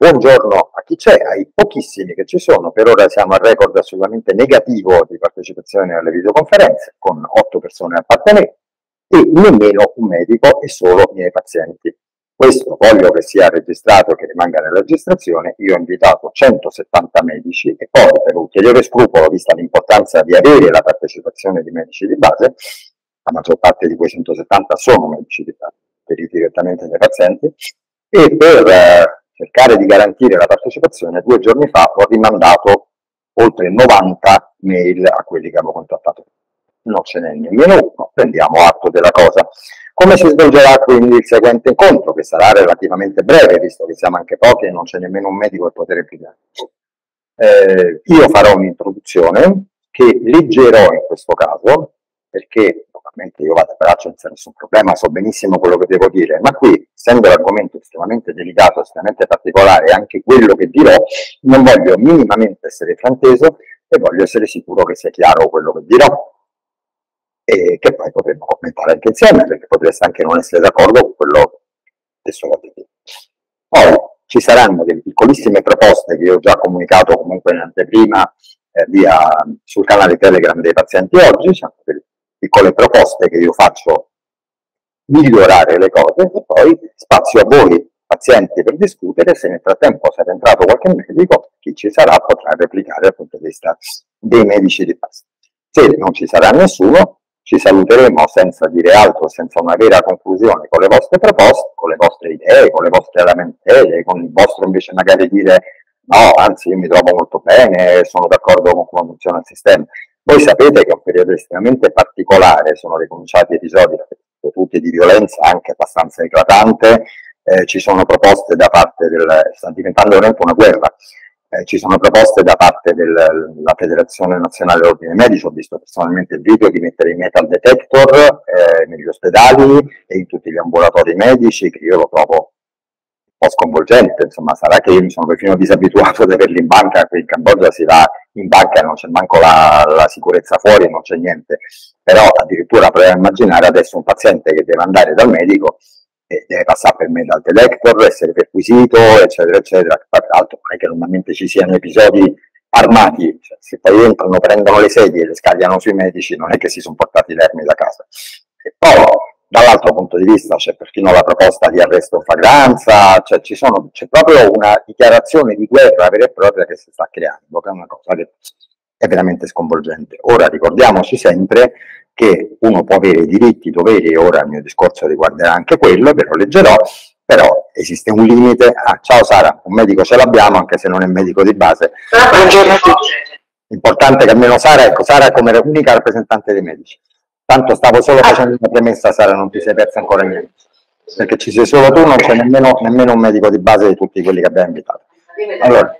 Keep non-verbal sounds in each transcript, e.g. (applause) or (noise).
buongiorno a chi c'è, ai pochissimi che ci sono, per ora siamo al record assolutamente negativo di partecipazione alle videoconferenze, con otto persone a parte me e nemmeno un medico e solo i miei pazienti. Questo voglio che sia registrato, che rimanga nella registrazione, io ho invitato 170 medici e poi per ulteriore scrupolo, vista l'importanza di avere la partecipazione di medici di base, la maggior parte di quei 170 sono medici di base, riferiti direttamente dai pazienti, e per eh, cercare di garantire la partecipazione, due giorni fa ho rimandato oltre 90 mail a quelli che avevo contattato. Non ce n'è nemmeno uno, prendiamo atto della cosa. Come si svolgerà quindi il seguente incontro, che sarà relativamente breve, visto che siamo anche pochi e non c'è nemmeno un medico per poter replicare? Eh, io farò un'introduzione che leggerò in questo caso, perché normalmente io vado a braccio senza nessun problema, so benissimo quello che devo dire, ma qui, essendo l'argomento estremamente delicato, estremamente particolare, anche quello che dirò, non voglio minimamente essere frainteso e voglio essere sicuro che sia chiaro quello che dirò e che poi potremmo commentare anche insieme, perché potreste anche non essere d'accordo con quello che sto dire. Poi ci saranno delle piccolissime proposte che io ho già comunicato comunque in anteprima eh, via, sul canale Telegram dei pazienti oggi, sono delle piccole proposte che io faccio migliorare le cose e poi spazio a voi pazienti per discutere, se nel frattempo sarà entrato qualche medico, chi ci sarà potrà replicare dal punto di vista dei medici di base. Se non ci sarà nessuno, ci saluteremo senza dire altro, senza una vera conclusione con le vostre proposte, con le vostre idee, con le vostre lamentele, con il vostro invece magari dire no, anzi io mi trovo molto bene, sono d'accordo con come funziona il sistema. Voi sapete che è un periodo estremamente particolare, sono ricominciati episodi tutti di violenza anche abbastanza eclatante, eh, ci sono proposte da parte del, sta diventando veramente una guerra, eh, ci sono proposte da parte della Federazione Nazionale dell'Ordine Medici, ho visto personalmente il video di mettere i metal detector eh, negli ospedali e in tutti gli ambulatori medici, che io lo trovo un po' sconvolgente, insomma sarà che io mi sono perfino disabituato ad averli in banca, qui in Cambogia si va in banca non c'è manco la, la sicurezza fuori, non c'è niente, però addirittura proviamo a immaginare adesso un paziente che deve andare dal medico e deve passare per me dal detector, essere perquisito, eccetera, eccetera. Tra l'altro non è che normalmente ci siano episodi armati, cioè, se poi entrano, prendono le sedie e le scagliano sui medici, non è che si sono portati le armi da casa. E poi, dall'altro punto di vista, c'è perfino la proposta di arresto in flagranza, cioè c'è proprio una dichiarazione di guerra vera e propria che si sta creando, che è una cosa che è veramente sconvolgente. Ora ricordiamoci sempre che uno può avere diritti, doveri, ora il mio discorso riguarderà anche quello, ve lo leggerò, però esiste un limite. Ah, ciao Sara, un medico ce l'abbiamo anche se non è medico di base. Buongiorno a tutti. Importante che almeno Sara, ecco, Sara è come unica rappresentante dei medici. Tanto stavo solo facendo una premessa, Sara, non ti sei persa ancora niente. Perché ci sei solo tu, non c'è nemmeno, nemmeno un medico di base di tutti quelli che abbiamo invitato. Allora,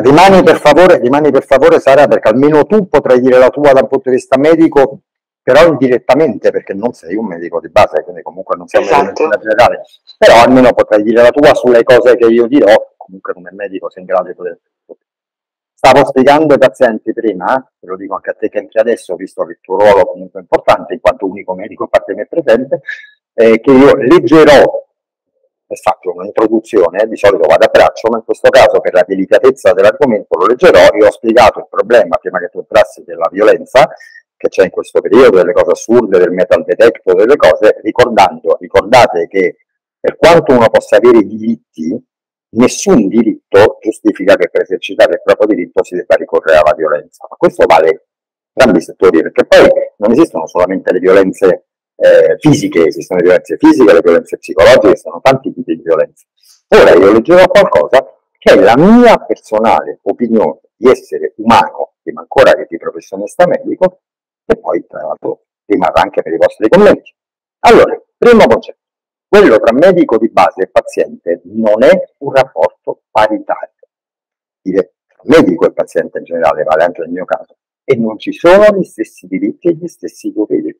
rimani per, favore, rimani per favore Sara perché almeno tu potrai dire la tua dal punto di vista medico però indirettamente perché non sei un medico di base, quindi comunque non sei esatto. medico generale, però almeno potrai dire la tua sulle cose che io dirò, comunque come medico sei in grado di poter Stavo spiegando ai pazienti prima, te lo dico anche a te che entri adesso, visto che il tuo ruolo comunque è importante, in quanto unico medico parte me presente, eh, che io leggerò e faccio un'introduzione, di solito vado a braccio, ma in questo caso per la delicatezza dell'argomento lo leggerò, io ho spiegato il problema prima che tu entrassi della violenza che c'è in questo periodo, delle cose assurde, del metal detector, delle cose, ricordando, ricordate che per quanto uno possa avere diritti, nessun diritto giustifica che per esercitare il proprio diritto si debba ricorrere alla violenza. Ma questo vale entrambi i settori, perché poi non esistono solamente le violenze eh, fisiche, esistono le violenze fisiche, le violenze psicologiche, sono tanti tipi di violenza. Ora io leggerò qualcosa che è la mia personale opinione di essere umano, prima ancora che di professionista medico, e poi tra l'altro rimarrà anche per i vostri commenti. Allora, primo concetto, quello tra medico di base e paziente non è un rapporto paritario. Dire medico e paziente in generale vale anche nel mio caso, e non ci sono gli stessi diritti e gli stessi doveri.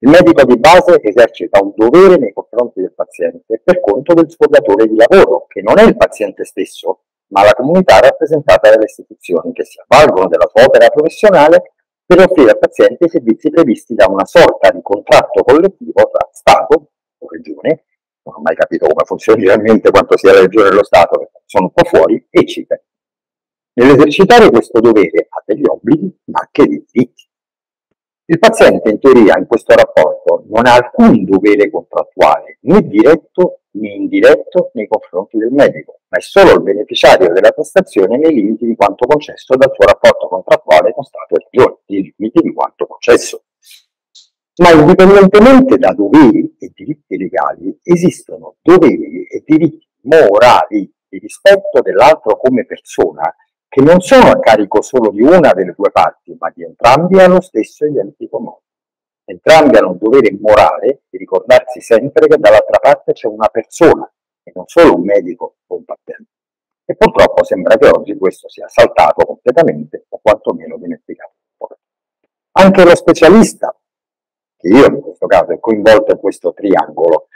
Il medico di base esercita un dovere nei confronti del paziente per conto del suo datore di lavoro, che non è il paziente stesso, ma la comunità rappresentata dalle istituzioni che si avvalgono della sua opera professionale per offrire al paziente i servizi previsti da una sorta di contratto collettivo tra Stato Regione non ho mai capito come funzioni realmente quanto sia la regione dello Stato, sono un po' fuori, e cita. Nell'esercitare questo dovere ha degli obblighi, ma anche dei diritti. Il paziente in teoria in questo rapporto non ha alcun dovere contrattuale, né diretto né indiretto nei confronti del medico, ma è solo il beneficiario della prestazione nei limiti di quanto concesso dal suo rapporto contrattuale con Stato e Regione, nei limiti di quanto concesso. Ma indipendentemente da doveri e diritti legali, esistono doveri e diritti morali di rispetto dell'altro come persona che non sono a carico solo di una delle due parti, ma di entrambi allo stesso identico modo. Entrambi hanno un dovere morale di ricordarsi sempre che dall'altra parte c'è una persona e non solo un medico o un paziente. E purtroppo sembra che oggi questo sia saltato completamente o quantomeno dimenticato. Anche lo specialista, che io in questo caso è coinvolto in questo triangolo,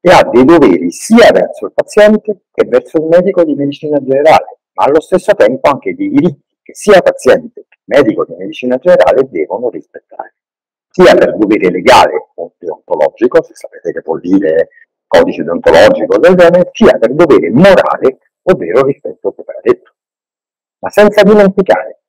e ha dei doveri sia verso il paziente che verso il medico di medicina generale, ma allo stesso tempo anche dei diritti che sia paziente che medico di medicina generale devono rispettare, sia per dovere legale o deontologico, se sapete che vuol dire codice deontologico del genere, sia per dovere morale, ovvero rispetto al sopra detto. Ma senza dimenticare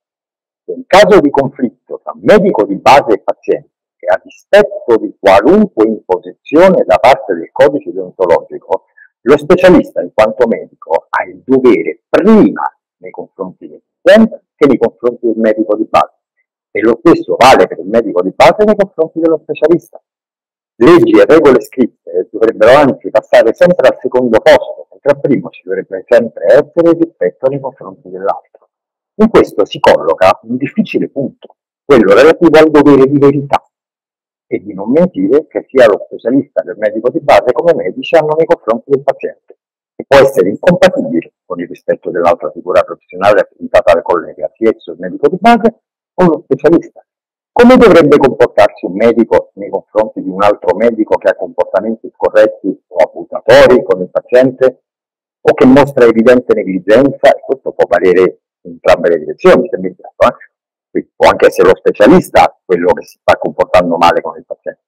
che in caso di conflitto tra medico di base e paziente, a dispetto di qualunque imposizione da parte del codice deontologico, lo specialista, in quanto medico, ha il dovere prima nei confronti del paziente che nei confronti del medico di base. E lo stesso vale per il medico di base nei confronti dello specialista. Leggi e regole scritte dovrebbero anzi passare sempre al secondo posto, mentre al primo ci dovrebbe sempre essere rispetto nei confronti dell'altro. In questo si colloca un difficile punto, quello relativo al dovere di verità e di non mentire che sia lo specialista del medico di base come medici hanno nei confronti del paziente, che può essere incompatibile con il rispetto dell'altra figura professionale affidata al collega, sia esso il medico di base o lo specialista. Come dovrebbe comportarsi un medico nei confronti di un altro medico che ha comportamenti scorretti o abusatori con il paziente o che mostra evidente negligenza? E questo può valere in entrambe le direzioni, se mi piace, eh? Può anche essere lo specialista quello che si sta comportando male con il paziente,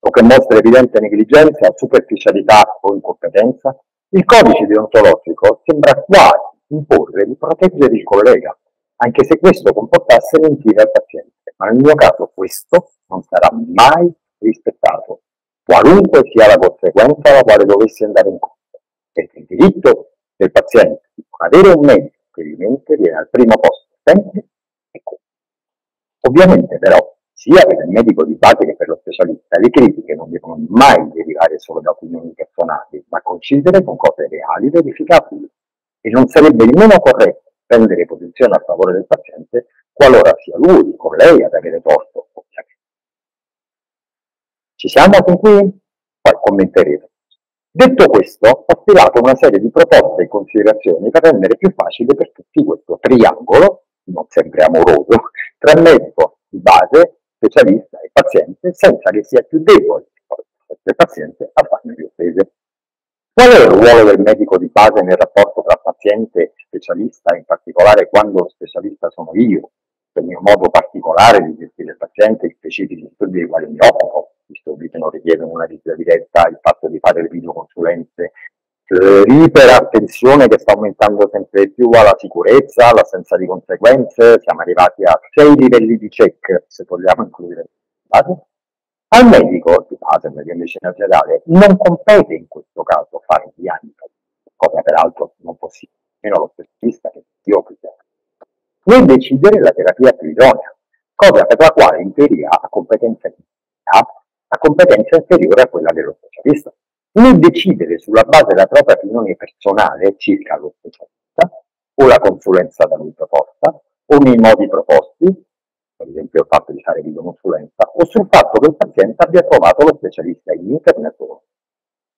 o che mostra evidente negligenza, superficialità o incompetenza, il codice deontologico sembra quasi imporre di proteggere il collega, anche se questo comportasse mentire al paziente, ma nel mio caso questo non sarà mai rispettato, qualunque sia la conseguenza alla quale dovessi andare incontro, perché il diritto del paziente di avere un medico che gli mente viene al primo posto sempre. Ovviamente però, sia per il medico di base che per lo specialista, le critiche non devono mai derivare solo da opinioni personali, ma coincidere con cose reali verificabili. E non sarebbe nemmeno corretto prendere posizione a favore del paziente qualora sia lui o lei ad avere torto, ovviamente. Ci siamo fin qui? Poi commenterete. Detto questo, ho stilato una serie di proposte e considerazioni per rendere più facile per tutti questo triangolo non sempre amoroso, tra medico di base, specialista e paziente, senza che sia più debole il paziente a farne più offese. Qual è il ruolo del medico di base nel rapporto tra paziente e specialista, in particolare quando lo specialista sono io, per il mio modo particolare di gestire il paziente, i specifici studi dei quali mi occupo, gli studi che non richiedono una visita diretta, il fatto di fare le videoconsulenze l'iperattenzione che sta aumentando sempre più alla sicurezza, all'assenza di conseguenze, siamo arrivati a sei livelli di check, se vogliamo includere base. Al medico di base, di medicina generale, non compete in questo caso fare diagnosi, cosa peraltro non possibile, nemmeno lo specialista che si occupa. Né decidere la terapia più idonea, cosa per la quale in teoria ha competenza, ha competenza inferiore a quella dello specialista né decidere sulla base della propria opinione personale circa lo specialista o la consulenza da lui proposta o nei modi proposti, per esempio il fatto di fare videoconsulenza, o sul fatto che il paziente abbia trovato lo specialista in internet o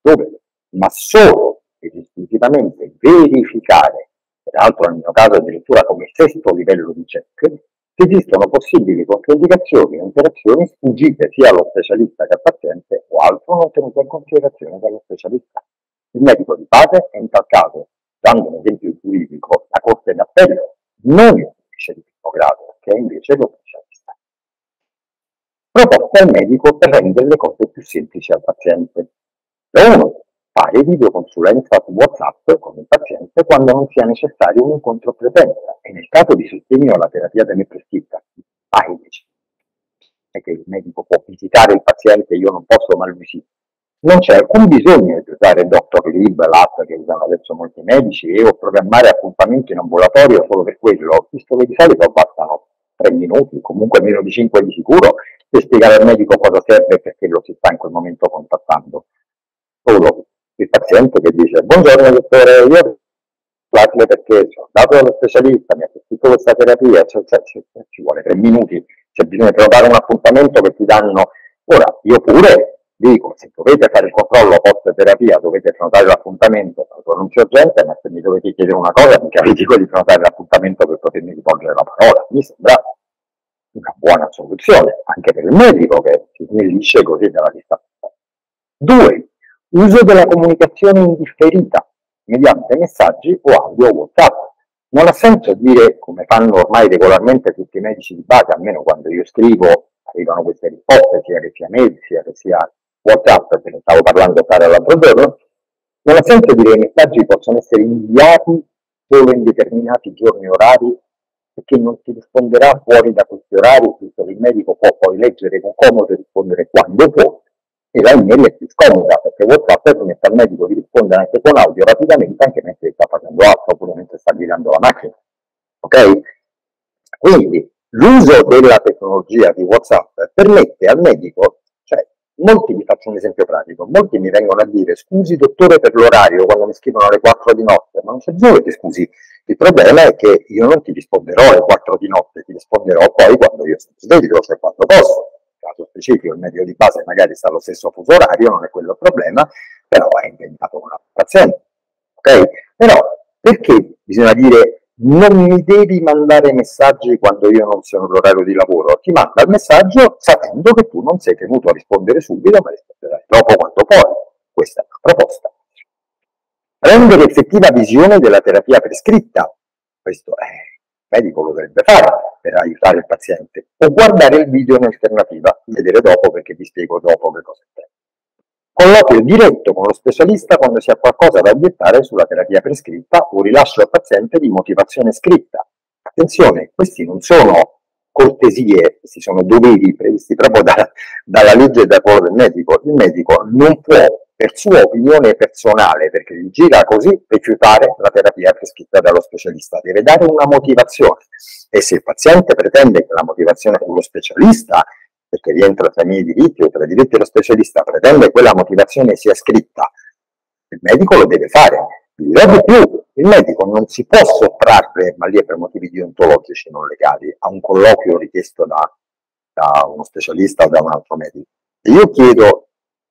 dove, ma solo ed esclusivamente verificare, peraltro nel mio caso addirittura come sesto livello di check, se esistono possibili controindicazioni o interazioni sfuggite sia allo specialista che al paziente o altro non tenuto in considerazione dallo specialista. Il medico di base è in tal caso, dando un esempio giuridico, la Corte d'Appello, non giudice di primo grado, che è invece lo specialista. Proposta al medico per rendere le cose più semplici al paziente. 1. Fare videoconsulenza su WhatsApp con il paziente quando non sia necessario un incontro presenza e nel caso di sostegno alla terapia deprescritta, fai è che il medico può visitare il paziente, io non posso, ma lui sì. Non c'è alcun bisogno di usare il Dr. Lib, l'app che usano adesso molti medici, e o programmare appuntamenti in ambulatorio solo per quello, visto che di solito bastano tre minuti, comunque meno di cinque di sicuro, per spiegare al medico cosa serve e perché lo si sta in quel momento contattando. Solo il paziente che dice, buongiorno dottore, io l'atile perché sono andato dallo specialista, mi ha prescritto questa terapia, cioè, cioè, cioè, ci vuole tre minuti, c'è bisogno di prenotare un appuntamento che ti danno. Ora, io pure dico, se dovete fare il controllo post terapia, dovete prenotare l'appuntamento, non c'è urgente, ma se mi dovete chiedere una cosa, mica vi di prenotare l'appuntamento per potermi rivolgere la parola. Mi sembra una buona soluzione, anche per il medico che si snellisce così dalla distanza. Due, uso della comunicazione indifferita mediante messaggi o audio WhatsApp. Non ha senso dire, come fanno ormai regolarmente tutti i medici di base, almeno quando io scrivo, arrivano queste risposte, sia che sia mail, sia che sia WhatsApp, che ne stavo parlando fare l'altro giorno, non ha senso dire che i messaggi possono essere inviati solo in determinati giorni orari perché non si risponderà fuori da questi orari, visto che il medico può poi leggere con comodo e rispondere quando può, e la email è più scomoda perché WhatsApp permette al medico di rispondere anche con audio rapidamente anche mentre sta facendo altro oppure mentre sta guidando la macchina. Ok? Quindi l'uso della tecnologia di WhatsApp permette al medico, cioè molti vi faccio un esempio pratico, molti mi vengono a dire scusi dottore per l'orario quando mi scrivono alle 4 di notte, ma non c'è bisogno che scusi, il problema è che io non ti risponderò alle 4 di notte, ti risponderò poi quando io sono sveglio, cioè quando posso caso specifico, il medico di base magari sta allo stesso fuso orario, non è quello il problema, però è inventato un paziente. Ok? Però perché bisogna dire non mi devi mandare messaggi quando io non sono all'orario di lavoro, ti manda il messaggio sapendo che tu non sei tenuto a rispondere subito, ma risponderai dopo quando puoi. Questa è una proposta. Rendere effettiva visione della terapia prescritta. Questo è medico lo dovrebbe fare per aiutare il paziente, o guardare il video in alternativa, vedere dopo perché vi spiego dopo che cosa è. Colloquio diretto con lo specialista quando si ha qualcosa da obiettare sulla terapia prescritta o rilascio al paziente di motivazione scritta. Attenzione, questi non sono cortesie, questi sono doveri previsti proprio da, dalla legge e da quello del medico. Il medico non può per sua opinione personale, perché gli gira così, rifiutare la terapia prescritta dallo specialista, deve dare una motivazione e se il paziente pretende che la motivazione dello specialista, perché rientra tra i miei diritti o tra i diritti dello specialista, pretende che quella motivazione sia scritta, il medico lo deve fare. Dirò di più, il medico non si può sottrarre, ma lì è per motivi deontologici non legali, a un colloquio richiesto da, da uno specialista o da un altro medico. Io chiedo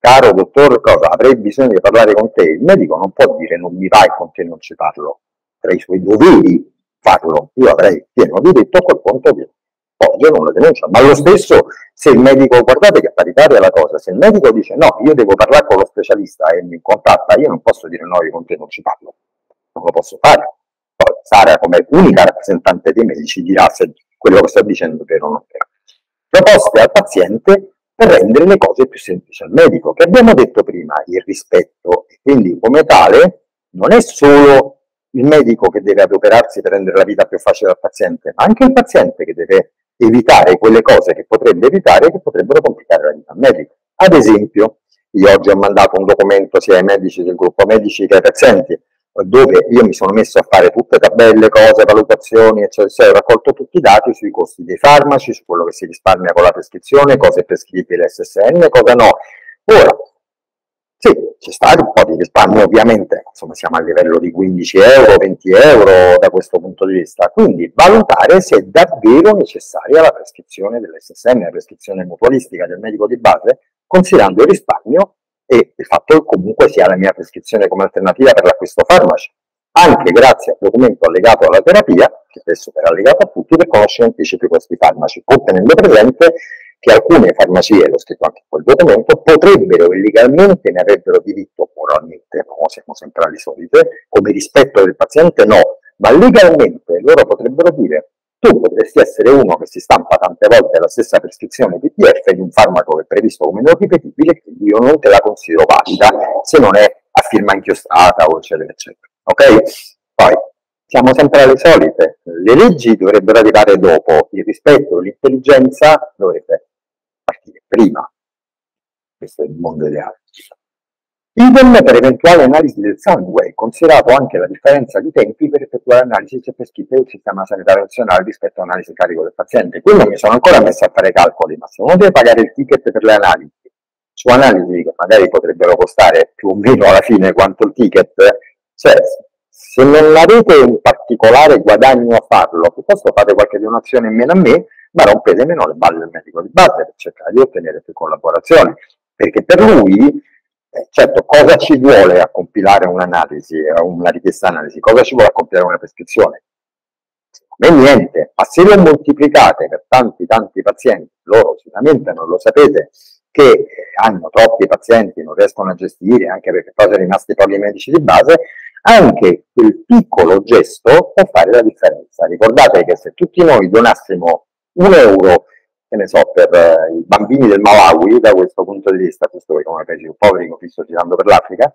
caro dottor, cosa, avrei bisogno di parlare con te, il medico non può dire non mi vai con te, non ci parlo, tra i suoi doveri farlo, io avrei pieno diritto a quel punto oggi non lo denuncia, ma lo stesso se il medico, guardate che paritaria la cosa, se il medico dice no, io devo parlare con lo specialista e mi contatta, io non posso dire no, io con te non ci parlo, non lo posso fare. Poi Sara come unica rappresentante dei medici dirà se quello che sto dicendo è vero o non è vero. Proposte al paziente per rendere le cose più semplici al medico, che abbiamo detto prima, il rispetto, e quindi come tale non è solo il medico che deve adoperarsi per rendere la vita più facile al paziente, ma anche il paziente che deve evitare quelle cose che potrebbe evitare che potrebbero complicare la vita al medico. Ad esempio, io oggi ho mandato un documento sia ai medici del gruppo medici che ai pazienti, dove io mi sono messo a fare tutte tabelle, cose, valutazioni, eccetera, ho raccolto tutti i dati sui costi dei farmaci, su quello che si risparmia con la prescrizione, cosa è prescrivibile SSN, cosa no. Ora, sì, c'è stato un po' di risparmio ovviamente, insomma siamo a livello di 15 euro, 20 euro da questo punto di vista, quindi valutare se è davvero necessaria la prescrizione dell'SSN, la prescrizione mutualistica del medico di base, considerando il risparmio e il fatto comunque sia la mia prescrizione come alternativa per l'acquisto farmaci, anche grazie al documento allegato alla terapia, che adesso verrà allegato a tutti, per conoscere in anticipo questi farmaci, pur tenendo presente che alcune farmacie, l'ho scritto anche in quel documento, potrebbero illegalmente, ne avrebbero diritto moralmente, no, siamo sempre alle solite, come rispetto del paziente no, ma legalmente loro potrebbero dire tu potresti essere uno che si stampa tante volte la stessa prescrizione PPF di un farmaco che è previsto come non ripetibile, quindi io non te la considero valida se non è a firma inchiostata o eccetera eccetera. Ok? Poi siamo sempre alle solite, le leggi dovrebbero arrivare dopo, il rispetto, l'intelligenza dovrebbe partire prima. Questo è il mondo ideale. Idem per eventuale analisi del sangue, considerato anche la differenza di tempi per effettuare analisi se prescritte del sistema sanitario nazionale rispetto all'analisi carico del paziente. Qui non mi sono ancora messo a fare calcoli, ma se uno deve pagare il ticket per le analisi, su analisi che magari potrebbero costare più o meno alla fine quanto il ticket, cioè se non avete un particolare guadagno a farlo, piuttosto fate qualche donazione in meno a me, ma rompete meno le balle del medico di base per cercare di ottenere più collaborazione, perché per lui certo, cosa ci vuole a compilare un'analisi, una richiesta analisi? Cosa ci vuole a compilare una prescrizione? Me niente, ma se lo moltiplicate per tanti tanti pazienti, loro sicuramente non lo sapete, che hanno troppi pazienti, non riescono a gestire, anche perché poi sono rimasti pochi medici di base, anche quel piccolo gesto può fare la differenza. Ricordate che se tutti noi donassimo un euro che ne so, per eh, i bambini del Malawi, da questo punto di vista, visto che come paesi più poveri, che sto girando per l'Africa,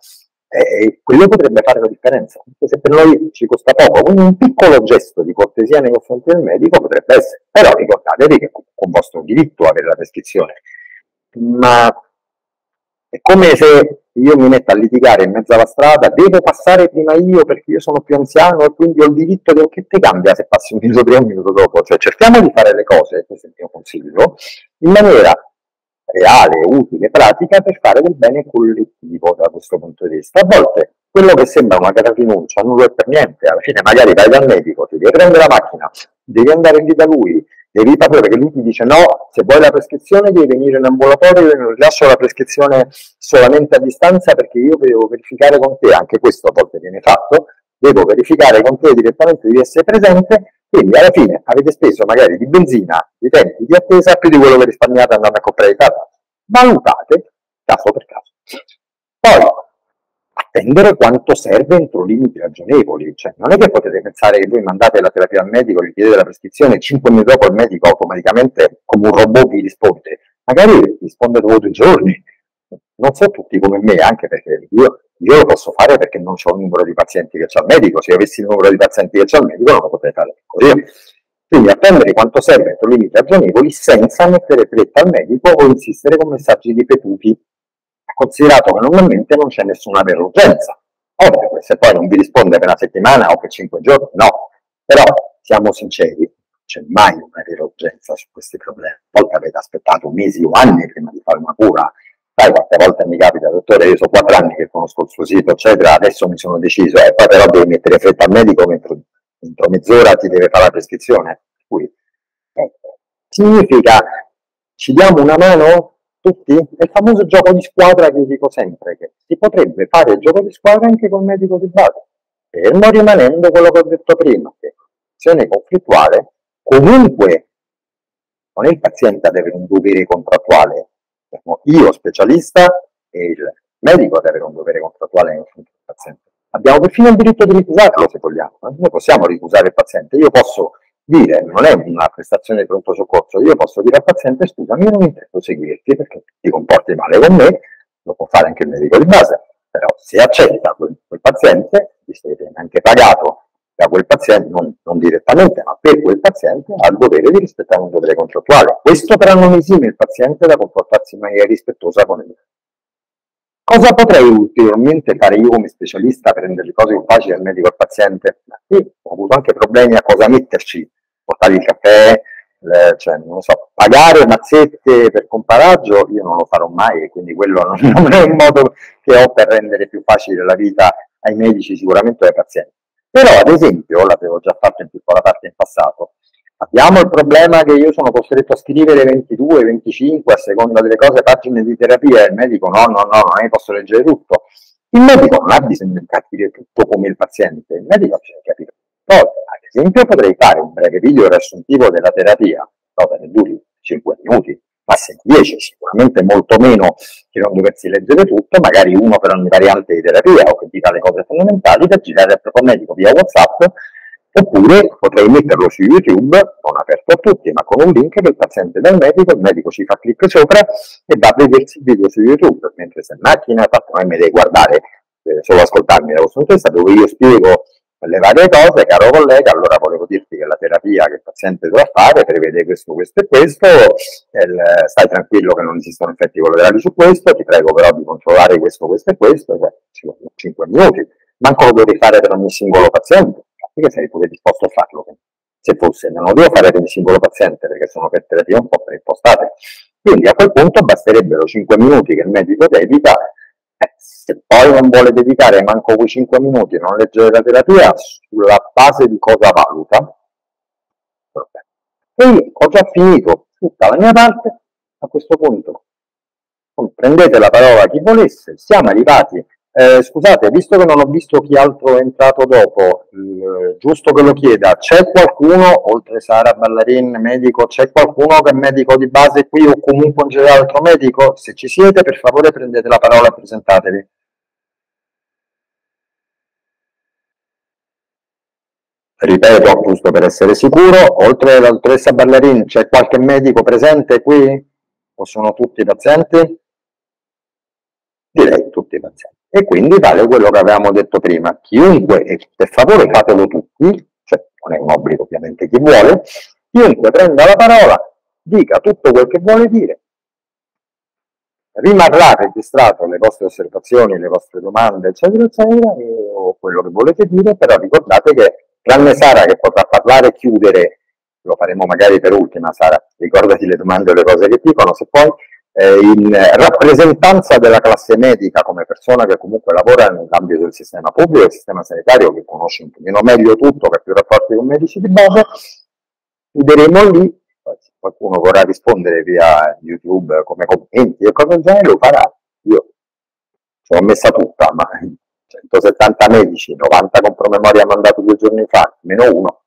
eh, quello potrebbe fare la differenza, anche se per noi ci costa poco, quindi un piccolo gesto di cortesia nei confronti del medico potrebbe essere, però ricordatevi che è un vostro diritto avere la prescrizione, ma è come se io mi metto a litigare in mezzo alla strada, devo passare prima io perché io sono più anziano e quindi ho il diritto di che ti cambia se passi un (laughs) minuto prima o un minuto dopo. Cioè cerchiamo di fare le cose, questo è il mio consiglio, in maniera reale, utile, pratica per fare del bene collettivo da questo punto di vista. A volte quello che sembra una gara rinuncia non lo è per niente, alla fine magari vai dal medico, ti devi prendere la macchina, devi andare lì da lui, devi parlare perché lui ti dice no, se vuoi la prescrizione devi venire in ambulatorio, io non rilascio la prescrizione solamente a distanza perché io devo verificare con te, anche questo a volte viene fatto, devo verificare con te direttamente di essere presente, quindi alla fine avete speso magari di benzina, di tempi di attesa più di quello che risparmiate andando a comprare i farmaci. Valutate caso per caso. Poi attendere quanto serve entro limiti ragionevoli. Cioè, non è che potete pensare che voi mandate la terapia al medico, gli chiedete la prescrizione, 5 minuti dopo il medico automaticamente, come un robot, vi risponde. Magari risponde dopo due giorni. Non so tutti come me, anche perché io, io lo posso fare perché non ho il numero di pazienti che c'è al medico. Se avessi il numero di pazienti che c'è al medico non lo potrei fare così. Quindi attendere quanto serve entro limiti ragionevoli senza mettere fretta al medico o insistere con messaggi ripetuti considerato che normalmente non c'è nessuna vera urgenza. Ovvio, se poi non vi risponde per una settimana o per cinque giorni, no. Però siamo sinceri, non c'è mai una vera urgenza su questi problemi. A volte avete aspettato mesi o anni prima di fare una cura. Sai quante volte mi capita, dottore, io sono quattro anni che conosco il suo sito, eccetera, adesso mi sono deciso, e eh, poi però devi mettere fretta al medico entro, entro mezz'ora ti deve fare la prescrizione. Cui, eh, significa ci diamo una mano tutti? È il famoso gioco di squadra che dico sempre, che si potrebbe fare il gioco di squadra anche col medico di base, fermo rimanendo quello che ho detto prima, che l'azione conflittuale comunque non è il paziente ad avere un dovere contrattuale, io specialista e il medico ad avere un dovere contrattuale nei confronti del paziente. Abbiamo perfino il diritto di ricusarlo se vogliamo, noi possiamo ricusare il paziente, io posso dire, non è una prestazione di pronto soccorso, io posso dire al paziente scusami, io non intendo seguirti perché ti comporti male con me, lo può fare anche il medico di base, però se accetta quel, quel paziente, visto che viene anche pagato da quel paziente, non, non, direttamente, ma per quel paziente, ha il dovere di rispettare un dovere contrattuale. Questo però non esime il paziente da comportarsi in maniera rispettosa con il Cosa potrei ulteriormente fare io come specialista per rendere le cose più facili al medico e al paziente? Sì, ho avuto anche problemi a cosa metterci portare il caffè, eh, cioè, non so, pagare mazzette per comparaggio io non lo farò mai e quindi quello non, (laughs) non, è un modo che ho per rendere più facile la vita ai medici, sicuramente ai pazienti. Però ad esempio, l'avevo già fatto in piccola parte in passato, abbiamo il problema che io sono costretto a scrivere 22, 25 a seconda delle cose pagine di terapia e il medico no, no, no, non posso leggere tutto. Il medico non ha bisogno di capire tutto come il paziente, il medico ha bisogno di capire tutto esempio potrei fare un breve video riassuntivo della terapia, dove ne duri 5 minuti, massimo 10, sicuramente molto meno che non doversi leggere tutto, magari uno per ogni variante di terapia o che dica le cose fondamentali da girare al proprio medico via WhatsApp, oppure potrei metterlo su YouTube, non aperto a tutti, ma con un link che il paziente dal medico, il medico ci fa clic sopra e va a vedersi il video su YouTube, mentre se in macchina, fatto, non mi devi guardare eh, solo ascoltarmi punto di vista, dove io spiego le varie cose, caro collega, allora volevo dirti che la terapia che il paziente dovrà fare prevede questo, questo e questo, il, stai tranquillo che non esistono effetti collaterali su questo, ti prego però di controllare questo, questo e questo, cioè, ci vogliono 5 minuti, manco lo devi fare per ogni singolo paziente, perché sei pure disposto a farlo, se fosse, non lo devo fare per ogni singolo paziente perché sono per terapie un po' preimpostate, quindi a quel punto basterebbero 5 minuti che il medico dedica eh, se poi non vuole dedicare manco quei 5 minuti a non leggere la terapia, sulla base di cosa valuta? E io ho già finito tutta la mia parte, a questo punto prendete la parola chi volesse, siamo arrivati eh, scusate, visto che non ho visto chi altro è entrato dopo, eh, giusto che lo chieda, c'è qualcuno, oltre Sara Ballarin, medico, c'è qualcuno che è medico di base qui o comunque in generale altro medico? Se ci siete, per favore prendete la parola e presentatevi. Ripeto, giusto per essere sicuro, oltre la dottoressa Ballarin, c'è qualche medico presente qui? O sono tutti pazienti? Direi tutti pazienti. E quindi vale quello che avevamo detto prima, chiunque, e per favore fatelo tutti, cioè non è un obbligo ovviamente chi vuole, chiunque prenda la parola, dica tutto quel che vuole dire, rimarrà registrato le vostre osservazioni, le vostre domande, eccetera, eccetera, o quello che volete dire, però ricordate che tranne Sara che potrà parlare e chiudere, lo faremo magari per ultima Sara, ricordati le domande o le cose che dicono, se poi eh, in rappresentanza della classe medica come persona che comunque lavora nell'ambito del sistema pubblico e del sistema sanitario, che conosce un pochino meglio tutto, che ha più rapporti con medici di base, chiuderemo lì, se qualcuno vorrà rispondere via YouTube come commenti e cose del genere, lo farà. Io ci ho messa tutta, ma 170 medici, 90 con promemoria mandato due giorni fa, meno uno.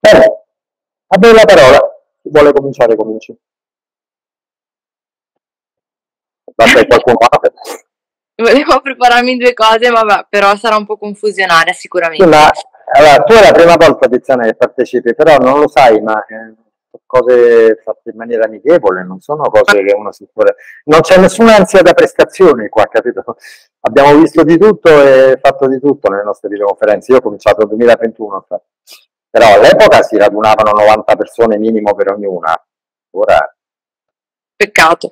Bene, a voi la parola, chi vuole cominciare cominci. Vabbè, qualcuno Volevo prepararmi due cose, ma però sarà un po' confusionaria sicuramente. ma, allora, tu è la prima volta, Tiziana, che partecipi, però non lo sai, ma eh, cose fatte in maniera amichevole, non sono cose che uno si può... Non c'è nessuna ansia da prestazioni qua, capito? Abbiamo visto di tutto e fatto di tutto nelle nostre videoconferenze. Io ho cominciato nel 2021, però all'epoca si radunavano 90 persone minimo per ognuna. Ora... Peccato.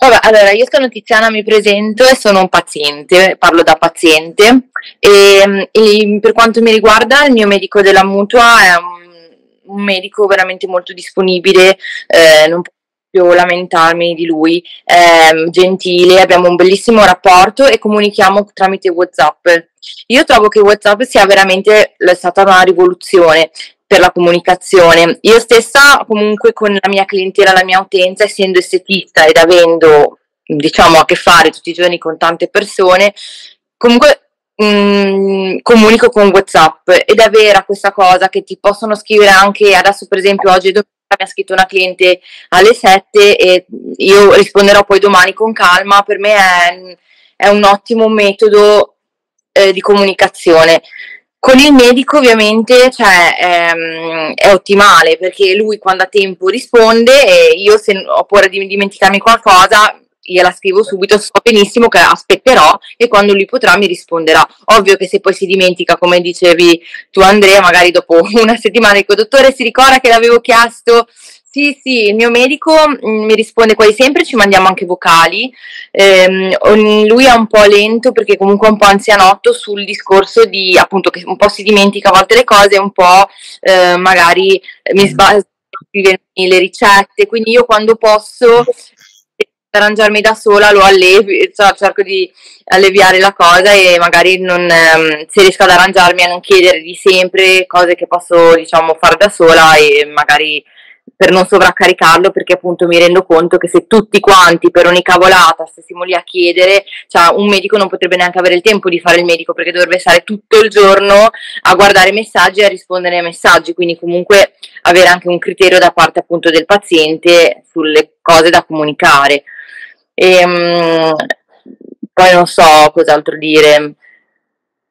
Vabbè, allora io sono Tiziana, mi presento e sono un paziente, parlo da paziente. E, e per quanto mi riguarda il mio medico della mutua è un, un medico veramente molto disponibile, eh, non posso lamentarmi di lui, è gentile, abbiamo un bellissimo rapporto e comunichiamo tramite Whatsapp. Io trovo che Whatsapp sia veramente stata una rivoluzione per la comunicazione. Io stessa comunque con la mia clientela, la mia utenza, essendo estetista ed avendo diciamo a che fare tutti i giorni con tante persone, comunque mm, comunico con WhatsApp ed è vera questa cosa che ti possono scrivere anche adesso per esempio oggi mi ha scritto una cliente alle 7 e io risponderò poi domani con calma, per me è, è un ottimo metodo eh, di comunicazione. Con il medico ovviamente cioè, ehm, è ottimale perché lui quando ha tempo risponde e io se ho paura di dimenticarmi qualcosa gliela scrivo subito, so benissimo che aspetterò e quando lui potrà mi risponderà. Ovvio che se poi si dimentica, come dicevi tu Andrea, magari dopo (laughs) una settimana dico dottore si ricorda che l'avevo chiesto sì, sì, il mio medico mm, mi risponde quasi sempre, ci mandiamo anche vocali. Eh, lui è un po' lento perché comunque è un po' anzianotto sul discorso di appunto che un po' si dimentica a volte le cose, un po' eh, magari mi sbaglio le ricette, quindi io quando posso arrangiarmi da sola lo allevi, cioè cerco di alleviare la cosa e magari non, ehm, se riesco ad arrangiarmi a non chiedere di sempre cose che posso diciamo fare da sola e magari per non sovraccaricarlo perché appunto mi rendo conto che se tutti quanti per ogni cavolata stessimo lì a chiedere, cioè un medico non potrebbe neanche avere il tempo di fare il medico perché dovrebbe stare tutto il giorno a guardare messaggi e a rispondere ai messaggi, quindi comunque avere anche un criterio da parte appunto del paziente sulle cose da comunicare. E, um, poi non so cos'altro dire.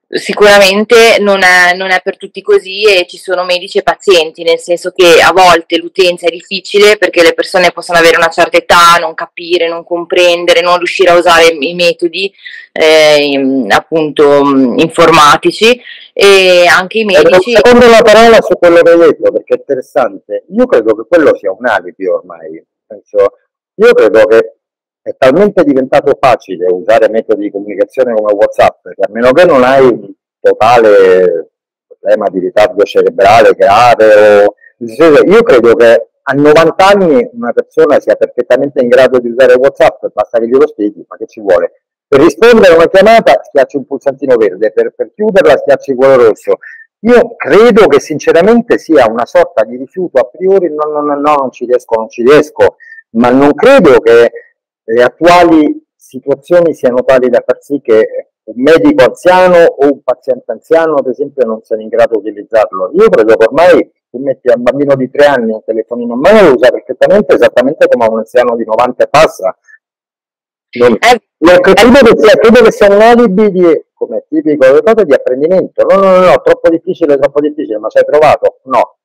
Sicuramente non è, non è, per tutti così e ci sono medici e pazienti, nel senso che a volte l'utenza è difficile perché le persone possono avere una certa età, non capire, non comprendere, non riuscire a usare i metodi eh, appunto informatici e anche i medici. Secondo la parola su quello che hai detto, perché è interessante, io credo che quello sia un alibi ormai. Penso, io credo che è talmente diventato facile usare metodi di comunicazione come WhatsApp che a meno che non hai un totale problema di ritardo cerebrale grave o io credo che a 90 anni una persona sia perfettamente in grado di usare WhatsApp, basta che glielo spieghi, ma che ci vuole? Per rispondere a una chiamata schiacci un pulsantino verde, per, per chiuderla schiacci quello rosso. Io credo che sinceramente sia una sorta di rifiuto a priori, no, no, no, no, non ci riesco, non ci riesco, ma non credo che le attuali situazioni siano tali da far sì che un medico anziano o un paziente anziano, ad esempio, non siano in grado di utilizzarlo. Io credo che ormai tu metti a un bambino di tre anni un telefonino in mano lo usa perfettamente, esattamente come a un anziano di 90 e passa. Non, eh, non credo, che sia, credo che sia un alibi di, come tipico cose, di apprendimento. No, no, no, no, troppo difficile, troppo difficile, ma ci hai provato? No,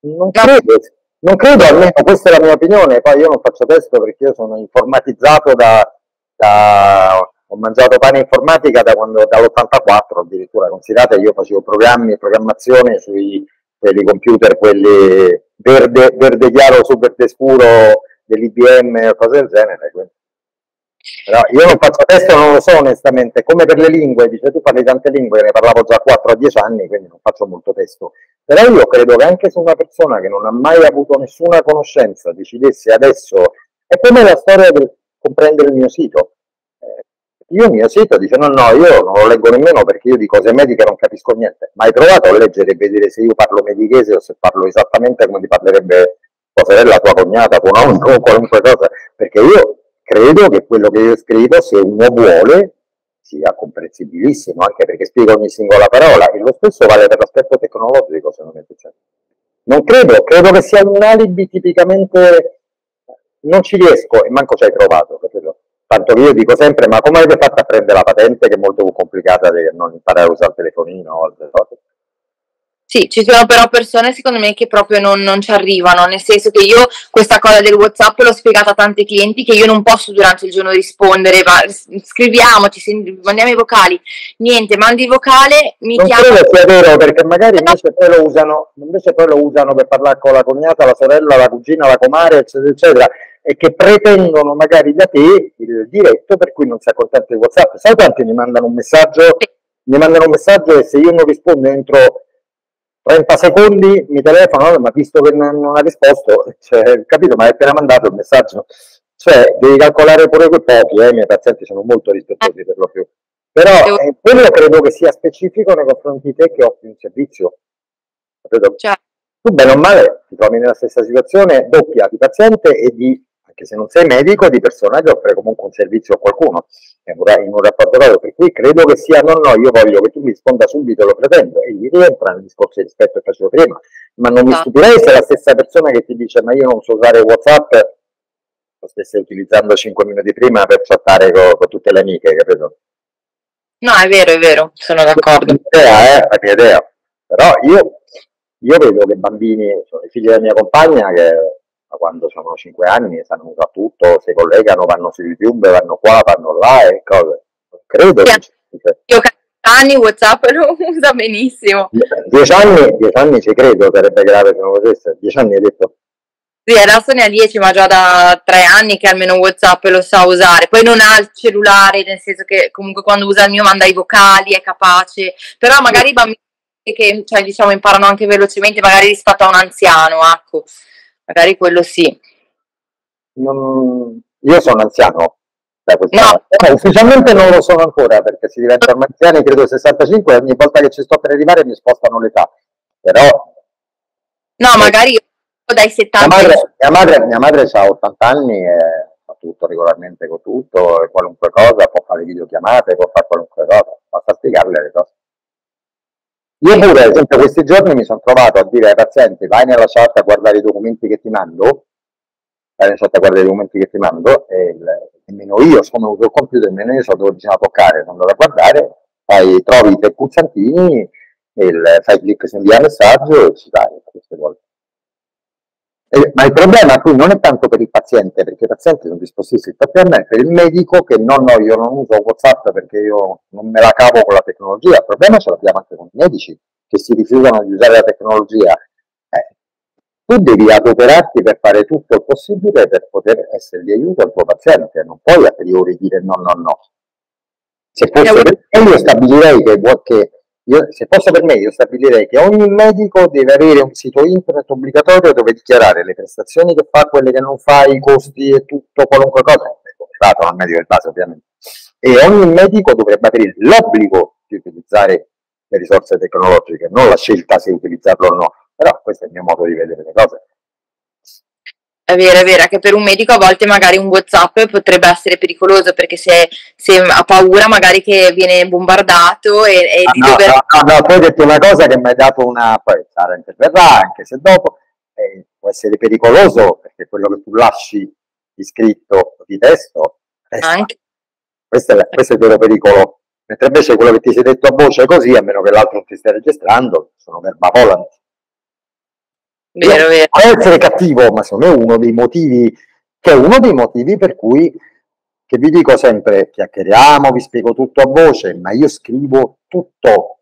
non credo. Non credo, almeno questa è la mia opinione, poi io non faccio testo perché io sono informatizzato da, da ho mangiato pane informatica da quando, dall'84 addirittura, considerate io facevo programmi e programmazione sui quelli computer, quelli verde, verde chiaro su verde scuro dell'IBM o cose del genere. Quindi. Però io non faccio testo, non lo so onestamente, come per le lingue, dice tu parli tante lingue, ne parlavo già a 4 a 10 anni, quindi non faccio molto testo. Però io credo che anche se una persona che non ha mai avuto nessuna conoscenza decidesse adesso, è come la storia del comprendere il mio sito. Eh, io il mio sito dice no, no, io non lo leggo nemmeno perché io di cose mediche non capisco niente. Ma hai provato a leggere e vedere se io parlo medichese o se parlo esattamente come ti parlerebbe tua sorella, tua cognata, tuo nonno o qualunque cosa? Perché io credo che quello che io scrivo, se uno vuole, sia comprensibilissimo, anche perché spiego ogni singola parola, e lo stesso vale per l'aspetto tecnologico, secondo me. Cioè, non credo, credo che sia un alibi tipicamente, non ci riesco e manco ci hai provato? Tanto che io dico sempre, ma come avete fatto a prendere la patente che è molto più complicata di non imparare a usare il telefonino o altre cose? Sì, ci sono però persone secondo me che proprio non, non, ci arrivano, nel senso che io questa cosa del WhatsApp l'ho spiegata a tanti clienti che io non posso durante il giorno rispondere, ma scriviamoci, mandiamo i vocali, niente, mandi il vocale, mi non chiama. Non credo sia vero perché magari invece poi, lo usano, invece poi lo usano per parlare con la cognata, la sorella, la cugina, la comare, eccetera, eccetera, e che pretendono magari da te il diretto per cui non si accontenta di WhatsApp. Sai quanti mi mandano un messaggio? Mi mandano un messaggio e se io non rispondo entro 30 secondi mi telefono, ma visto che non, non ha risposto, cioè, capito, ma hai appena mandato il messaggio. Cioè, devi calcolare pure quei pochi, eh, i miei pazienti sono molto rispettosi per lo più. Però eh, quello credo che sia specifico nei confronti di te che offri un servizio. Capito? Cioè. Tu bene o male ti trovi nella stessa situazione doppia di paziente e di anche se non sei medico, di persona che offre comunque un servizio a qualcuno in un rapporto proprio, per cui credo che sia no, no, io voglio che tu mi risponda subito, lo pretendo, e gli rientra nel discorso di rispetto che facevo prima, ma non mi esatto. stupirei se la stessa persona che ti dice ma io non so usare Whatsapp lo stesse utilizzando 5 minuti prima per chattare con, con tutte le amiche, capito? No, è vero, è vero, sono d'accordo. La mia idea, eh, la mia idea. Però io, io vedo che bambini, sono i figli della mia compagna, che da quando sono 5 anni sanno già tutto, si collegano, vanno su YouTube, vanno qua, vanno là e cose. Credo che... Io anni Whatsapp lo usa benissimo. 10 anni, dieci anni ci credo, sarebbe grave se non lo facesse. 10 anni hai detto? Sì, adesso ne ha 10, ma già da 3 anni che almeno Whatsapp lo sa usare. Poi non ha il cellulare, nel senso che comunque quando usa il mio manda i vocali, è capace. Però magari i bambini che cioè, diciamo, imparano anche velocemente, magari rispetto a un anziano, ecco magari quello sì. Non... Io sono anziano. No. Eh, ufficialmente non lo sono ancora perché si diventa ormai anziani, credo 65, ogni volta che ci sto per arrivare mi spostano l'età. Però... No, magari dai 70 mia madre, mia madre, mia madre ha 80 anni e fa tutto regolarmente con tutto, e qualunque cosa, può fare videochiamate, può fare qualunque cosa, basta spiegarle le cose. Io pure, ad esempio, questi giorni mi sono trovato a dire ai pazienti vai nella chat a guardare i documenti che ti mando, vai nella chat a guardare i documenti che ti mando, e il, nemmeno io, uso il computer, nemmeno io so dove bisogna toccare, sono andato a guardare, fai, trovi i tre pulsantini, il, fai clic su invia messaggio e ci dai queste volte. Eh, ma il problema qui non è tanto per il paziente, perché i pazienti sono disposti, per me, per il medico che no, no, io non uso WhatsApp perché io non me la cavo con la tecnologia, il problema ce l'abbiamo anche con i medici che si rifiutano di usare la tecnologia. Eh, tu devi adoperarti per fare tutto il possibile per poter essere di aiuto al tuo paziente, non puoi a priori dire no, no, no. Se fosse per me, io stabilirei che, che io, se fosse per me, io stabilirei che ogni medico deve avere un sito internet obbligatorio dove dichiarare le prestazioni che fa, quelle che non fa, i costi e tutto, qualunque cosa, comprato al medico del base ovviamente. E ogni medico dovrebbe avere l'obbligo di utilizzare le risorse tecnologiche, non la scelta se utilizzarlo o no. Però questo è il mio modo di vedere le cose. È vero, è vero, che per un medico a volte magari un WhatsApp potrebbe essere pericoloso perché se, se ha paura magari che viene bombardato e, e ah, di no, dover... No, no, no, poi hai detto una cosa che mi hai dato una... poi Sara interverrà anche se dopo, eh, può essere pericoloso perché quello che tu lasci di scritto di testo Anche. Questo è, questo è il vero pericolo. Mentre invece quello che ti sei detto a voce così, a meno che l'altro non ti stia registrando, sono verbavolanti. Vero, vero. Può essere cattivo, ma secondo me è uno dei motivi, che è uno dei motivi per cui, che vi dico sempre, chiacchieriamo, vi spiego tutto a voce, ma io scrivo tutto.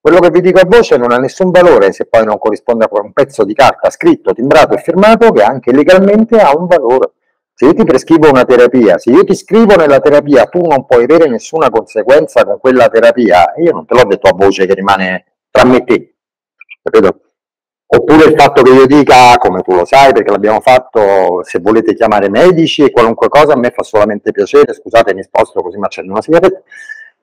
Quello che vi dico a voce non ha nessun valore se poi non corrisponde a un pezzo di carta scritto, timbrato e firmato che anche legalmente ha un valore. Se io ti prescrivo una terapia, se io ti scrivo nella terapia, tu non puoi avere nessuna conseguenza con quella terapia, io non te l'ho detto a voce che rimane tra me e te, capito? Oppure il fatto che io dica, come tu lo sai, perché l'abbiamo fatto, se volete chiamare medici e qualunque cosa, a me fa solamente piacere, scusate mi sposto così mi accendo una sigaretta,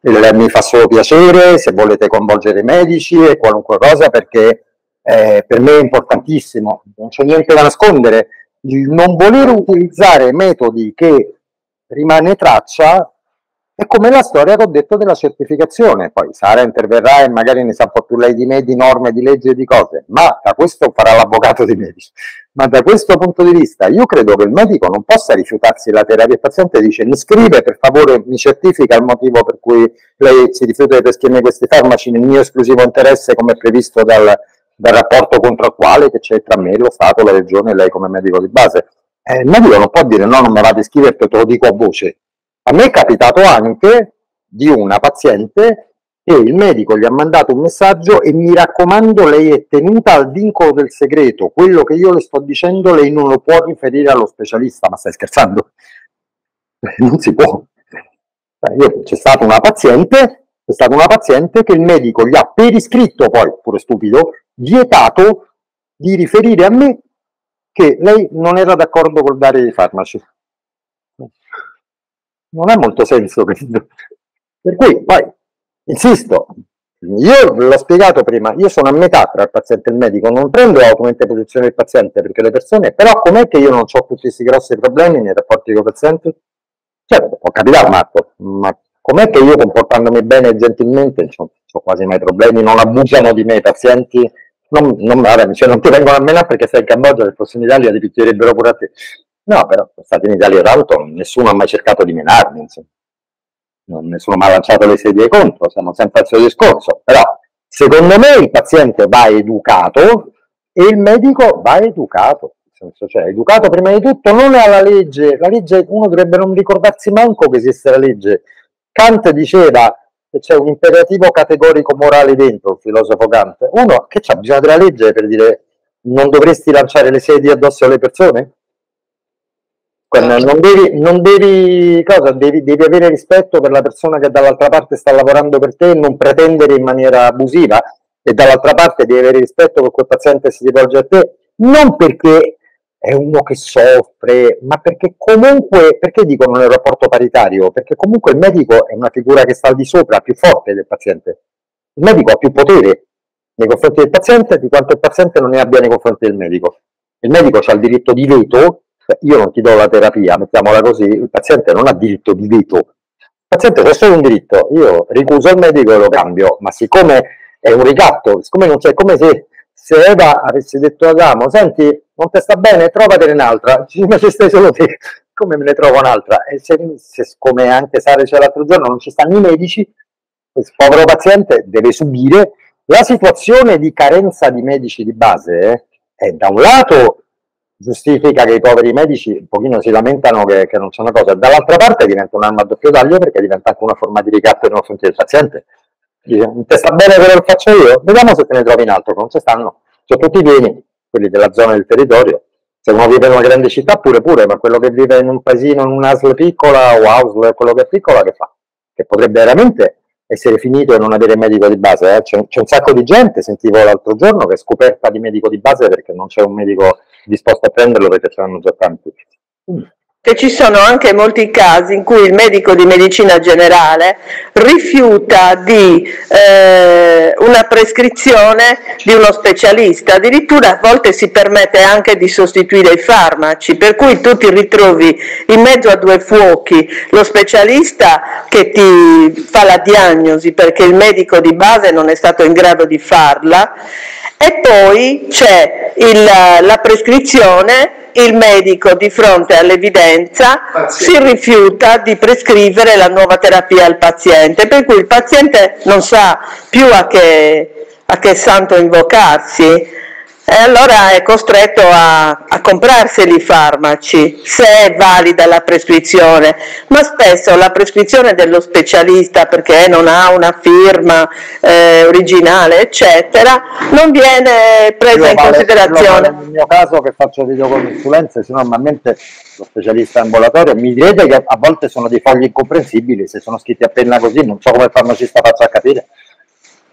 mi fa solo piacere se volete coinvolgere i medici e qualunque cosa perché eh, per me è importantissimo, non c'è niente da nascondere, il non voler utilizzare metodi che rimane traccia è come la storia che ho detto della certificazione, poi Sara interverrà e magari ne sa un po' più lei di me di norme, di leggi e di cose, ma da questo farà l'avvocato di medici. Ma da questo punto di vista io credo che il medico non possa rifiutarsi la terapia. Il paziente dice mi scrive per favore, mi certifica il motivo per cui lei si rifiuta di prescrivermi questi farmaci nel mio esclusivo interesse come previsto dal, dal rapporto contrattuale che c'è tra me, lo Stato, la Regione e lei come medico di base. Eh, il medico non può dire no, non me vado a scrivere, te lo dico a voce a me è capitato anche di una paziente che il medico gli ha mandato un messaggio e mi raccomando lei è tenuta al vincolo del segreto, quello che io le sto dicendo lei non lo può riferire allo specialista, ma stai scherzando? (laughs) Non si può. Io, c'è stata una paziente, c'è stata una paziente che il medico gli ha per iscritto, poi pure stupido, vietato di riferire a me che lei non era d'accordo col dare i farmaci non ha molto senso, credo. Per cui, poi, insisto, io l'ho spiegato prima, io sono a metà tra il paziente e il medico, non prendo automente posizione del paziente perché le persone, però com'è che io non ho tutti questi grossi problemi nei rapporti con i pazienti? Certo, può capitare Marco, ma com'è che io comportandomi bene e gentilmente non ho quasi mai problemi, non abusano di me i pazienti, non, non, vabbè, cioè non ti vengono a menare perché sei in Cambogia, nel prossimo Italia ti picchierebbero pure a te. No, però sono stato in Italia tanto, nessuno ha mai cercato di menarmi. Non, nessuno mi ha lanciato le sedie contro, siamo sempre al suo discorso. Però, secondo me, il paziente va educato e il medico va educato. Cioè, educato prima di tutto non è alla legge. La legge, uno dovrebbe non ricordarsi manco che esiste la legge. Kant diceva che c'è un imperativo categorico morale dentro, il filosofo Kant. Uno, che c'ha bisogno della legge per dire non dovresti lanciare le sedie addosso alle persone? Non devi, non devi, cosa, devi, devi, avere rispetto per la persona che dall'altra parte sta lavorando per te e non pretendere in maniera abusiva e dall'altra parte devi avere rispetto che quel paziente si rivolge a te non perché è uno che soffre, ma perché comunque, perché dico non è un rapporto paritario? Perché comunque il medico è una figura che sta al di sopra, più forte del paziente. Il medico ha più potere nei confronti del paziente di quanto il paziente non ne abbia nei confronti del medico. Il medico ha il diritto di veto io non ti do la terapia, mettiamola così, il paziente non ha diritto di veto. Il paziente ha solo un diritto, io ricuso il medico e lo cambio, ma siccome è un ricatto, siccome non c'è, come se, se Eva avesse detto ad Adamo, senti, non ti sta bene, trovatene un'altra, (laughs) ma ci stai solo te, come me ne trovo un'altra? E se, se come anche Sara c'era l'altro giorno, non ci stanno i medici, questo povero paziente deve subire la situazione di carenza di medici di base è da un lato giustifica che i poveri medici un pochino si lamentano che, che non una cosa, dall'altra parte diventa un'arma a doppio taglio perché diventa anche una forma di ricatto nei confronti del paziente. Dice, sta bene quello che faccio io? Vediamo se te ne trovi in altro, non ci stanno. Cioè tutti i pieni, quelli della zona del territorio. Se uno vive in una grande città pure pure, ma quello che vive in un paesino, in un'ASL piccola o ASL, quello che è piccola, che fa? Che potrebbe veramente essere finito e non avere medico di base. Eh? C'è, c'è, un sacco di gente, sentivo l'altro giorno, che è scoperta di medico di base perché non c'è un medico disposto a prenderlo perché ce l'hanno già tanti. Che ci sono anche molti casi in cui il medico di medicina generale rifiuta di eh, una prescrizione di uno specialista, addirittura a volte si permette anche di sostituire i farmaci, per cui tu ti ritrovi in mezzo a due fuochi, lo specialista che ti fa la diagnosi perché il medico di base non è stato in grado di farla e poi c'è il, la prescrizione il medico di fronte all'evidenza si rifiuta di prescrivere la nuova terapia al paziente, per cui il paziente non sa più a che, a che santo invocarsi e allora è costretto a, a comprarseli i farmaci se è valida la prescrizione, ma spesso la prescrizione dello specialista perché non ha una firma eh, originale eccetera non viene presa Io in vale, considerazione. Nel mio caso che faccio videoconsulenze, se normalmente lo specialista ambulatorio mi direte che a volte sono dei fogli incomprensibili, se sono scritti a penna così non so come il farmacista faccia a capire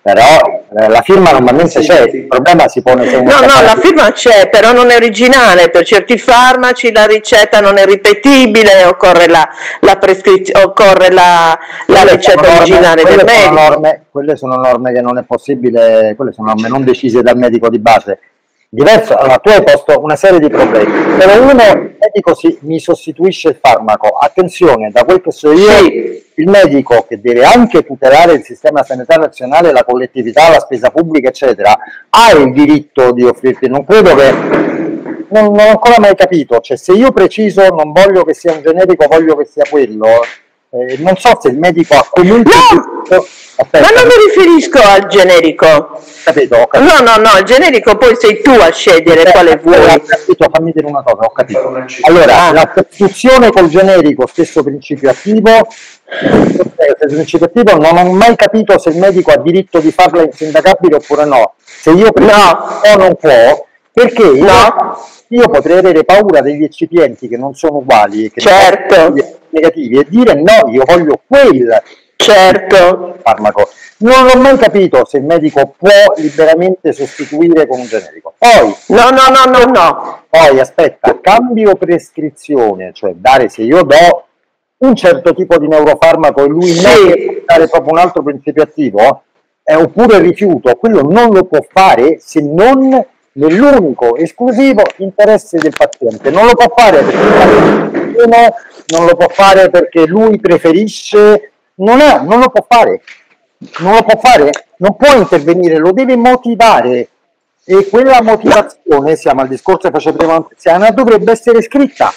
però eh, la firma normalmente c'è, il problema si pone se uno No, no, la firma c'è, però non è originale, per certi farmaci la ricetta non è ripetibile, occorre la, la, prescriz- occorre la, la ricetta norme, originale del medico. Norme, quelle sono norme che non è possibile, quelle sono norme non decise dal medico di base, diverso, allora tu hai posto una serie di problemi. Per uno, il medico si, mi sostituisce il farmaco. Attenzione, da quel che so io, sì. il medico che deve anche tutelare il sistema sanitario nazionale, la collettività, la spesa pubblica, eccetera, ha il diritto di offrirti. Non credo che non, non ho ancora mai capito, cioè se io preciso non voglio che sia un generico, voglio che sia quello, eh, non so se il medico ha comunque... No! Aspetta. Ma non mi riferisco al generico. Capito, ho capito. No, no, no, il generico poi sei tu a scegliere Aspetta, quale vuoi. Ho capito, fammi dire una cosa, ho capito. Allora, la sostituzione col generico, stesso principio attivo, stesso principio attivo, non ho mai capito se il medico ha diritto di farla insindacabile oppure no. Se io prendo no. o non può, perché no. io, io potrei avere paura degli eccipienti che non sono uguali, che certo. sono negativi, e dire no, io voglio quel certo. farmaco. Non ho mai capito se il medico può liberamente sostituire con un generico. Poi, no, no, no, no, no. Poi aspetta, cambio prescrizione, cioè dare se io do un certo tipo di neurofarmaco e lui sì. dare proprio un altro principio attivo, eh, oppure rifiuto, quello non lo può fare se non nell'unico esclusivo interesse del paziente. Non lo può fare perché non lo può fare perché lui preferisce non, è, non lo può fare, non lo può fare, non può intervenire, lo deve motivare e quella motivazione, siamo al discorso che facevo prima anziana, dovrebbe essere scritta.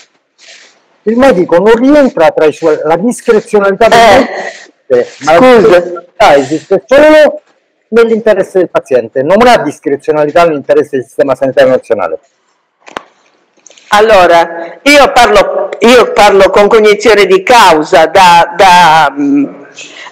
Il medico non rientra tra i suoi, la discrezionalità del eh, medico, ma la discrezionalità esiste solo nell'interesse del paziente, non ha discrezionalità nell'interesse del sistema sanitario nazionale. Allora, io parlo, io parlo con cognizione di causa da, da,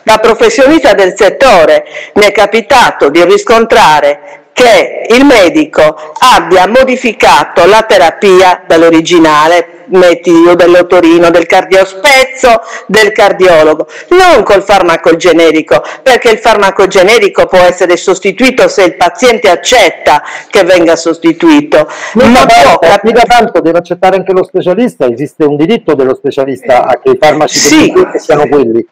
da professionista del settore. Mi è capitato di riscontrare che il medico abbia modificato la terapia dall'originale, metti io dell'otorino, del cardiospezzo, del cardiologo, non col farmaco generico, perché il farmaco generico può essere sostituito se il paziente accetta che venga sostituito. Non ma può mica tanto deve accettare anche lo specialista, esiste un diritto dello specialista a che i farmaci sì. siano quelli.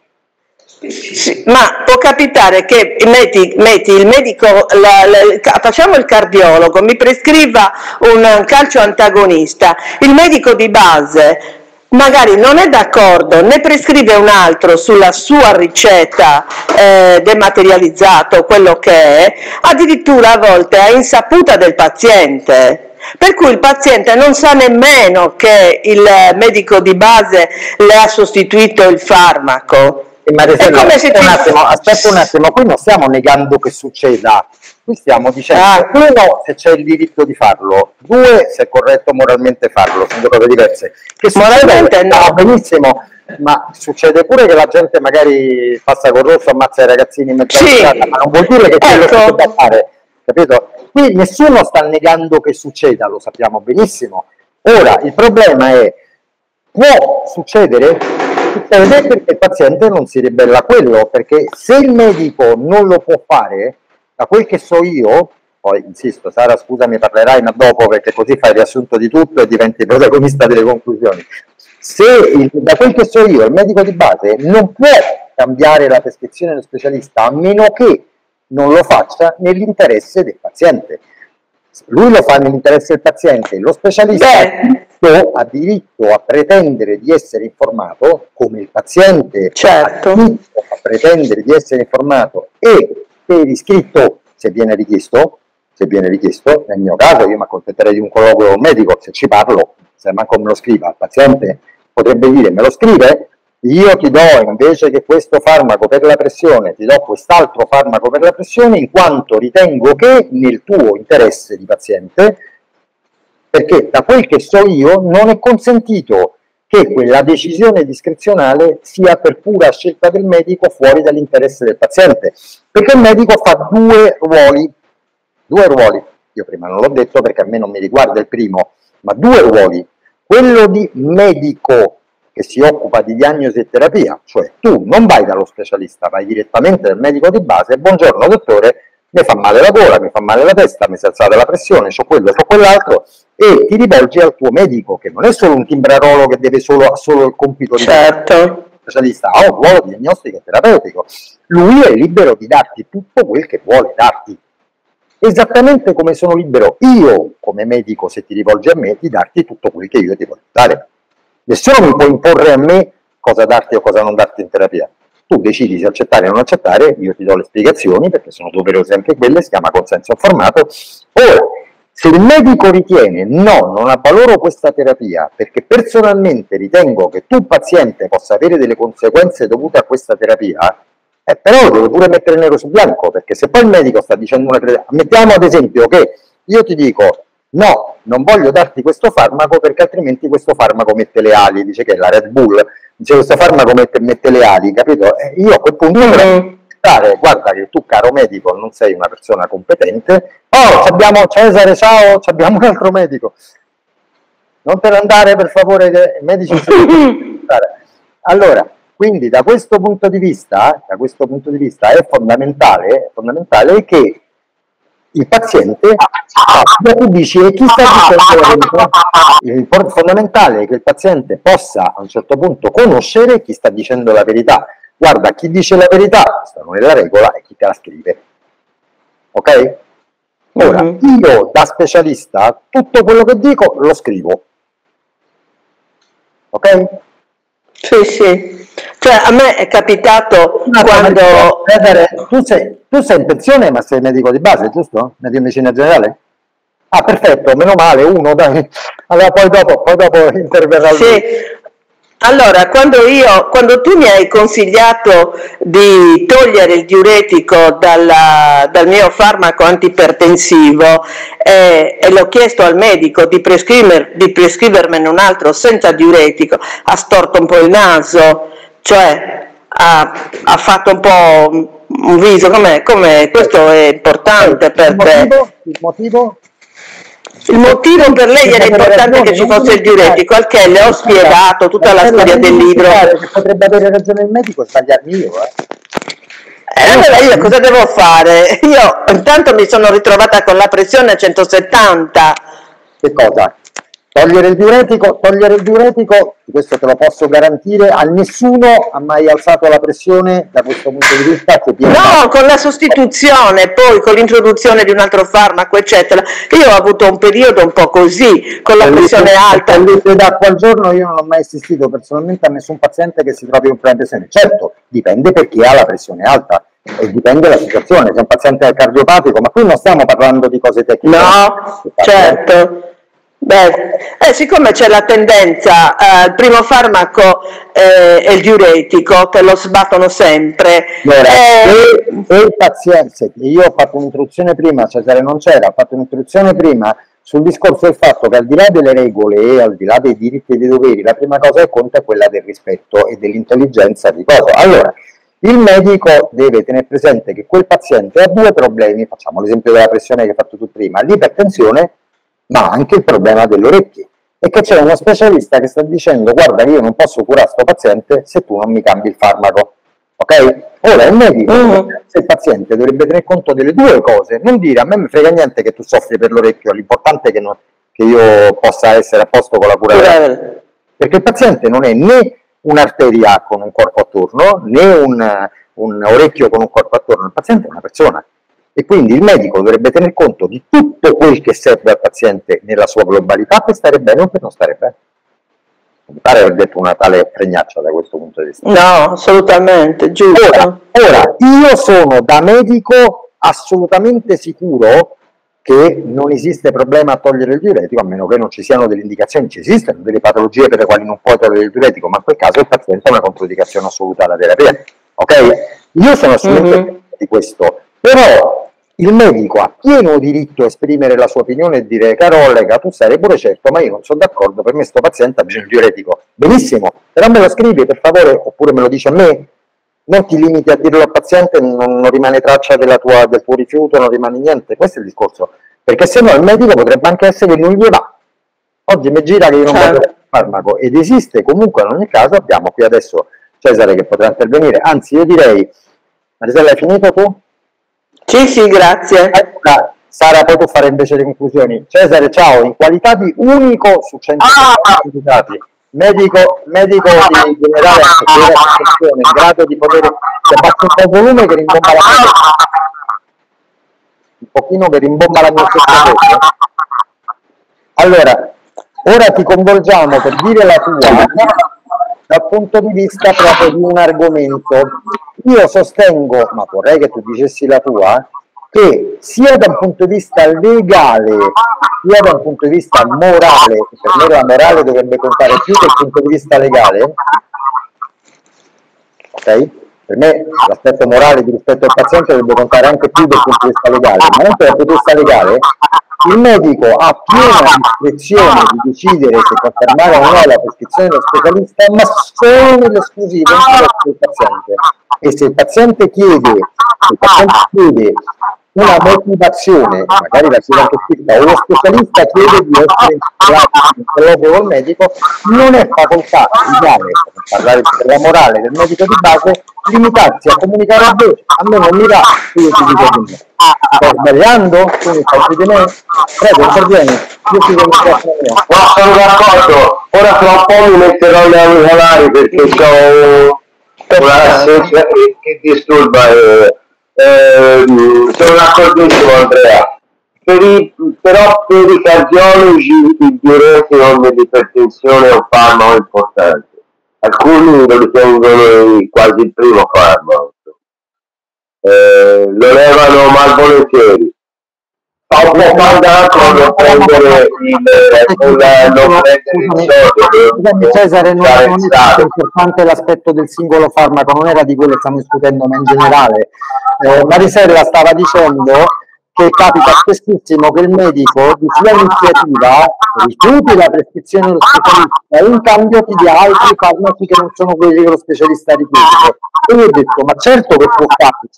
Sì, ma può capitare che metti, metti il medico, la, la, facciamo il cardiologo, mi prescriva un calcio antagonista, il medico di base magari non è d'accordo, ne prescrive un altro sulla sua ricetta eh, dematerializzato, quello che è, addirittura a volte a insaputa del paziente. Per cui il paziente non sa nemmeno che il medico di base le ha sostituito il farmaco Marisella, aspetta, un attimo, aspetta un attimo, qui non stiamo negando che succeda, qui stiamo dicendo, ah. uno, se c'è il diritto di farlo, due, se è corretto moralmente farlo, sono due cose diverse. Che moralmente no. no. benissimo, ma succede pure che la gente magari passa col rosso, ammazza i ragazzini in mezzo sì. alla ma non vuol dire che quello ecco. che si fare, capito? Qui nessuno sta negando che succeda, lo sappiamo benissimo. Ora, il problema è, può succedere? Succede perché il paziente non si ribella a quello, perché se il medico non lo può fare, da quel che so io, poi insisto, Sara scusami parlerai ma dopo perché così fai riassunto di tutto e diventi protagonista delle conclusioni. Se il, da quel che so io il medico di base non può cambiare la prescrizione dello specialista a meno che non lo faccia nell'interesse del paziente. Lui lo fa nell'interesse del paziente, lo specialista Beh. Ha diritto a pretendere di essere informato, come il paziente certo. ha diritto a pretendere di essere informato e per iscritto, se viene richiesto, se viene richiesto, nel mio caso io mi accontenterei di un colloquio medico, se ci parlo, se manco me lo scriva, il paziente potrebbe dire me lo scrive, io ti do invece che questo farmaco per la pressione, ti do quest'altro farmaco per la pressione in quanto ritengo che nel tuo interesse di paziente, perché da quel che so io non è consentito che quella decisione discrezionale sia per pura scelta del medico fuori dall'interesse del paziente, perché il medico fa due ruoli. Due ruoli, io prima non l'ho detto perché a me non mi riguarda il primo, ma due ruoli, quello di medico che si occupa di diagnosi e terapia, cioè tu non vai dallo specialista, vai direttamente dal medico di base, buongiorno dottore, mi fa male la gola, mi fa male la testa, mi si è alzata la pressione, ho quello, ho quell'altro, e ti rivolgi al tuo medico, che non è solo un timbrarolo che deve solo, ha solo il compito di certo. specialista, ha un ruolo diagnostico e terapeutico. Lui è libero di darti tutto quel che vuole darti esattamente come sono libero io come medico, se ti rivolgi a me, di darti tutto quel che io ti voglio dare. Nessuno mi può imporre a me cosa darti o cosa non darti in terapia. Tu decidi se accettare o non accettare, io ti do le spiegazioni perché sono doverose anche quelle, si chiama consenso informato. Ora, se il medico ritiene no, non ha valore questa terapia perché personalmente ritengo che tu paziente possa avere delle conseguenze dovute a questa terapia, eh, però lo devo pure mettere nero su bianco, perché se poi il medico sta dicendo una credenza, mettiamo ad esempio che io ti dico no, non voglio darti questo farmaco perché altrimenti questo farmaco mette le ali, dice che è la Red Bull, dice questo farmaco mette, mette le ali, capito? Eh, io a quel punto dovrei stare, guarda che tu caro medico non sei una persona competente, oh abbiamo Cesare, ciao, abbiamo un altro medico, non te ne andare per favore, che i medici (laughs) Allora, quindi da questo punto di vista, questo punto di vista è, fondamentale, è fondamentale che il paziente dici e chi sta dicendo il fondamentale è che il paziente possa a un certo punto conoscere chi sta dicendo la verità guarda chi dice la verità questa non è la regola e chi te la scrive ok? ora mm-hmm. io da specialista tutto quello che dico lo scrivo ok? sì sì cioè, a me è capitato no, quando... Tu sei, tu sei in pensione ma sei medico di base, giusto? Medico medicina generale? Ah, perfetto, meno male, uno, dai. Allora poi dopo, poi dopo interverrà Sì, allora, quando, io, quando tu mi hai consigliato di togliere il diuretico dalla, dal mio farmaco antipertensivo eh, e l'ho chiesto al medico di, prescriver, di prescrivermene un altro senza diuretico, ha storto un po' il naso, cioè ha, ha fatto un po' un viso, come questo è importante per il motivo, te. Il motivo? Il motivo per lei era importante che ci fosse il diuretico, al che le ho spiegato tutta la storia del libro. Potrebbe avere ragione il medico e sbagliarmi io, eh. Eh, allora io cosa devo fare? Io intanto mi sono ritrovata con la pressione a 170. Che cosa? Togliere il diuretico, togliere il diuretico, questo te lo posso garantire, a nessuno ha mai alzato la pressione da questo punto di vista. No, con la sostituzione, poi con l'introduzione di un altro farmaco, eccetera. Io ho avuto un periodo un po' così, con la pressione alta. Il d'acqua al giorno io non ho mai assistito personalmente a nessun paziente che si trovi con pressione. Certo, dipende per chi ha la pressione alta e dipende dalla situazione. Se è un paziente cardiopatico, ma qui non stiamo parlando di cose tecniche. No, certo Beh, eh, siccome c'è la tendenza, eh, il primo farmaco eh, è il diuretico, che lo sbattono sempre. Allora, Eh, se, se il paziente, io ho fatto un'introduzione prima, Cesare non c'era, ho fatto un'introduzione prima sul discorso del fatto che al di là delle regole e al di là dei diritti e dei doveri, la prima cosa che conta è quella del rispetto e dell'intelligenza di cosa. Allora, il medico deve tenere presente che quel paziente ha due problemi, facciamo l'esempio della pressione che hai fatto tu prima, l'ipertensione, ma anche il problema delle orecchie. E che c'è uno specialista che sta dicendo guarda che io non posso curare questo paziente se tu non mi cambi il farmaco. Ok? Ora il medico, Mhm. se il paziente dovrebbe tener conto delle due cose, non dire a me mi frega niente che tu soffri per l'orecchio, l'importante è che, non- che io possa essere a posto con la cura della pure- perché il paziente non è né un'arteria con un corpo attorno né un, un orecchio con un corpo attorno, il paziente è una persona e quindi il medico dovrebbe tener conto di tutto quel che serve al paziente nella sua globalità per stare bene o per non stare bene. Mi pare aver detto una tale fregnaccia da questo punto di vista. No, assolutamente, giusto. Ora, ora, io sono da medico assolutamente sicuro che non esiste problema a togliere il diuretico, a meno che non ci siano delle indicazioni, ci esistono delle patologie per le quali non puoi togliere il diuretico, ma in quel caso il paziente ha una controindicazione assoluta alla terapia. Ok? Io sono assolutamente Mhm. convinto di questo, però il medico ha pieno diritto a esprimere la sua opinione e dire caro collega tu sarai pure certo ma io non sono d'accordo per me sto paziente ha bisogno di diuretico. Benissimo però me lo scrivi per favore oppure me lo dici a me. Non ti limiti a dirlo al paziente non, non rimane traccia tua- del tuo rifiuto non rimane niente. Questo è il discorso. Perché se no il medico potrebbe anche essere che non gli va. Oggi mi gira che io non Certo. voglio il farmaco ed esiste comunque in ogni caso abbiamo qui adesso Cesare che potrà intervenire. Anzi io direi Marisella hai finito tu? Sì, sì, grazie. Allora, Sara, poi tu fare invece le conclusioni. Cesare, ciao, in qualità di unico su 100 candidati, medico, medico di generale assessore attenzione, in grado di poter, se abbassi un po' il volume che rimbomba la mia. Un pochino che rimbomba la mia stessa voce. Allora, ora ti coinvolgiamo per dire la tua dal punto di vista proprio di un argomento. Io sostengo, ma vorrei che tu dicessi la tua, che sia da un punto di vista legale, sia da un punto di vista morale, che per me la morale dovrebbe contare più del punto di vista legale, ok? Per me l'aspetto morale di rispetto al paziente dovrebbe contare anche più del punto di vista legale, dal punto di vista legale il medico ha piena discrezione di decidere se confermare o no la prescrizione dello specialista, ma solo nell'esclusivo interesse del paziente. E se il paziente chiede, se il paziente chiede una motivazione, magari la anche scritta, o lo specialista chiede di essere integrato in un colloquio col medico, non è facoltà legale, per parlare della morale del medico di base, limitarsi a comunicare a voce, a me non mi va, io ti dico di me. Sto sbagliando? Mi fai di me? Prego, intervieni, io ti microfono mio. Ma sono d'accordo, ora tra un po' mi metterò le auricolari perché ho un'assenza che, che disturba. eh, ehm, sono d'accordissimo Andrea. Per i- però per i cardiologi il diuretico nell'ipertensione è un farmaco importante. Alcuni lo ritengono quasi il primo farmaco. Eh, lo levano malvolentieri. Ho mandato a non prendere il, prendere il sodio. Scusami Cesare, non, non è importante l'aspetto del singolo farmaco, non era di quello che stiamo discutendo, ma in generale. Eh, Marisella stava dicendo che capita spessissimo che il medico di sua iniziativa rifiuti la prescrizione dello specialista e in cambio ti dia altri farmaci che non sono quelli che lo specialista ha richiesto. E io ho detto, ma certo che può farci,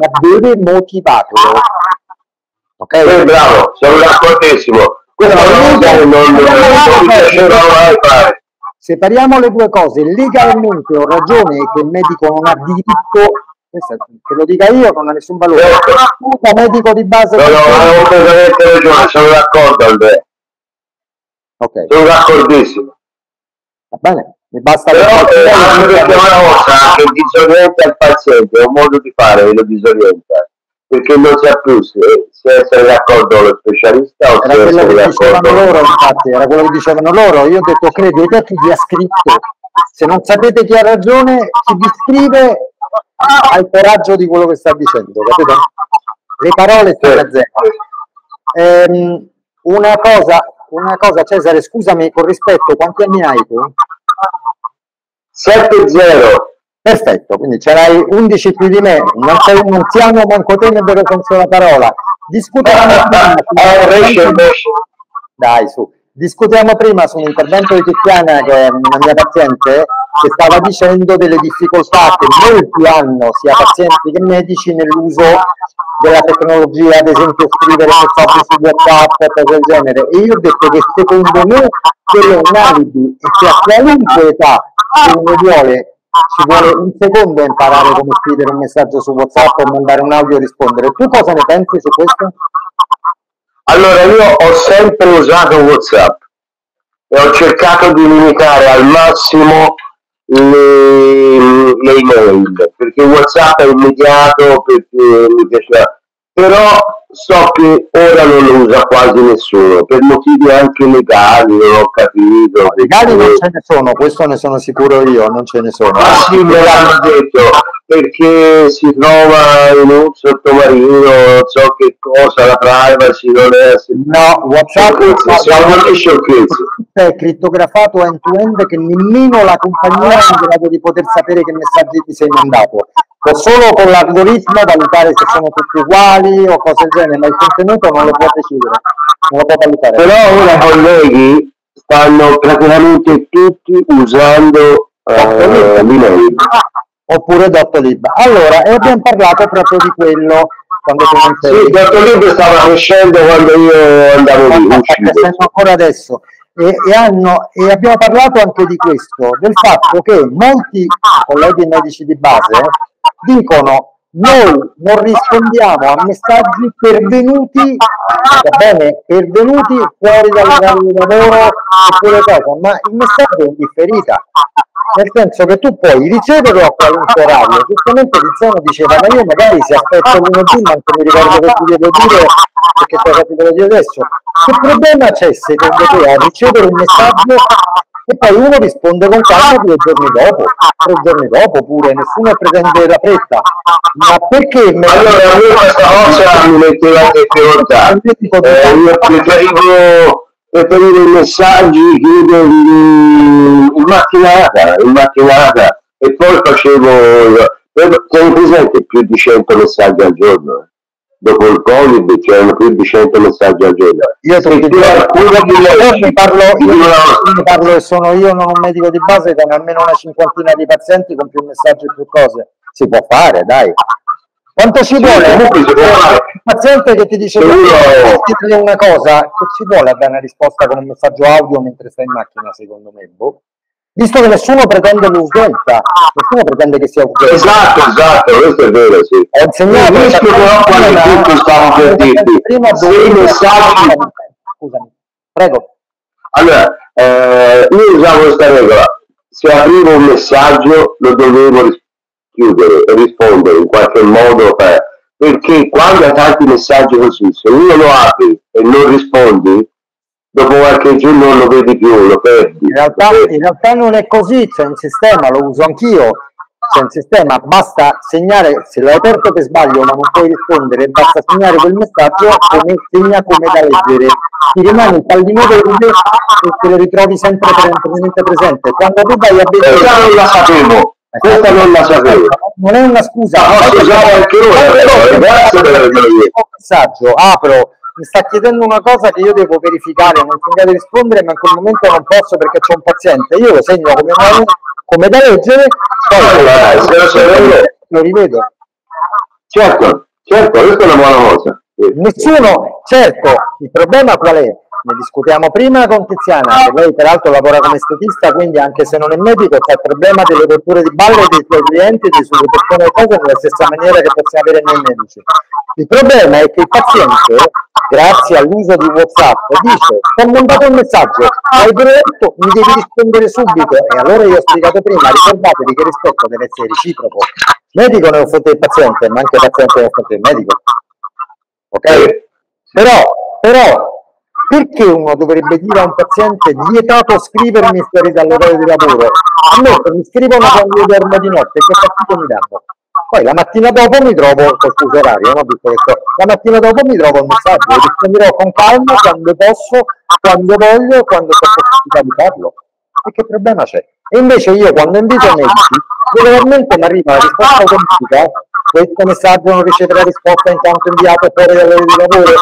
ma deve motivarlo. Ok? Eh, bravo, sono d'accordissimo. Questa cosa non, non mi piaceva mai fare. separiamo le due cose, legalmente ho ragione che il medico non ha diritto, che lo dica io non ha nessun valore, da medico di base, No, no, avevo completamente ragione, sono d'accordo Andrea, ok, sono d'accordissimo. va bene, mi basta Però eh, anche perché una cosa che disorienta il paziente, è un modo di fare che lo disorienta, perché non sa più se, se essere d'accordo con lo specialista o era se quello essere che dicevano d'accordo loro, infatti, era quello che dicevano loro, io ho detto credete a chi vi ha scritto, se non sapete chi ha ragione, chi vi scrive ha il coraggio di quello che sta dicendo, capito? Le parole stanno a zero. Ehm, una cosa, una cosa Cesare, scusami, con rispetto, quanti anni hai tu? 7-0. Perfetto, quindi ce l'hai 11 più di me, non sei un anziano manco te nel vero senso della parola. Discutiamo (laughs) prima, dai su, discutiamo prima su un intervento di Tiziana che è una mia paziente che stava dicendo delle difficoltà che molti hanno, sia pazienti che medici, nell'uso della tecnologia, ad esempio scrivere messaggi su WhatsApp e cose del genere. E io ho detto che secondo me quello è un alibi e che a qualunque età se uno vuole ci vuole un secondo imparare come scrivere un messaggio su WhatsApp o mandare un audio e rispondere. Tu cosa ne pensi su questo? Allora, io ho sempre usato WhatsApp e ho cercato di limitare al massimo le, le email perché WhatsApp è immediato perché mi piace però so che ora non lo usa quasi nessuno per motivi anche legali non ho capito. Legali non ce ne sono questo ne sono sicuro io non ce ne sono. Ma sì me l'hanno detto perché si trova in un sottomarino non so che cosa la privacy non è no whatsapp sono delle sciocchezze. È crittografato end to end che nemmeno la compagnia è in grado di poter sapere che messaggi ti sei mandato può solo con l'algoritmo valutare se sono tutti uguali o cose del genere, ma il contenuto non lo può decidere, non lo può valutare. Però ora colleghi stanno praticamente tutti usando uh, l'email. Oppure Dottolib. Allora, e abbiamo parlato proprio di quello quando tu. Sì, Dottolib stava crescendo quando io andavo lì. Sta crescendo ancora adesso. E, e, hanno, e, abbiamo parlato anche di questo, del fatto che molti colleghi medici di base dicono noi non rispondiamo a messaggi pervenuti, va bene, pervenuti fuori di lavoro oppure cosa, ma il messaggio è in differita, nel senso che tu puoi riceverlo a qualunque orario. Giustamente Tiziano diceva, ma io magari se aspetto lunedì ma mi ricordo che ti devo dire perché cosa ti devo dire adesso. Che problema c'è secondo te a ricevere un messaggio e poi uno risponde con calma due giorni dopo, tre giorni dopo pure, nessuno pretende la fretta. Ma perché? Me allora, io questa cosa mi metteva in difficoltà. Eh, io preferivo, preferivo i messaggi, chiudo in, in mattinata, in mattinata, e poi facevo... Sei presente più di 100 messaggi al giorno? Dopo il Covid c'erano più di 100 messaggi al giorno. Io ti dico, io parlo, io, io parlo e sono io, non un medico di base, con almeno una cinquantina di pazienti con più messaggi e più cose. Si può fare, dai. Quanto ci sì, vuole? Comunque si può fare. Il paziente che ti dice io... una cosa, che ci vuole a dare una risposta con un messaggio audio mentre stai in macchina, secondo me. Boh visto che nessuno pretende l'urgenza, nessuno pretende che sia urgente. Esatto, esatto, questo è vero, sì. Ho insegnato il rischio però qual è tutto stavo per dirti. Prima due messaggi. Scusami, prego. Allora, eh, io usavo questa regola, se aprivo un messaggio lo dovevo chiudere e rispondere in qualche modo per, perché quando hai tanti messaggi così, se uno lo apri e non rispondi, dopo qualche giorno non lo vedi più, lo perdi. In realtà, in realtà non è così, c'è un sistema, lo uso anch'io, c'è un sistema, basta segnare, se l'hai aperto per sbaglio ma non puoi rispondere, basta segnare quel messaggio come segna come da leggere. Ti rimane il pallino verde e te lo ritrovi sempre presentemente presente. Quando tu vai a vedere... Questa non la sapevo. Questa non la sapevo. Non è una scusa. No, scusavo anche ora, grazie per averlo detto. messaggio, apro, mi sta chiedendo una cosa che io devo verificare, non sono in grado di rispondere, ma in quel momento non posso perché c'è un paziente. Io lo segno come, come da leggere, poi lo rivedo. Certo, certo, questa è una buona cosa. Nessuno, certo, il problema qual è? ne discutiamo prima con Tiziana, che lei peraltro lavora come estetista, quindi anche se non è medico c'è il problema delle rotture di balle dei suoi clienti, delle sue persone cose nella stessa maniera che possiamo avere noi medici. Il problema è che il paziente, grazie all'uso di WhatsApp, dice ti ho mandato un messaggio, hai detto, mi devi rispondere subito. E allora io ho spiegato prima, ricordatevi che il rispetto deve essere reciproco. Medico nei confronti del paziente, ma anche il paziente nei confronti del medico. Ok? Però, però perché uno dovrebbe dire a un paziente vietato scrivermi fuori dall'orario di lavoro? A me se mi scrivono quando io dormo di notte, che fastidio mi danno? Poi la mattina dopo mi trovo col fuso orario, no? La mattina dopo mi trovo il messaggio, risponderò con calma quando posso, quando voglio, quando ho possibilità di farlo. E che problema c'è? E invece io quando invito medici, regolarmente mi arriva la risposta automatica, questo messaggio non riceve la risposta in quanto inviato fuori dall'ora di lavoro.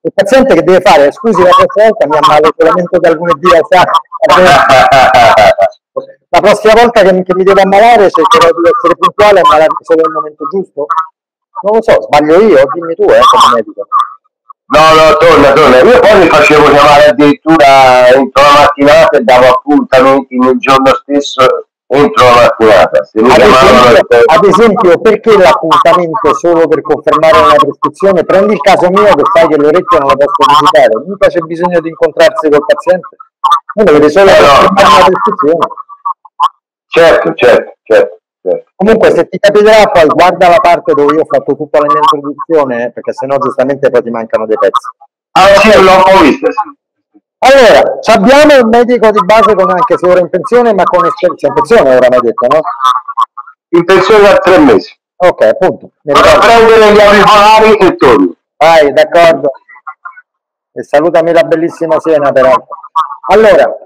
Il paziente che deve fare, scusi la prossima volta mi ammalo solamente dal lunedì al sabato. La prossima volta che mi, che mi devo ammalare cercherò di essere puntuale e ammalarmi solo nel momento giusto. Non lo so, sbaglio io, dimmi tu, eh, come medico. No, no, torna, torna. Io poi mi facevo chiamare addirittura entro la mattinata e davo appuntamenti nel giorno stesso entro la mattinata. Se mi Ad chiamavano esempio, ad esempio, perché l'appuntamento solo per confermare una prescrizione? Prendi il caso mio che sai che l'orecchio non lo posso visitare, mica c'è bisogno di incontrarsi col paziente. Uno vede solo Eh, no. una prescrizione. Certo, certo, certo. certo. Comunque, se ti capiterà, poi guarda la parte dove io ho fatto tutta la mia introduzione, eh, perché sennò giustamente poi ti mancano dei pezzi. Ah sì, l'ho vista, sì. Allora, abbiamo un medico di base con anche se ora in pensione, ma con esperienza in pensione, ora mi hai detto, no? In pensione da tre mesi. Ok, appunto. Vado a prendere gli auricolari e torno. Vai, d'accordo. E salutami la bellissima Siena, peraltro. Allora,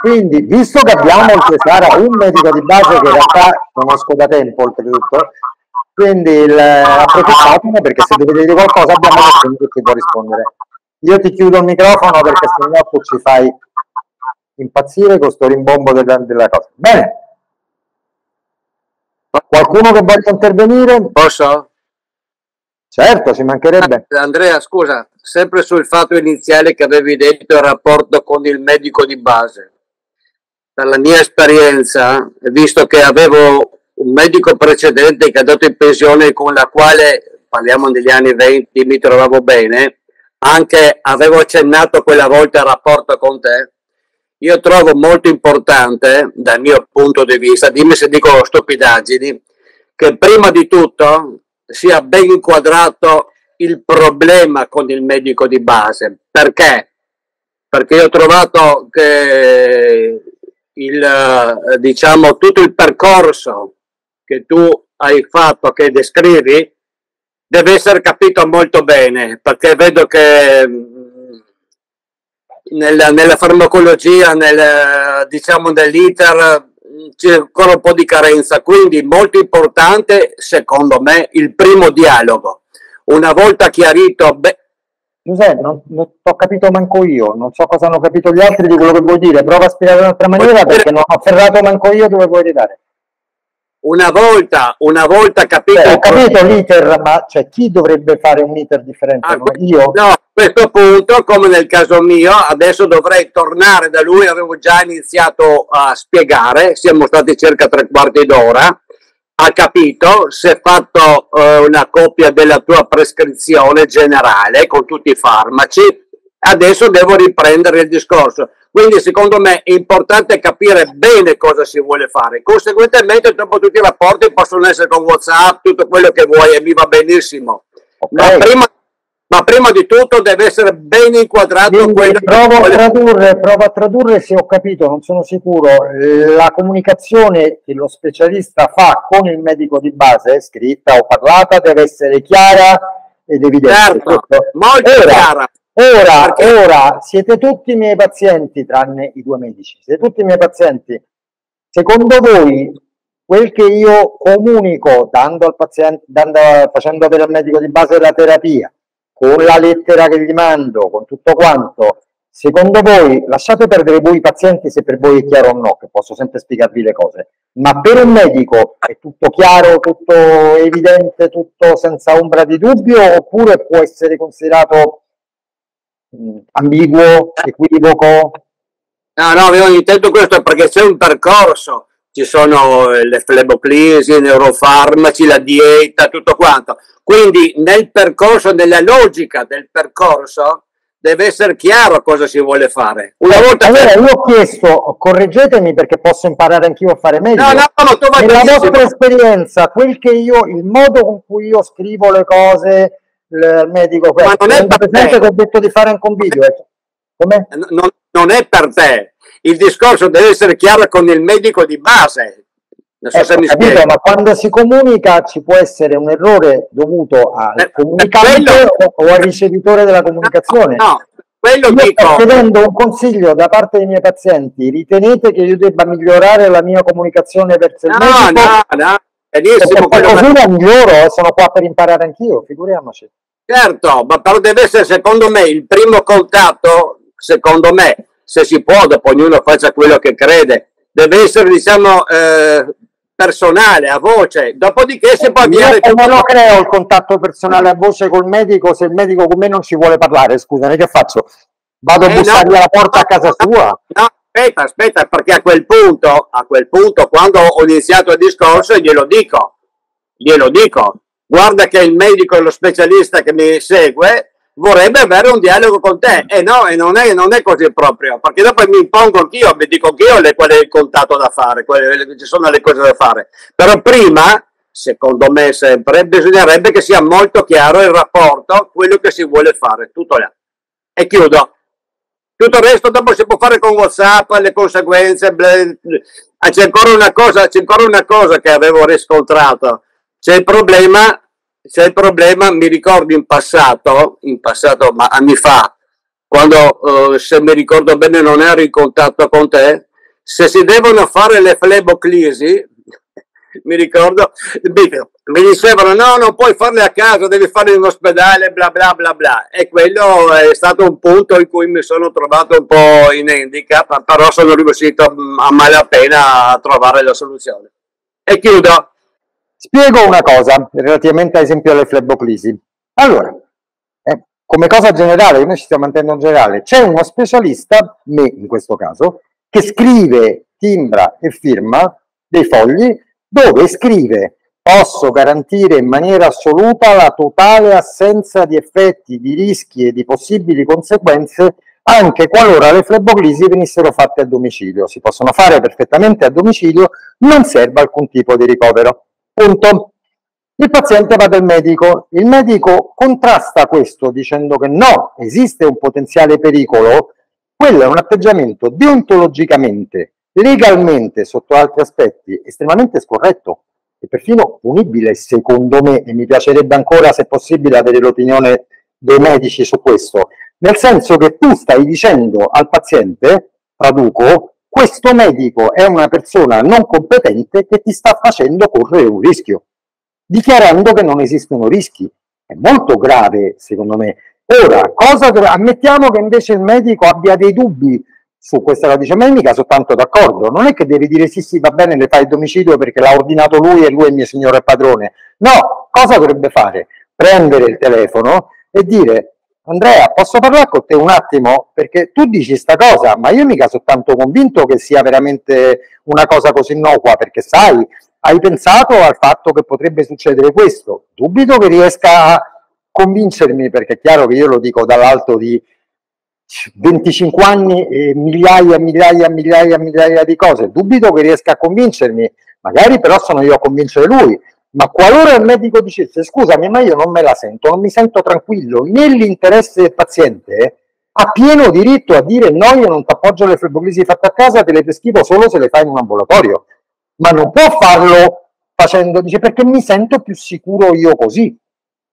quindi, visto che abbiamo il Cesara, un medico di base che in realtà conosco da tempo, oltretutto, quindi il, approfittatene perché se dovete dire qualcosa abbiamo nessuno che ti può rispondere. Io ti chiudo il microfono perché se no tu ci fai impazzire con sto rimbombo della, della cosa. Bene. Qualcuno che voglia intervenire? Posso? Certo, ci mancherebbe. Andrea, scusa, sempre sul fatto iniziale che avevi detto il rapporto con il medico di base. Per la mia esperienza, visto che avevo un medico precedente che è andato in pensione con la quale, parliamo degli anni 20, mi trovavo bene, anche avevo accennato quella volta il rapporto con te, io trovo molto importante, dal mio punto di vista, dimmi se dico stupidaggini, che prima di tutto sia ben inquadrato il problema con il medico di base. Perché? Perché io ho trovato che il, eh, diciamo, tutto il percorso che tu hai fatto, che descrivi, deve essere capito molto bene, perché vedo che mh, nella, nella farmacologia, nel, diciamo nell'iter, c'è ancora un po' di carenza, quindi molto importante, secondo me, il primo dialogo. Una volta chiarito, beh, Giuseppe, non, non ho capito manco io, non so cosa hanno capito gli altri di quello che vuoi dire, prova a spiegare in un'altra maniera perché non ho ferrato manco io dove vuoi arrivare. Una volta, una volta capito... Cioè, ho capito l'iter, ma cioè, chi dovrebbe fare un iter differente? Ah, io? No, a questo punto, come nel caso mio, adesso dovrei tornare da lui, avevo già iniziato a spiegare, siamo stati circa tre quarti d'ora, ha capito, si è fatto eh, una copia della tua prescrizione generale con tutti i farmaci, adesso devo riprendere il discorso. Quindi secondo me è importante capire bene cosa si vuole fare. Conseguentemente dopo tutti i rapporti possono essere con WhatsApp, tutto quello che vuoi e mi va benissimo. Ok. Ma, prima, ma prima di tutto deve essere ben inquadrato Quindi quello provo a vuole- tradurre, provo a tradurre se ho capito, non sono sicuro. La comunicazione che lo specialista fa con il medico di base, scritta o parlata, deve essere chiara ed evidente. Certo, molto Ora, chiara. Ora, Perché- ora, siete tutti i miei pazienti, tranne i due medici, siete tutti i miei pazienti. Secondo voi, quel che io comunico dando al paziente, dando, facendo avere al medico di base la terapia, con la lettera che gli mando, con tutto quanto, secondo voi, lasciate perdere voi i pazienti se per voi è chiaro o no, che posso sempre spiegarvi le cose, ma per un medico è tutto chiaro, tutto evidente, tutto senza ombra di dubbio, oppure può essere considerato ambiguo, equivoco? No, no, avevo intento questo perché c'è un percorso, ci sono eh, le fleboclisi, i neurofarmaci, la dieta, tutto quanto. Quindi nel percorso, nella logica del percorso, deve essere chiaro cosa si vuole fare. Una volta Allora, che... io ho chiesto, correggetemi perché posso imparare anch'io a fare meglio. No, no, no, tu vai Nella benissimo. vostra esperienza, quel che io, il modo con cui io scrivo le cose, il medico, questo, non è tenete per presente te. che ho detto di fare anche un video. eh. Come? non, non è per te. Il discorso deve essere chiaro con il medico di base. Non so Eh, se mi capito, spiego. ma quando si comunica ci può essere un errore dovuto al Eh, comunicante quello- o al ricevitore della comunicazione. No, quello Io sto dico, chiedendo un consiglio da parte dei miei pazienti. Ritenete che io debba migliorare la mia comunicazione verso il no, medico? no, no, Se per quello- così la miglioro, sono qua per imparare anch'io, figuriamoci. certo, ma però deve essere secondo me il primo contatto, secondo me, se si può, dopo ognuno faccia quello che crede, deve essere diciamo eh, personale, a voce, dopodiché si può Io avviare come tutto. lo creo il contatto personale a voce col medico se il medico con me non ci vuole parlare? Scusami, che faccio? Vado a Eh, bussargli no, alla porta a no, casa no, sua? No, aspetta, aspetta, perché a quel punto, a quel punto, quando ho iniziato il discorso, glielo dico, glielo dico, guarda che il medico e lo specialista che mi segue vorrebbe avere un dialogo con te, e no, e non è, non è così proprio, perché dopo mi impongo anch'io, mi dico anch'io le, qual è il contatto da fare, quelle, ci sono le cose da fare, però prima, secondo me sempre, bisognerebbe che sia molto chiaro il rapporto, quello che si vuole fare, tutto là. E chiudo. Tutto il resto dopo si può fare con WhatsApp, le conseguenze. ble- Ah, c'è, ancora una cosa, c'è ancora una cosa che avevo riscontrato. C'è il problema, c'è il problema, mi ricordo in passato, in passato, ma anni fa, quando eh, se mi ricordo bene non ero in contatto con te, se si devono fare le fleboclisi, mi ricordo, mi dicevano no, non puoi farle a casa, devi farle in ospedale, bla bla bla bla. E quello è stato un punto in cui mi sono trovato un po' in handicap, però sono riuscito mm, a malapena a trovare la soluzione. E chiudo. Spiego una cosa relativamente ad esempio alle fleboclisi. Allora, eh, come cosa generale, noi ci stiamo mantenendo in generale, c'è uno specialista, me in questo caso, che scrive, timbra e firma dei fogli dove scrive posso garantire in maniera assoluta la totale assenza di effetti, di rischi e di possibili conseguenze anche qualora le fleboclisi venissero fatte a domicilio. Si possono fare perfettamente a domicilio, non serve alcun tipo di ricovero. Punto. Il paziente va dal medico, il medico contrasta questo dicendo che no, esiste un potenziale pericolo, quello è un atteggiamento deontologicamente, legalmente, sotto altri aspetti, estremamente scorretto e perfino punibile, secondo me, e mi piacerebbe ancora, se possibile, avere l'opinione dei medici su questo, nel senso che tu stai dicendo al paziente, traduco, questo medico è una persona non competente che ti sta facendo correre un rischio, dichiarando che non esistono rischi. È molto grave, secondo me. Ora, cosa ammettiamo che invece il medico abbia dei dubbi su questa cosa, dice, ma io mica sono tanto d'accordo, non è che devi dire sì, sì, va bene, le fai il domicilio perché l'ha ordinato lui e lui è il mio signore padrone. No, cosa dovrebbe fare? Prendere il telefono e dire, Andrea, posso parlare con te un attimo? Perché tu dici sta cosa, ma io mica sono tanto convinto che sia veramente una cosa così innocua, perché sai, hai pensato al fatto che potrebbe succedere questo. Dubito che riesca a convincermi, perché è chiaro che io lo dico dall'alto di 25 anni e migliaia e migliaia e migliaia migliaia di cose. Dubito che riesca a convincermi, magari però sono io a convincere lui. Ma qualora il medico dicesse scusami, ma io non me la sento, non mi sento tranquillo, nell'interesse del paziente, ha pieno diritto a dire no, io non ti appoggio le fleboclisi fatte a casa, te le prescrivo solo se le fai in un ambulatorio. Ma non può farlo facendo, dice perché mi sento più sicuro io così,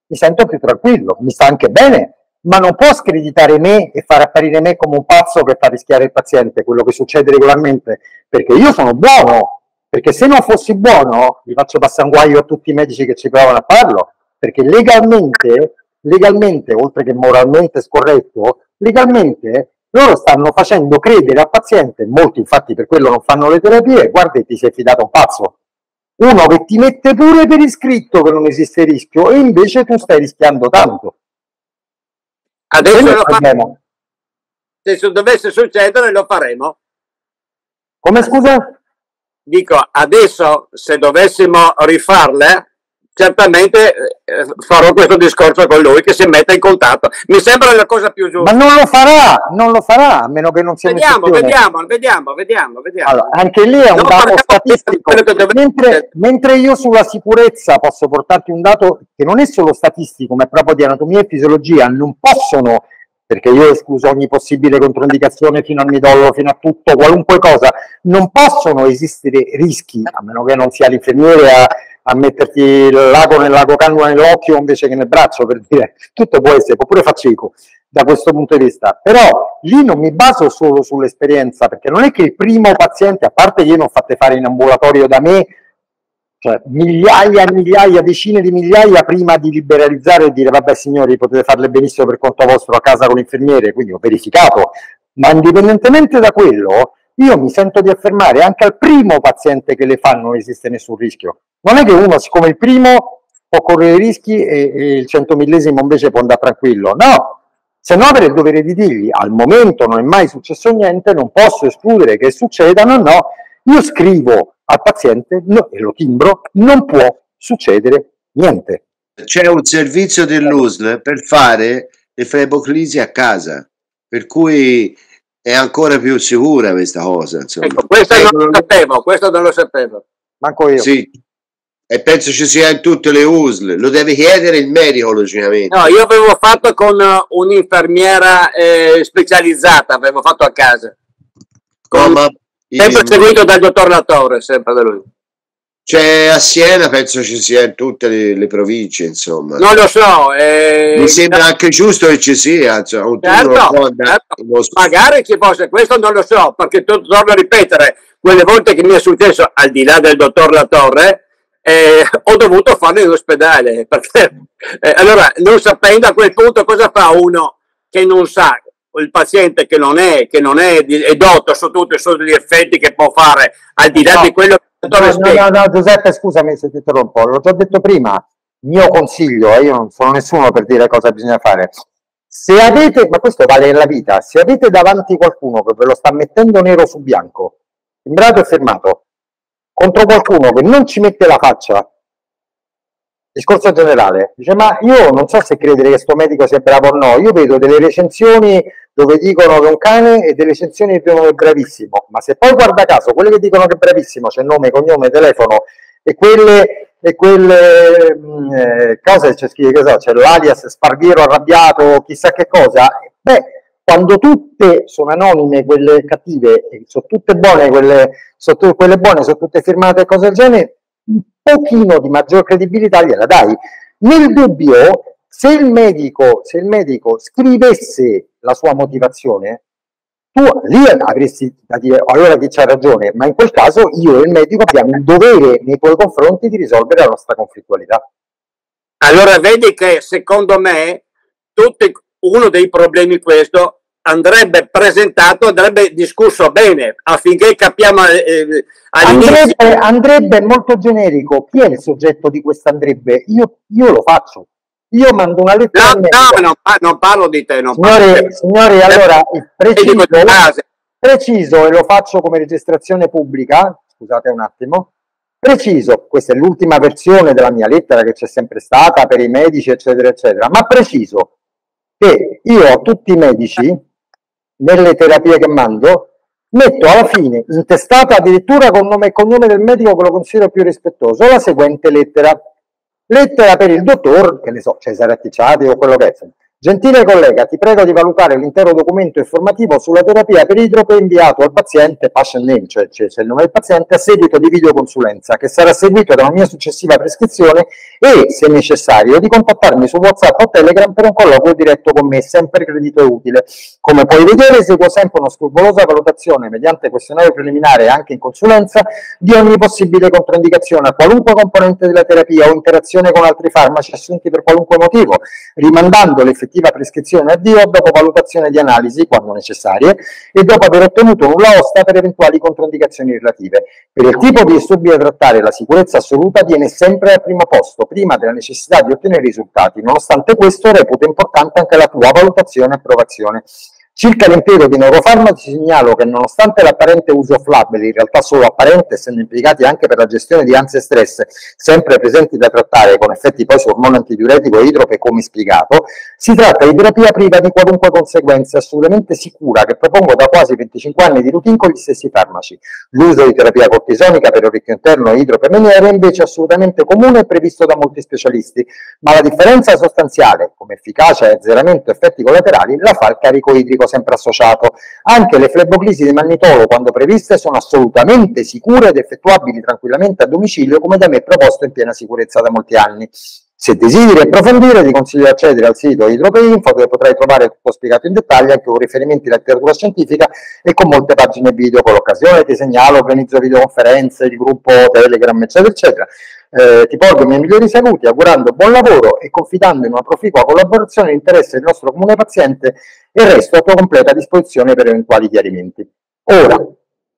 mi sento più tranquillo, mi sta anche bene, ma non può screditare me e far apparire me come un pazzo che fa rischiare il paziente, quello che succede regolarmente, perché io sono buono, perché se non fossi buono vi faccio passare un guaio a tutti i medici che ci provano a farlo, perché legalmente, legalmente, oltre che moralmente scorretto, legalmente loro stanno facendo credere al paziente, molti infatti per quello non fanno le terapie, guarda ti sei fidato un pazzo, uno che ti mette pure per iscritto che non esiste rischio e invece tu stai rischiando tanto. Adesso lo il fa- problema. se dovesse succedere lo faremo. Come scusa? Dico, adesso se dovessimo rifarle, certamente eh, farò questo discorso con lui che si metta in contatto. Mi sembra la cosa più Ma giusta. non lo farà, non lo farà, a meno che non sia Vediamo, vediamo, vediamo, vediamo, vediamo. Allora, anche lì è un No, dato statistico, deve- mentre, mentre io sulla sicurezza posso portarti un dato che non è solo statistico, ma è proprio di anatomia e fisiologia, non possono perché io ho escluso ogni possibile controindicazione fino al midollo, fino a tutto, qualunque cosa, non possono esistere rischi, a meno che non sia l'infermiere a, a metterti lago nel lago cannula nell'occhio invece che nel braccio, per dire, tutto può essere, oppure fa cieco da questo punto di vista, però lì non mi baso solo sull'esperienza, perché non è che il primo paziente, a parte che io non fatte fare in ambulatorio da me, cioè migliaia e migliaia, decine di migliaia prima di liberalizzare e dire vabbè signori potete farle benissimo per conto vostro a casa con l'infermiere, quindi ho verificato, ma indipendentemente da quello io mi sento di affermare anche al primo paziente che le fa non esiste nessun rischio. Non è che uno siccome il primo può correre rischi e, e il centomillesimo invece può andare tranquillo, no, se no avrei il dovere di dirgli al momento non è mai successo niente, non posso escludere che succedano, no, io scrivo al paziente no, e lo timbro, non può succedere niente. C'è un servizio dell'USL per fare le fleboclisi a casa, per cui è ancora più sicura questa cosa. Insomma. Ecco, questo non lo sapevo, questo non lo sapevo. Manco io. Sì. E penso ci sia in tutte le USL, lo deve chiedere il medico logicamente. No, io avevo fatto con un'infermiera eh, specializzata, avevo fatto a casa. Con, ma sempre il- seguito dal dottor Latorre, sempre da lui. C'è a Siena, penso ci sia in tutte le, le province, insomma. Non lo so. eh, Mi sembra anche giusto che ci sia, insomma, un Certo, certo. magari ci fosse, questo non lo so, perché to- torno a ripetere, quelle volte che mi è successo, al di là del dottor Latorre, eh, ho dovuto farlo in ospedale, (laughs) perché eh, allora non sapendo a quel punto cosa fa uno che non sa, il paziente che non è, che non è, è dotto su tutti sugli effetti che può fare, al di là No. di quello che No, no, Giuseppe, scusami se ti interrompo, l'ho già detto prima, mio consiglio, e io non sono nessuno per dire cosa bisogna fare, se avete, ma questo vale nella vita, se avete davanti qualcuno che ve lo sta mettendo nero su bianco, timbrato e fermato, contro qualcuno che non ci mette la faccia, discorso generale, dice ma io non so se credere che sto medico sia bravo o no, io vedo delle recensioni dove dicono che un cane e delle recensioni che dicono è bravissimo, ma se poi guarda caso quelle che dicono che è bravissimo, c'è nome, cognome, telefono e quelle, e quelle mh, eh, cose c'è scritto, c'è l'alias Sparghiero arrabbiato, chissà che cosa, beh, quando tutte sono anonime quelle cattive sono tutte buone quelle, sono quelle buone sono tutte firmate e cose del genere, un pochino di maggior credibilità gliela dai. Nel dubbio, se il medico, se il medico scrivesse la sua motivazione, tu lì avresti da dire allora chi c'ha ragione, ma in quel caso io e il medico abbiamo il dovere nei tuoi confronti di risolvere la nostra conflittualità. Allora vedi che secondo me tutti- uno dei problemi questo andrebbe presentato, andrebbe discusso bene affinché capiamo eh, all'inizio. Andrebbe, andrebbe molto generico. Chi è il soggetto di questo andrebbe? Io, io lo faccio. Io mando una lettera No, medico. no, non, pa- non parlo di te, non Signori, signori, allora il Medico di preciso, preciso e lo faccio come registrazione pubblica, scusate un attimo, preciso, questa è l'ultima versione della mia lettera che c'è sempre stata per i medici, eccetera, eccetera, ma preciso che io a tutti i medici, nelle terapie che mando, metto alla fine, intestata addirittura con nome e cognome del medico che lo considero più rispettoso, la seguente lettera. Lettera per il dottor, che ne so, Cesare Atticciati o quello che è. Gentile collega, ti prego di valutare l'intero documento informativo sulla terapia per idrope inviato al paziente, patient name, cioè c'è il nome del paziente, a seguito di videoconsulenza, che sarà seguito da una mia successiva prescrizione e, se necessario, di contattarmi su WhatsApp o Telegram per un colloquio diretto con me, sempre credito e utile. Come puoi vedere, seguo sempre una scrupolosa valutazione mediante questionario preliminare e anche in consulenza di ogni possibile controindicazione a qualunque componente della terapia o interazione con altri farmaci assunti per qualunque motivo, rimandando l'effettiva prescrizione a Dio dopo valutazione di analisi, quando necessarie, e dopo aver ottenuto nulla osta per eventuali controindicazioni relative. Per il tipo di disturbi da trattare, la sicurezza assoluta viene sempre al primo posto, prima della necessità di ottenere risultati. Nonostante questo, reputo importante anche la tua valutazione e approvazione. Circa l'impiego di neurofarmaci segnalo che nonostante l'apparente uso flabile, in realtà solo apparente, essendo impiegati anche per la gestione di ansia e stress, sempre presenti da trattare con effetti poi su ormone antidiuretico e idrope come spiegato, si tratta di terapia priva di qualunque conseguenza, assolutamente sicura, che propongo da quasi 25 anni di routine con gli stessi farmaci. L'uso di terapia cortisonica per orecchio interno e idrope meniere è invece assolutamente comune e previsto da molti specialisti, ma la differenza sostanziale, come efficacia e azzeramento effetti collaterali, la fa il carico idrico sempre associato. Anche le fleboclisi di mannitolo, quando previste, sono assolutamente sicure ed effettuabili tranquillamente a domicilio, come da me proposto in piena sicurezza da molti anni. Se desideri approfondire, ti consiglio di accedere al sito Idropeinfo dove potrai trovare tutto spiegato in dettaglio anche con riferimenti alla letteratura scientifica e con molte pagine video. Con l'occasione ti segnalo, organizzo videoconferenze, il gruppo Telegram, eccetera, eccetera. Eh, ti porgo i miei migliori saluti, augurando buon lavoro e confidando in una proficua collaborazione nell'interesse del nostro comune paziente e resto a tua completa disposizione per eventuali chiarimenti. Ora,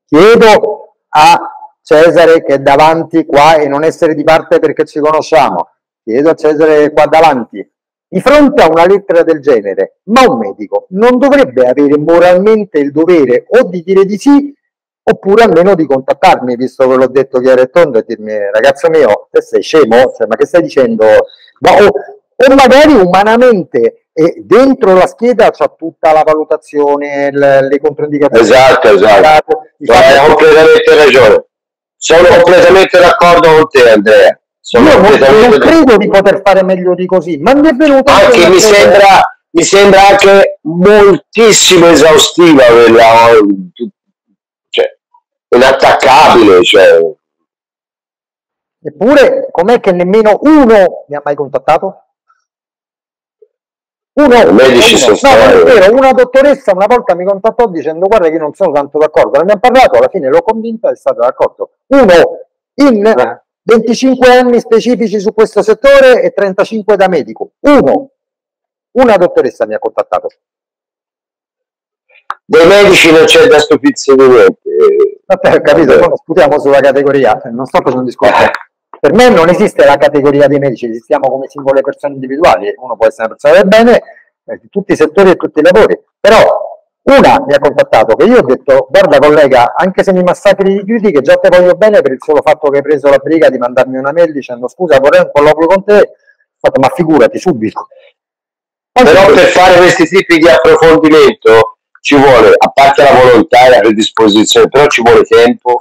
chiedo a Cesare che è davanti qua e non essere di parte perché ci conosciamo, chiedo a Cesare qua davanti, di fronte a una lettera del genere, ma un medico non dovrebbe avere moralmente il dovere o di dire di sì oppure almeno di contattarmi, visto che l'ho detto chiaro e tondo, e dirmi ragazzo mio, te sei scemo? Cioè, ma che stai dicendo? Ma, o, o magari umanamente e dentro la scheda c'è tutta la valutazione, le, le controindicazioni. Esatto, esatto. Hai completamente ragione. Sono completamente d'accordo con te, Andrea. Sono Io non, credo di poter fare meglio di così, ma mi è venuto anche mi sembra, mi sembra anche moltissimo esaustiva quella, cioè, inattaccabile. Cioè. Eppure, com'è che nemmeno uno mi ha mai contattato? Uno, medici uno. No, non è vero, una dottoressa una volta mi contattò dicendo guarda che io non sono tanto d'accordo, ne abbiamo parlato, alla fine l'ho convinta e è stata d'accordo. Uno in 25 anni specifici su questo settore e 35 da medico. Uno, una dottoressa mi ha contattato. Dei medici non c'è da stupirsi di niente. Vabbè, ho capito, non sputiamo sulla categoria, non sto facendo un discorso. Per me non esiste la categoria dei medici, esistiamo come singole persone individuali, uno può essere una persona del bene eh, di tutti i settori e tutti i lavori, però una mi ha contattato che io ho detto guarda collega, anche se mi massacri di critiche, già te voglio bene per il solo fatto che hai preso la briga di mandarmi una mail dicendo scusa vorrei un colloquio con te, fatto ma figurati subito. Però per fare questi tipi di approfondimento ci vuole, a parte la volontà e la predisposizione, però ci vuole tempo,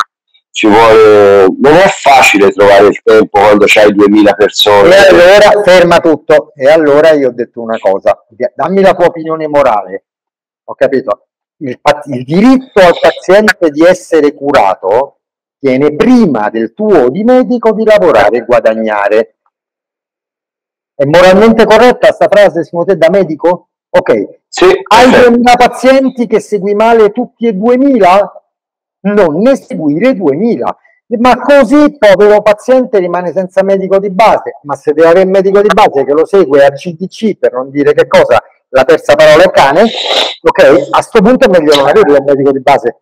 ci vuole non è facile trovare il tempo quando c'hai 2000 persone. E allora ferma tutto. E allora io ho detto una cosa. Dammi la tua opinione morale. Ho capito? Il, il diritto al paziente di essere curato tiene prima del tuo di medico di lavorare e guadagnare. È moralmente corretta sta frase secondo te da medico? ok. Sì, hai 2000 pazienti che segui male tutti e 2000 non ne seguire 2000 ma così povero paziente rimane senza medico di base. Ma se deve avere un medico di base che lo segue a CDC per non dire che cosa la terza parola è cane ok a questo punto è meglio non avere un medico di base.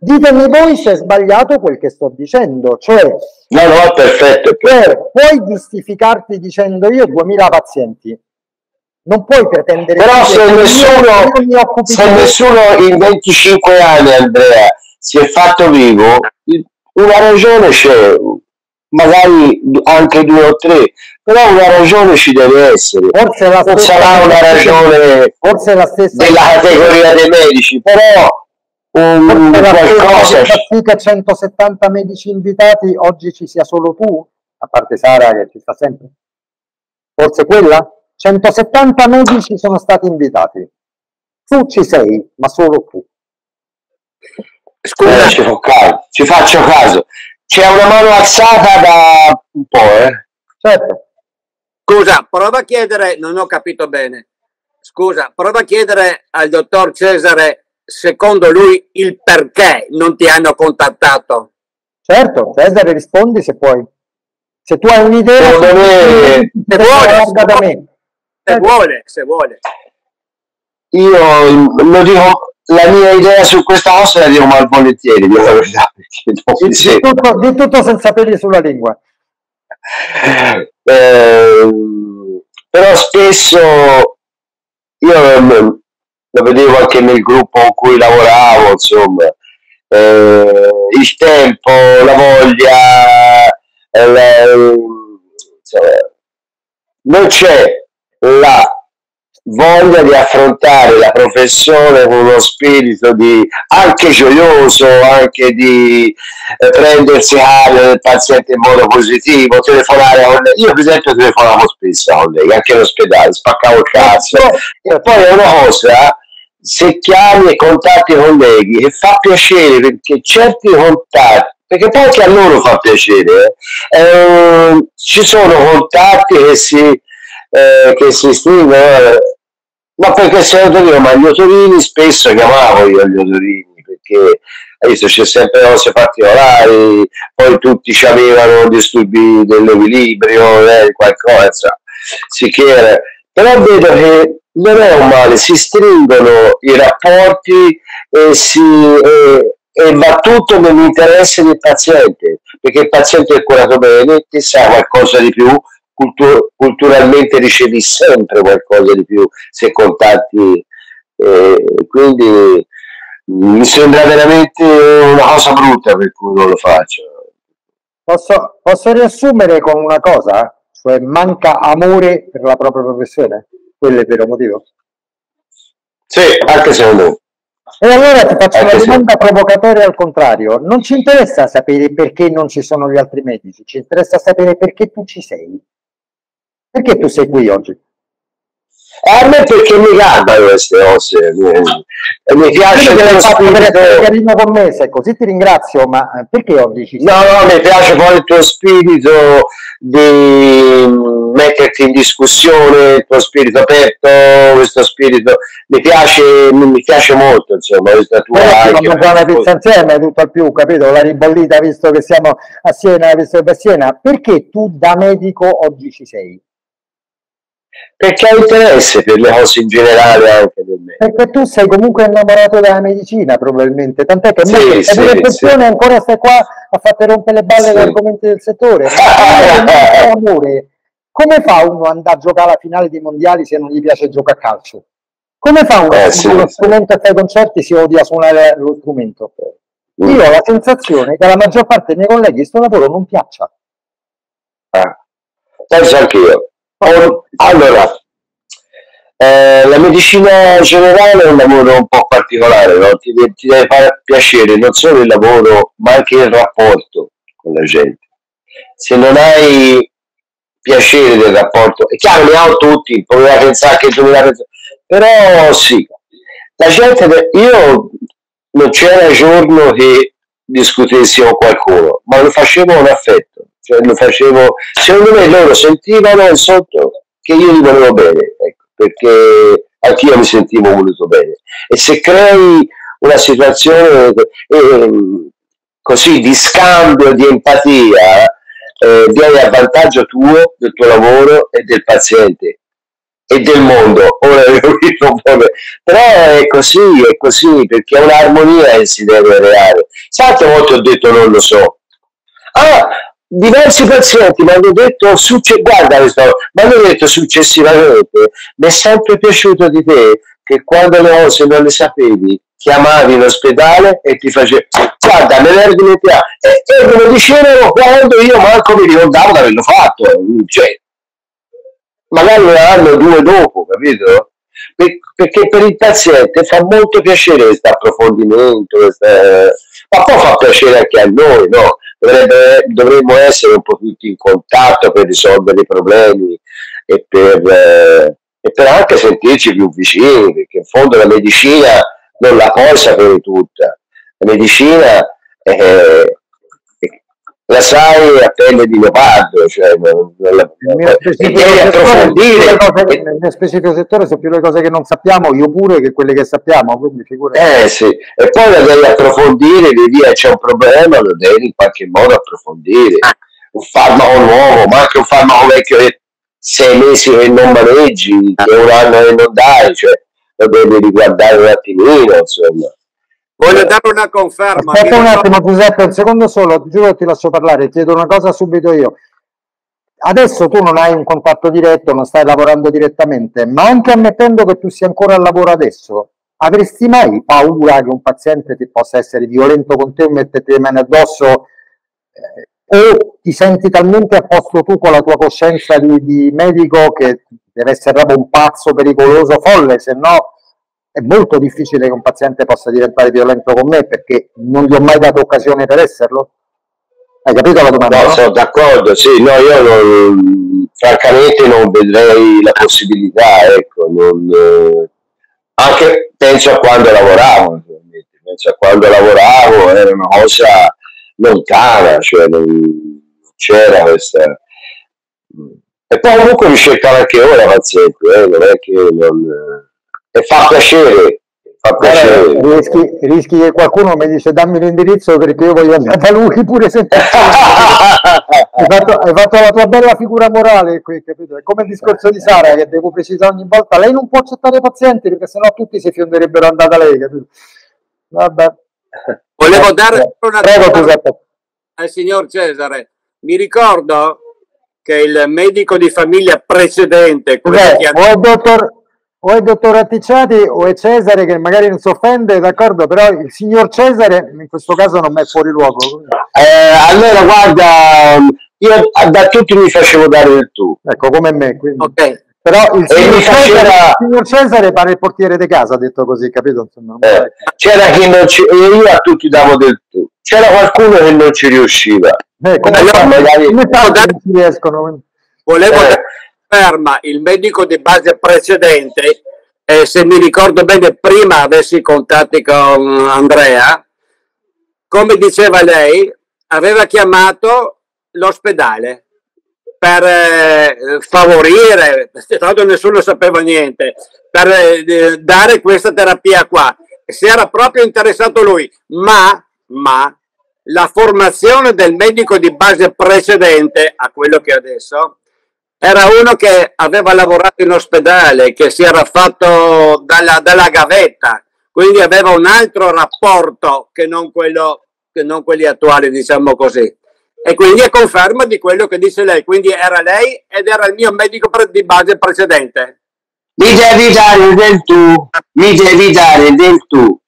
Ditemi voi se è sbagliato quel che sto dicendo cioè no no perfetto, perfetto. puoi giustificarti dicendo io 2000 pazienti non puoi pretendere però se nessuno, se nessuno in 25 anni Andrea si è fatto vivo una ragione c'è magari anche due o tre però una ragione ci deve essere. Forse la non sarà una ragione forse la stessa della categoria dei medici però um, qualcosa che 170 medici invitati oggi ci sia solo tu a parte Sara che ci sta sempre. Forse quella 170 medici sono stati invitati. Tu ci sei, ma solo tu. Scusa, eh, ci, ci, faccio caso. C'è una mano alzata da un po', eh? Certo. Scusa, prova a chiedere, non ho capito bene. Scusa, prova a chiedere al dottor Cesare, secondo lui, il perché non ti hanno contattato. Certo, Cesare rispondi se puoi. Se tu hai un'idea, se vuole, da me se vuole, se vuole. Io lo dico, la mia idea su questa cosa la dico malvolentieri, dico la verità, di, di, tutto, di tutto senza peli sulla lingua. Eh, però spesso io lo, lo vedevo anche nel gruppo con cui lavoravo, insomma, eh, il tempo, la voglia, eh, insomma, non c'è la voglia di affrontare la professione con uno spirito di, anche gioioso, anche di eh, prendersi carico del paziente in modo positivo, telefonare a un Io per esempio telefonavo spesso a lei, anche all'ospedale, spaccavo il cazzo. E poi è una cosa, se chiami e contatti i colleghi, e fa piacere perché certi contatti perché poi anche a loro fa piacere. Eh. Eh, ci sono contatti che si, eh, che si stringono, eh, ma perché se odorino, ma gli otorini spesso chiamavo io gli otorini, perché visto c'è sempre cose particolari, poi tutti avevano disturbi dell'equilibrio, eh, qualcosa, si chiede. Però vedo che non è un male, si stringono i rapporti e, si, e, e va tutto nell'interesse del paziente, perché il paziente è curato bene, ti sa qualcosa di più, cultur- culturalmente ricevi sempre qualcosa di più se contatti, eh, quindi mi sembra veramente una cosa brutta per cui non lo faccio. Posso, posso riassumere con una cosa? Cioè manca amore per la propria professione? Quello è il vero motivo? Sì, anche secondo me. E allora ti faccio una domanda provocatoria al contrario. Non ci interessa sapere perché non ci sono gli altri medici, ci interessa sapere perché tu ci sei. Perché tu sei qui oggi? E a me perché mi garbano queste cose, mi, mi piace che lo spirito... carino con me, se così ti ringrazio, ma eh, perché oggi ci No, no, mi piace poi il tuo spirito di metterti in discussione, il tuo spirito aperto, questo spirito, mi piace, mi piace molto, insomma, questa tua... Eh, non mangiare una pizza insieme, tutto al più, capito? La ribollita, visto che siamo a Siena, visto che a Siena, perché tu da medico oggi ci sei? Perché ha interesse per le cose in generale anche del me. Perché tu sei comunque innamorato della medicina, probabilmente, tant'è che sì, sì, le persone sì. ancora stai qua a fare rompere le balle sì. agli argomenti del settore. amore, come fa uno ad andare a giocare alla finale dei mondiali se non gli piace giocare a calcio? Come fa uno eh, sì, uno strumento e fai concerti si odia suonare lo strumento? Mm. Io ho la sensazione che alla maggior parte dei miei colleghi questo lavoro non piaccia. Ah. Penso anch'io. Allora, eh, la medicina generale è un lavoro un po' particolare, no? ti, ti, deve fare piacere non solo il lavoro, ma anche il rapporto con la gente. Se non hai piacere del rapporto, è chiaro, ne ho tutti, poteva pensare che tu pensare, però sì, la gente, io non c'era giorno che discutessi con qualcuno, ma lo facevo con affetto cioè lo facevo, secondo me loro sentivano sotto che io gli volevo bene, ecco, perché anch'io mi sentivo voluto bene. E se crei una situazione eh, così di scambio, di empatia, eh, viene a vantaggio tuo, del tuo lavoro e del paziente e del mondo. Ora (laughs) però è così, è così, perché è un'armonia che si deve creare. Quante volte ho detto non lo so. Ah, diversi pazienti mi hanno detto, succe- guarda mi hanno detto successivamente, mi è sempre piaciuto di te che quando le cose non le sapevi chiamavi in ospedale e ti facevi guarda me ne ero dimenticato e, e me lo dicevano quando io manco mi ricordavo di averlo fatto cioè, magari un anno o due dopo capito? perché per il paziente fa molto piacere questo approfondimento questa... ma poi fa piacere anche a noi no? Dovrebbe, dovremmo essere un po' tutti in contatto per risolvere i problemi e per, eh, e per anche sentirci più vicini, perché in fondo la medicina non la sapere tutta. La medicina è, la sai a pelle di leopardo, cioè non, non la, e devi approfondire. Cose, nel specifico settore sono più le cose che non sappiamo, io pure, che quelle che sappiamo, quindi Eh sì, e poi la devi approfondire, vedi c'è un problema, lo devi in qualche modo approfondire. Ah. Un farmaco nuovo, ma anche un farmaco vecchio che sei mesi che non maneggi, che un anno che non dai, cioè lo devi riguardare un attimino, insomma. Voglio dare una conferma. Aspetta un attimo, Giuseppe, un secondo solo, giuro che ti lascio parlare, chiedo una cosa subito io. adesso tu non hai un contatto diretto, non stai lavorando direttamente, ma anche ammettendo che tu sia ancora al lavoro adesso, avresti mai paura che un paziente ti possa essere violento con te o metterti le mani addosso? Eh, o ti senti talmente a posto tu con la tua coscienza di, di medico che deve essere proprio un pazzo pericoloso, folle, se no è molto difficile che un paziente possa diventare violento con me perché non gli ho mai dato occasione per esserlo. Hai capito la domanda? No, no? sono d'accordo, sì, no, io non, francamente non vedrei la possibilità, ecco, non, eh, anche penso a quando lavoravo, penso a quando lavoravo, era una cosa lontana, cioè non c'era questa... E poi comunque mi cercano anche ora pazienti, eh, non è che non... E fa piacere, fa piacere. Guarda, rischi, rischi che qualcuno mi dice dammi l'indirizzo perché io voglio andare da lui (laughs) pure se (laughs) hai, fatto, hai fatto la tua bella figura morale qui, capito? È come il discorso di Sara che devo precisare ogni volta, lei non può accettare pazienti perché sennò tutti si fionderebbero andata lei, capito? Vabbè. Volevo dare una Prego, al signor Cesare. Mi ricordo che il medico di famiglia precedente, quello Cos'è? che O è il dottor, o è il dottor Atticciati o è Cesare che magari non si offende, d'accordo, però il signor Cesare in questo caso non mi è fuori luogo. Eh, allora guarda, io da tutti mi facevo dare del tu. Ecco, come me. Quindi. Ok, Però il signor, mi Cesare, faceva- il signor Cesare pare il portiere di casa, detto così, capito? Insomma, Eh, c'era chi non ci, e io a tutti davo del tu. C'era qualcuno che non ci riusciva. eh, come Allora, fanno? magari- Come riescono? volevo Eh. Conferma, il medico di base precedente, eh, se mi ricordo bene, prima avessi contatti con Andrea, come diceva lei, aveva chiamato l'ospedale per eh, favorire, l'altro nessuno sapeva niente, per eh, dare questa terapia qua. Si era proprio interessato lui, ma, ma la formazione del medico di base precedente a quello che adesso era uno che aveva lavorato in ospedale, che si era fatto dalla, dalla gavetta, quindi aveva un altro rapporto che non, quello, che non quelli attuali, diciamo così. E quindi è conferma di quello che dice lei. Quindi era lei ed era il mio medico di base precedente. Mi devi dare del tu, mi devi dare del tu.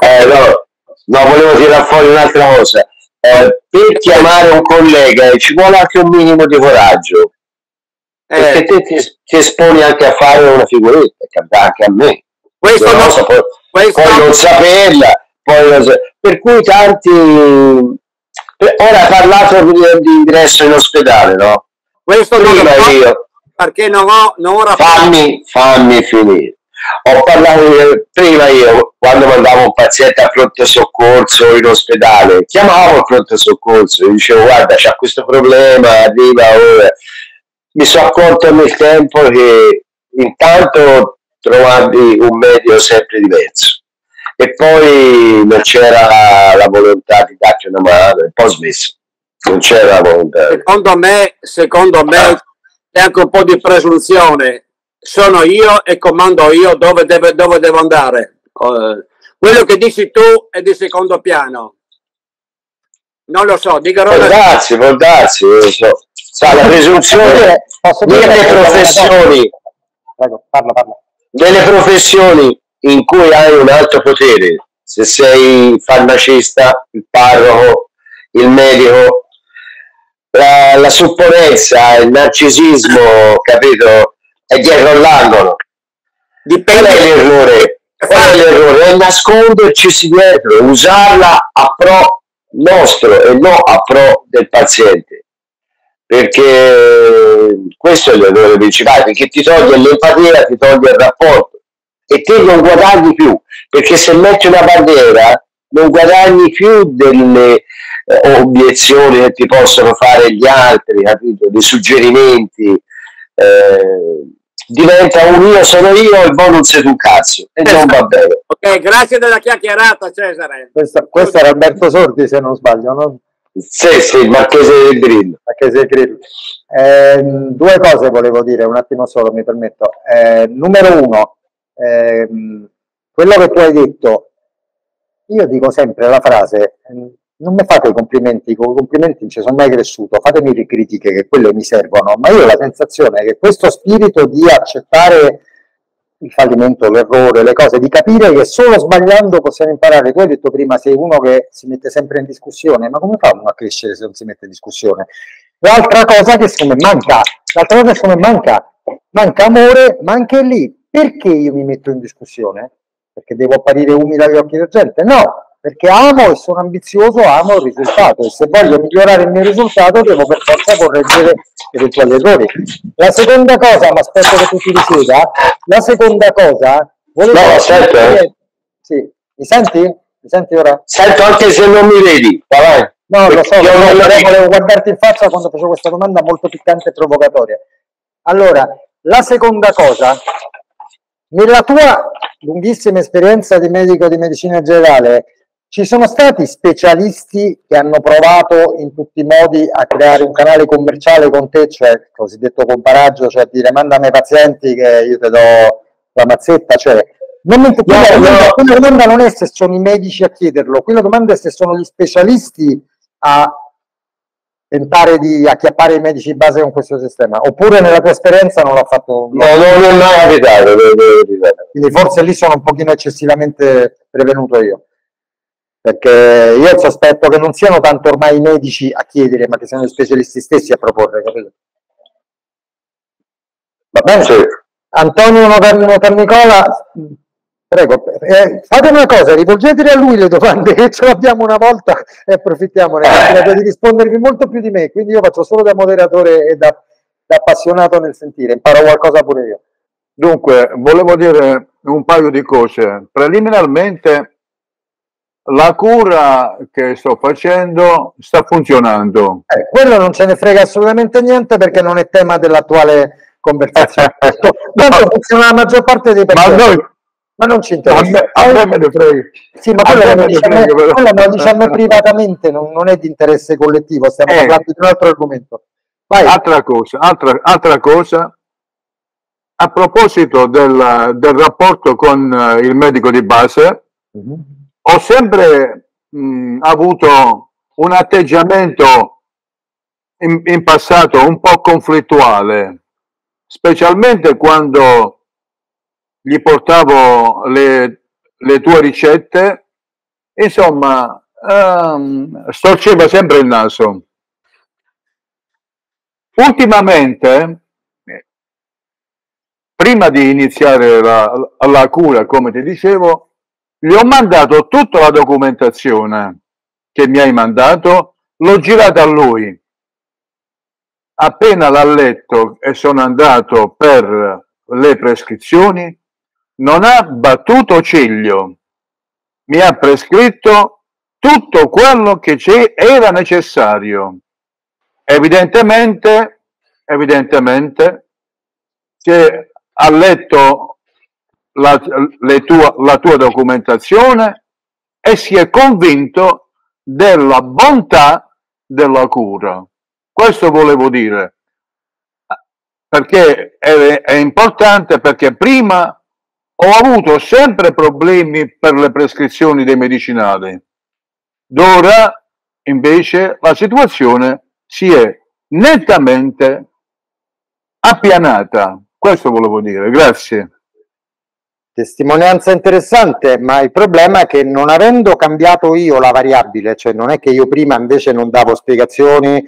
Eh, no, no, volevo tirare fuori un'altra cosa. Eh, per chiamare un collega ci vuole anche un minimo di coraggio. Perché Eh, te ti, ti esponi anche a fare una figuretta, anche a me. questo, Io non- non so, poi, questo- poi non saperla, poi non sa- per cui tanti... eh, Ora hai parlato di, di ingresso in ospedale, no? questo non Prima so io, perché non ho, non ho fammi, fammi finire. Ho parlato di- prima io, quando mandavo un paziente a pronto soccorso in ospedale, chiamavo il pronto soccorso e dicevo guarda c'ha questo problema, arriva ora. Mi sono accorto nel tempo che intanto trovavi un medio sempre diverso e poi non c'era la volontà di darti una mano, e poi ho smesso. Non c'era la volontà. Secondo me, secondo me è anche un po' di presunzione. Sono io e comando io dove, deve- dove devo andare. Eh, quello che dici tu è di secondo piano. Non lo so, dico Può roba- darsi, può darsi, lo so. Sa, la presunzione dire delle cosa? professioni, Prego, parla, parla. delle professioni in cui hai un alto potere, se sei il farmacista, il parroco, il medico, la, la supponenza, il narcisismo, capito, è dietro l'angolo. Qual è dipende. l'errore? Qual è l'errore? È nasconderci dietro, usarla a pro nostro e non a pro del paziente. Perché questo è l'errore principale, perché ti toglie l'empatia, ti toglie il rapporto e te non guadagni più, perché se metti una barriera non guadagni più delle eh, obiezioni che ti possono fare gli altri, capito? Dei suggerimenti. eh, diventa un io sono io e voi non siete un cazzo e non va bene. Ok, grazie della chiacchierata, Cesare. Questo, questo era Alberto Sordi, se non sbaglio, no? Sì, sì, marchese del Grillo. Anche se credo. Ehm, due cose volevo dire, un attimo solo, mi permetto. Eh, numero uno, ehm, quello che tu hai detto, io dico sempre la frase, non mi fate complimenti, con i complimenti non ci sono mai cresciuto, fatemi le critiche che quelle mi servono, ma io ho la sensazione che questo spirito di accettare il fallimento, l'errore, le cose, di capire che solo sbagliando possiamo imparare. Tu hai detto prima, sei uno che si mette sempre in discussione, ma come fa uno a crescere se non si mette in discussione? L'altra cosa che secondo me manca, l'altra cosa che secondo me manca, manca amore, ma anche lì, perché io mi metto in discussione? Perché devo apparire umile agli occhi della gente? No, perché amo e sono ambizioso, amo il risultato e se voglio migliorare il mio risultato devo per forza correggere eventuali errori. La seconda cosa, ma aspetto che tu ti risieda, la seconda cosa, volevo no, sento, eh. sì. mi senti? Mi senti ora? Sento anche se non mi vedi, vai. No, lo so, io non volevo guardarti in faccia quando facevo questa domanda molto piccante e provocatoria. Allora, la seconda cosa, nella tua lunghissima esperienza di medico di medicina generale, ci sono stati specialisti che hanno provato in tutti i modi a creare un canale commerciale con te, cioè il cosiddetto comparaggio, cioè dire mandami ai pazienti che io ti do la mazzetta, cioè non mi, quella, no, domanda, no. quella domanda non è se sono i medici a chiederlo, quella domanda è se sono gli specialisti a tentare di acchiappare i medici in base con questo sistema, oppure nella tua esperienza non l'ha fatto? No, non è mai capitato. Quindi forse lì sono un pochino eccessivamente prevenuto io perché io sospetto che non siano tanto ormai i medici a chiedere, ma che siano gli specialisti stessi a proporre, capito? Va bene? Sì. Antonio Notarnicola, prego, eh, fate una cosa, rivolgetevi a lui le domande, (laughs) che ce l'abbiamo una volta e approfittiamone, eh. di rispondervi molto più di me, quindi io faccio solo da moderatore e da, da appassionato nel sentire, imparo qualcosa pure io. Dunque, volevo dire un paio di cose. Preliminarmente la cura che sto facendo sta funzionando. Eh, quello non ce ne frega assolutamente niente perché non è tema dell'attuale conversazione. (laughs) Tanto funziona la maggior parte dei pazienti. Ma, noi, ma non ci interessa. A me, a me ne frega. Sì, ma quello, lo dice a me privatamente, non, non, è di interesse collettivo, stiamo eh. parlando di un altro argomento. Vai. Altra cosa, altra, altra cosa, a proposito del, del rapporto con uh, il medico di base, mm-hmm ho sempre mh, avuto un atteggiamento in, in, passato un po' conflittuale, specialmente quando gli portavo le, le tue ricette, insomma, ehm, storceva sempre il naso. Ultimamente, prima di iniziare la, la cura, come ti dicevo, gli ho mandato tutta la documentazione che mi hai mandato, l'ho girata a lui. Appena l'ha letto e sono andato per le prescrizioni, non ha battuto ciglio. Mi ha prescritto tutto quello che era necessario. Evidentemente, evidentemente, che ha letto la, tua, la tua documentazione e si è convinto della bontà della cura. Questo volevo dire, perché è, è importante perché prima ho avuto sempre problemi per le prescrizioni dei medicinali. D'ora invece la situazione si è nettamente appianata. Questo volevo dire. Grazie. Testimonianza interessante, ma il problema è che non avendo cambiato io la variabile, cioè non è che io prima invece non davo spiegazioni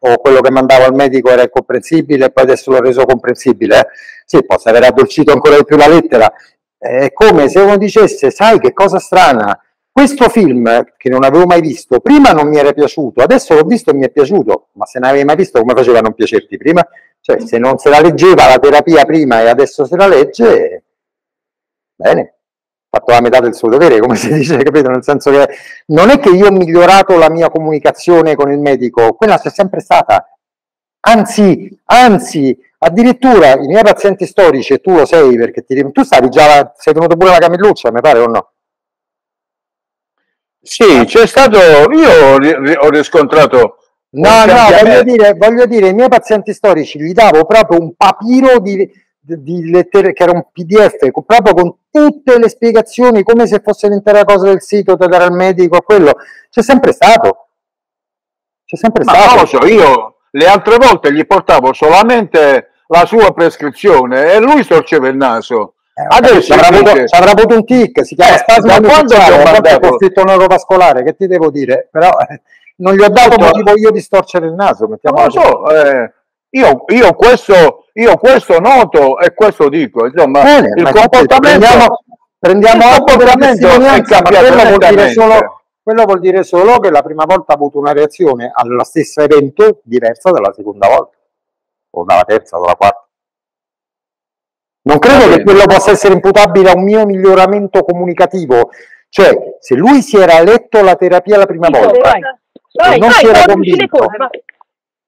o quello che mandavo al medico era incomprensibile e poi adesso l'ho reso comprensibile, sì, posso aver addolcito ancora di più la lettera, è come se uno dicesse, sai che cosa strana, questo film che non avevo mai visto, prima non mi era piaciuto, adesso l'ho visto e mi è piaciuto, ma se non avevi mai visto come faceva a non piacerti prima? Cioè se non se la leggeva la terapia prima e adesso se la legge Bene, fatto la metà del suo dovere, come si (laughs) dice, capito? Nel senso che non è che io ho migliorato la mia comunicazione con il medico, quella c'è sempre stata. Anzi, anzi, addirittura i miei pazienti storici, e tu lo sei perché ti, tu stavi già, sei venuto pure la Camilluccia, mi pare o no? Sì, c'è stato, io ho riscontrato No, no, voglio dire, voglio dire, i miei pazienti storici gli davo proprio un papiro di, di lettere, che era un PDF proprio con tutte le spiegazioni, come se fosse l'intera cosa del sito, da dare al medico, a quello. C'è sempre stato. C'è sempre Ma non stato. lo so, io le altre volte gli portavo solamente la sua prescrizione e lui storceva il naso. Eh, Adesso avrà avuto, avrà avuto un tic, si chiama Eh, spasmo muscolare, conflitto neurovascolare, che ti devo dire? Però eh, non gli ho dato Insomma- motivo io di storcere il naso, non lo so, eh, io, io questo, io questo noto e questo dico, insomma, Bene, il comportamento... prendiamo, prendiamo il atto della comportamento è cambiato quello vuol, dire solo, quello vuol dire solo che la prima volta ha avuto una reazione allo stesso evento diversa dalla seconda volta, o dalla terza, o dalla quarta. Non credo che quello possa essere imputabile a un mio miglioramento comunicativo, cioè se lui si era letto la terapia la prima volta Vai, vai, non vai, si era convinto.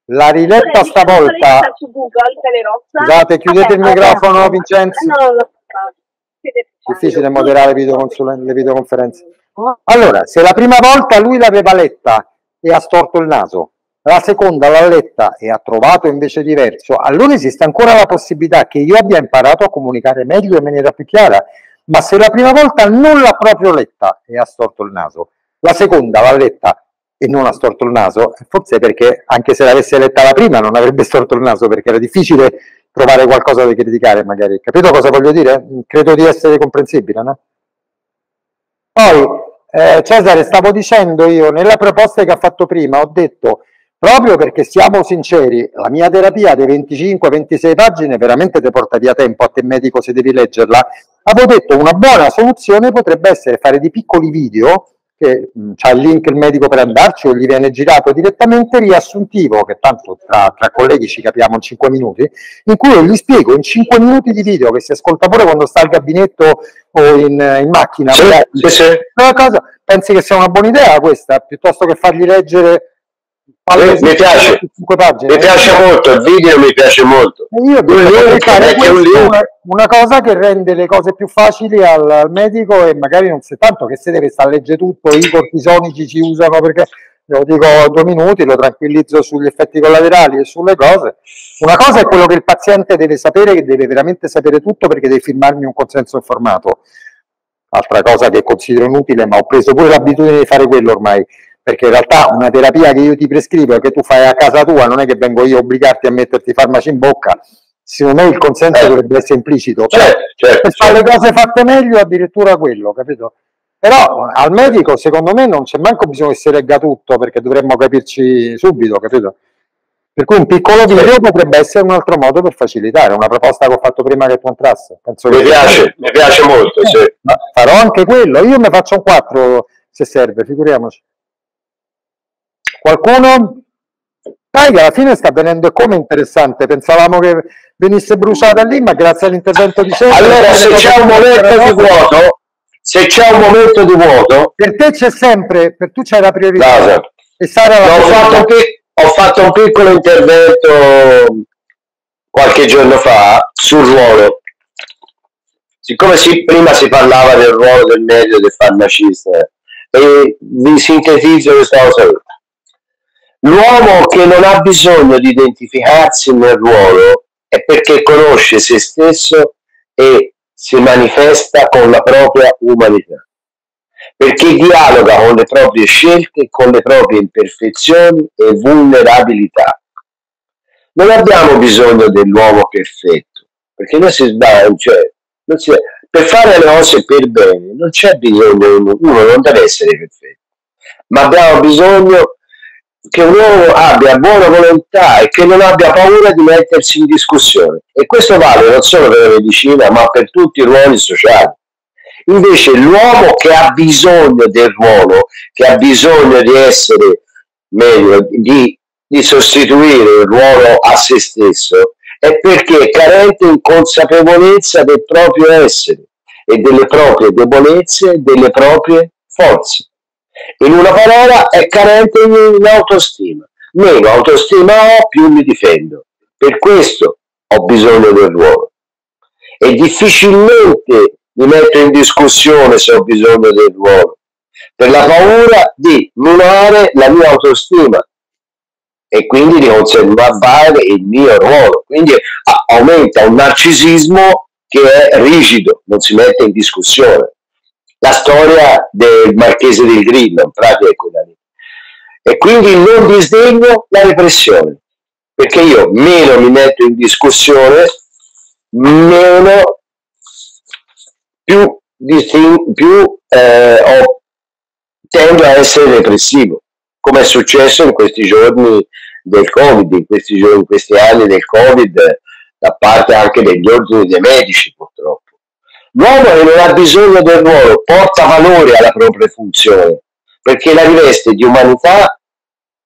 L'ha riletta stavolta, su Google, Telerossa. scusate chiudete il microfono. Siete- difficile moderare le videoconferenze. Allora, se la prima volta lui l'aveva letta e ha storto il naso, la seconda l'ha letta e ha trovato invece diverso, allora esiste ancora la possibilità che io abbia imparato a comunicare meglio in maniera più chiara. Ma se la prima volta non l'ha proprio letta e ha storto il naso, la seconda l'ha letta e non ha storto il naso, forse perché anche se l'avesse letta la prima non avrebbe (laughs) storto il naso perché era difficile trovare qualcosa da criticare magari. Capito cosa voglio dire? Credo di essere comprensibile, no? Poi, eh, Cesare, stavo dicendo io, nella proposta che ha fatto prima, ho detto, proprio perché siamo sinceri, la mia terapia dei 25-26 pagine veramente ti porta via tempo a te medico se devi leggerla. Avevo detto una buona soluzione potrebbe essere fare dei piccoli video, che c'ha il link il medico per andarci o gli viene girato direttamente riassuntivo, che tanto tra, tra colleghi ci capiamo in 5 minuti, in cui io gli spiego in 5 minuti di video che si ascolta pure quando sta al gabinetto o in, in macchina. Sì, magari. sì, sì. Cosa, pensi che sia una buona idea questa, piuttosto che fargli leggere Mi- mi piace. 5 pagine? Mi piace molto, il video mi piace molto. Io potrei fare un una, cosa che rende le cose più facili al, al medico e magari non si tanto che se deve stare a leggere tutto, i cortisonici si usano perché lo dico due minuti, lo tranquillizzo sugli effetti collaterali e sulle cose. Una cosa è quello che il paziente deve sapere, che deve veramente sapere tutto perché deve firmarmi un consenso informato. Altra cosa che considero inutile, ma ho preso pure l'abitudine di fare quello ormai, perché in realtà una terapia che io ti prescrivo e che tu fai a casa tua, non è che vengo io a obbligarti a metterti i farmaci in bocca, secondo me il consenso Eh. dovrebbe essere implicito. Però, Certo, certo, per fare le certo. cose fatte meglio, addirittura quello, capito? Però al medico, secondo me, non c'è manco bisogno che si legga tutto, perché dovremmo capirci subito, capito? Per cui un piccolo video potrebbe essere un altro modo per facilitare, una proposta che ho fatto prima che tu entrassi. Penso Mi che- piace, mi piace molto, sì. Ma farò anche quello, io mi faccio un 4 se serve, figuriamoci. Qualcuno? Che alla fine sta venendo come interessante, pensavamo che venisse bruciata lì, ma grazie all'intervento di Cesare... Allora, se c'è un momento di vuoto, se c'è un momento di vuoto, Per te c'è sempre, per tu c'è la priorità. Esatto. E Sara la ho, fatto un pic- ho fatto un piccolo intervento qualche giorno fa sul ruolo. Siccome si- prima si parlava del ruolo del medico del farmacista, e vi sintetizzo questa cosa. L'uomo che non ha bisogno di identificarsi nel ruolo è perché conosce se stesso e si manifesta con la propria umanità perché dialoga con le proprie scelte, con le proprie imperfezioni e vulnerabilità. Non abbiamo bisogno dell'uomo perfetto, perché noi si sbaglia, cioè, si- per fare le cose per bene non c'è bisogno, uno, non deve essere perfetto, ma abbiamo bisogno che un uomo abbia buona volontà e che non abbia paura di mettersi in discussione. E questo vale non solo per la medicina, ma per tutti i ruoli sociali. Invece l'uomo che ha bisogno del ruolo, che ha bisogno di essere meglio, di, di sostituire il ruolo a se stesso, è perché è carente in consapevolezza del proprio essere e delle proprie debolezze e delle proprie forze. In una parola è carente in autostima. Meno autostima ho, più mi difendo. Per questo ho bisogno del ruolo. E difficilmente mi metto in discussione se ho bisogno del ruolo, per la paura di minare la mia autostima. e quindi di conservare il mio ruolo. Quindi aumenta un narcisismo che è rigido, non si mette in discussione. La storia del Marchese del Grillo, in pratica è quella lì. E quindi non disdegno, la repressione. Perché io meno mi metto in discussione, meno più, più eh, ho- tendo a essere repressivo, come è successo in questi giorni del Covid, in questi, giorni, in questi anni del Covid, da parte anche degli ordini dei medici purtroppo. L'uomo che non ha bisogno del ruolo porta valore alla propria funzione, perché la riveste di umanità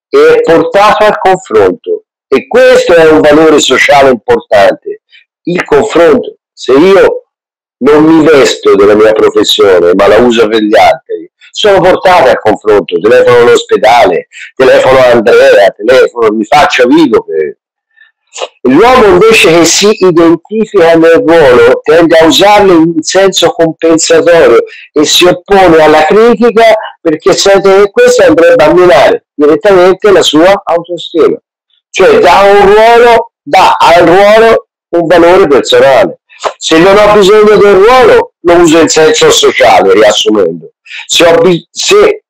e è portato al confronto. E questo è un valore sociale importante, il confronto. Se io non mi vesto della mia professione, ma la uso per gli altri, sono portato al confronto, telefono all'ospedale, telefono a Andrea, telefono, mi faccio vivo per... L'uomo invece che si identifica nel ruolo tende a usarlo in senso compensatorio e si oppone alla critica perché sente che questo andrebbe a minare direttamente la sua autostima. Cioè dà ruolo, dà al ruolo un valore personale. Se non ho bisogno del ruolo, lo uso in senso sociale, riassumendo. Se, ho se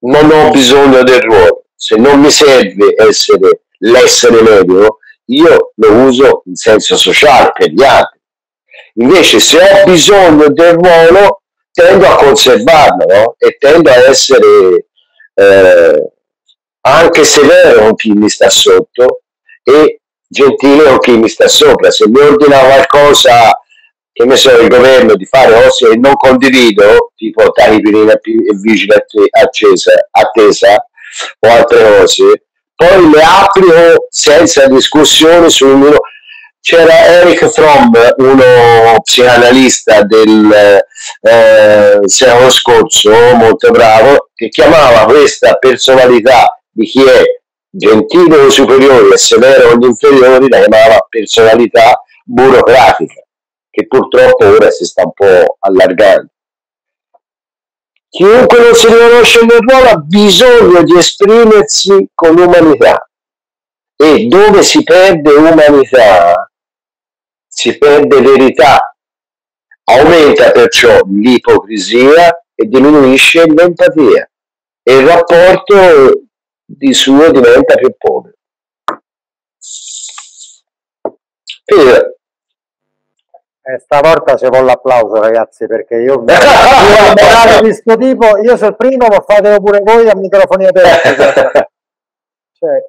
non ho bisogno del ruolo, se non mi serve essere l'essere medico, io lo uso in senso sociale per gli altri. Invece se ho bisogno del ruolo, tendo a conservarlo no? e tendo a essere eh, anche severo con chi mi sta sotto e gentile con chi mi sta sopra. Se mi ordina qualcosa, che ne so, il governo di fare cose che non condivido, tipo tachipirina e vigile accesa, attesa o altre cose, poi le applico senza discussione sul mio... C'era Eric Fromm, uno psicanalista del eh, secolo scorso, molto bravo, che chiamava questa personalità di chi è gentile con i superiori e severo con gli inferiori, la chiamava personalità burocratica, che purtroppo ora si sta un po' allargando. Chiunque non si riconosce nel ruolo ha bisogno di esprimersi con umanità. E dove si perde umanità si perde verità, aumenta perciò l'ipocrisia e diminuisce l'empatia. E il rapporto di suo diventa più povero. Quindi, Eh, stavolta ci vuole l'applauso ragazzi perché io (laughs) di sto tipo io sono il primo ma fatelo pure voi a microfoni aperti (laughs) cioè,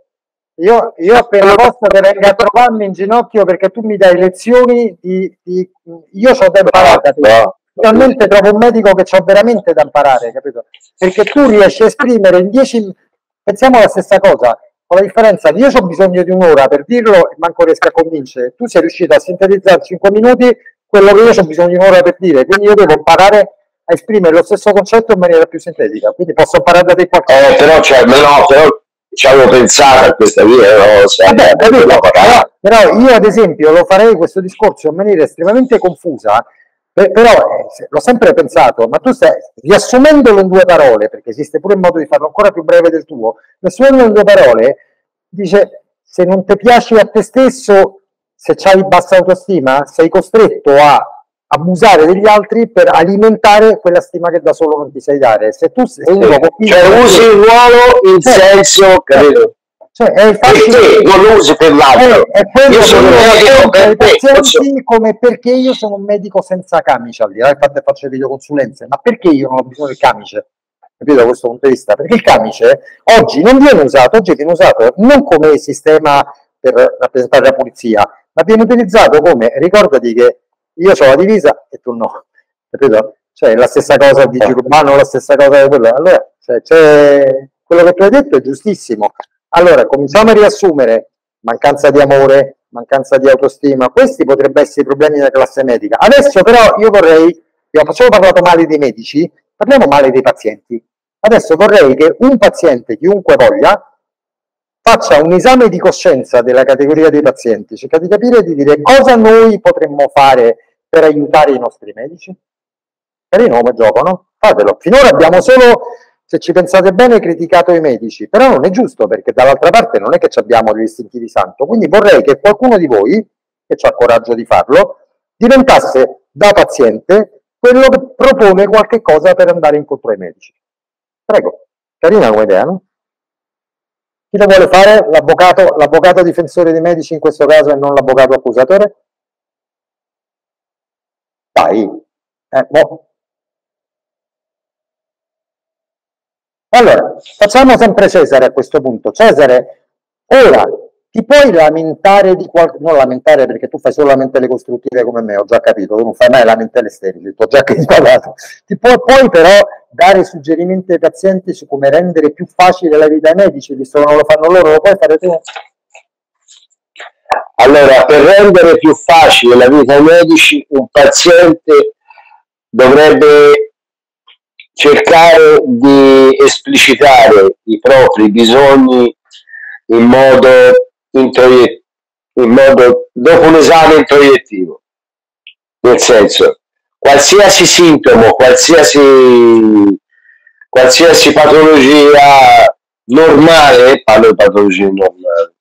io, io appena posso te vengo a trovarmi in ginocchio perché tu mi dai lezioni di, di io ho da imparare capito? finalmente trovo un medico che ho veramente da imparare capito? perché tu riesci a esprimere in 10 pensiamo alla stessa cosa con la differenza che io ho bisogno di un'ora per dirlo e manco riesco a convincere tu sei riuscito a sintetizzare in 5 minuti quello che io ho bisogno di un'ora per dire. Quindi io devo imparare a esprimere lo stesso concetto in maniera più sintetica. Quindi posso imparare da te qualcosa. Eh, però, cioè, no, però ci avevo pensato a questa via, no? Sai, Vabbè, capito, no, però, però io ad esempio lo farei questo discorso in maniera estremamente confusa, pe- però eh, l'ho sempre pensato, ma tu stai riassumendolo in due parole, perché esiste pure un modo di farlo ancora più breve del tuo, riassumendolo in due parole, dice se non ti piaci a te stesso, se hai bassa autostima, sei costretto a abusare degli altri per alimentare quella stima che da solo non ti sai dare. Se tu sei uno con cioè usi il ruolo in Cioè, senso, capito? cioè, è facile Perché non lo usi per l'altro? è, è quello Io sono io medico per pazienti come perché io sono un medico senza camice, al di là del fatto che faccio le videoconsulenze, ma perché io non ho bisogno del camice? Capito da questo punto di vista? Perché il camice oggi non viene usato, oggi viene usato non come sistema per rappresentare la pulizia, ma viene utilizzato come ricordati che io ho la divisa e tu no, capito? Cioè la stessa cosa di Giurbano, la stessa cosa di quello. Allora, cioè, c'è- quello che tu hai detto è giustissimo. Allora, cominciamo a riassumere mancanza di amore, mancanza di autostima, questi potrebbero essere i problemi della classe medica. Adesso però io vorrei, abbiamo solo parlato male dei medici, parliamo male dei pazienti. Adesso vorrei che un paziente, chiunque voglia, faccia un esame di coscienza della categoria dei pazienti, cerca di capire e di dire cosa noi potremmo fare per aiutare i nostri medici. Carino come gioco, no? Fatelo. Finora abbiamo solo se ci pensate bene criticato i medici, però non è giusto perché dall'altra parte non è che abbiamo degli istinti di santo, quindi vorrei che qualcuno di voi, che ha il coraggio di farlo, diventasse da paziente quello che propone qualche cosa per andare incontro ai medici. Prego, carina come idea, no? Chi lo vuole fare? L'avvocato, l'avvocato difensore dei medici in questo caso e non l'avvocato accusatore? Dai, eh, boh. Allora, facciamo sempre Cesare a questo punto. Cesare, ora ti puoi lamentare di qualcosa, non lamentare perché tu fai solo lamentele costruttive come me, ho già capito, tu non fai mai lamentele sterili, ti ho già (laughs) inquadrato. Ti puoi, puoi però dare suggerimenti ai pazienti su come rendere più facile la vita ai medici, visto che non lo fanno loro, lo puoi fare tu? Allora, per rendere più facile la vita ai medici, un paziente dovrebbe cercare di esplicitare i propri bisogni in modo, in modo dopo un esame introiettivo. Nel senso, qualsiasi sintomo, qualsiasi, qualsiasi patologia normale, parlo di patologie normali,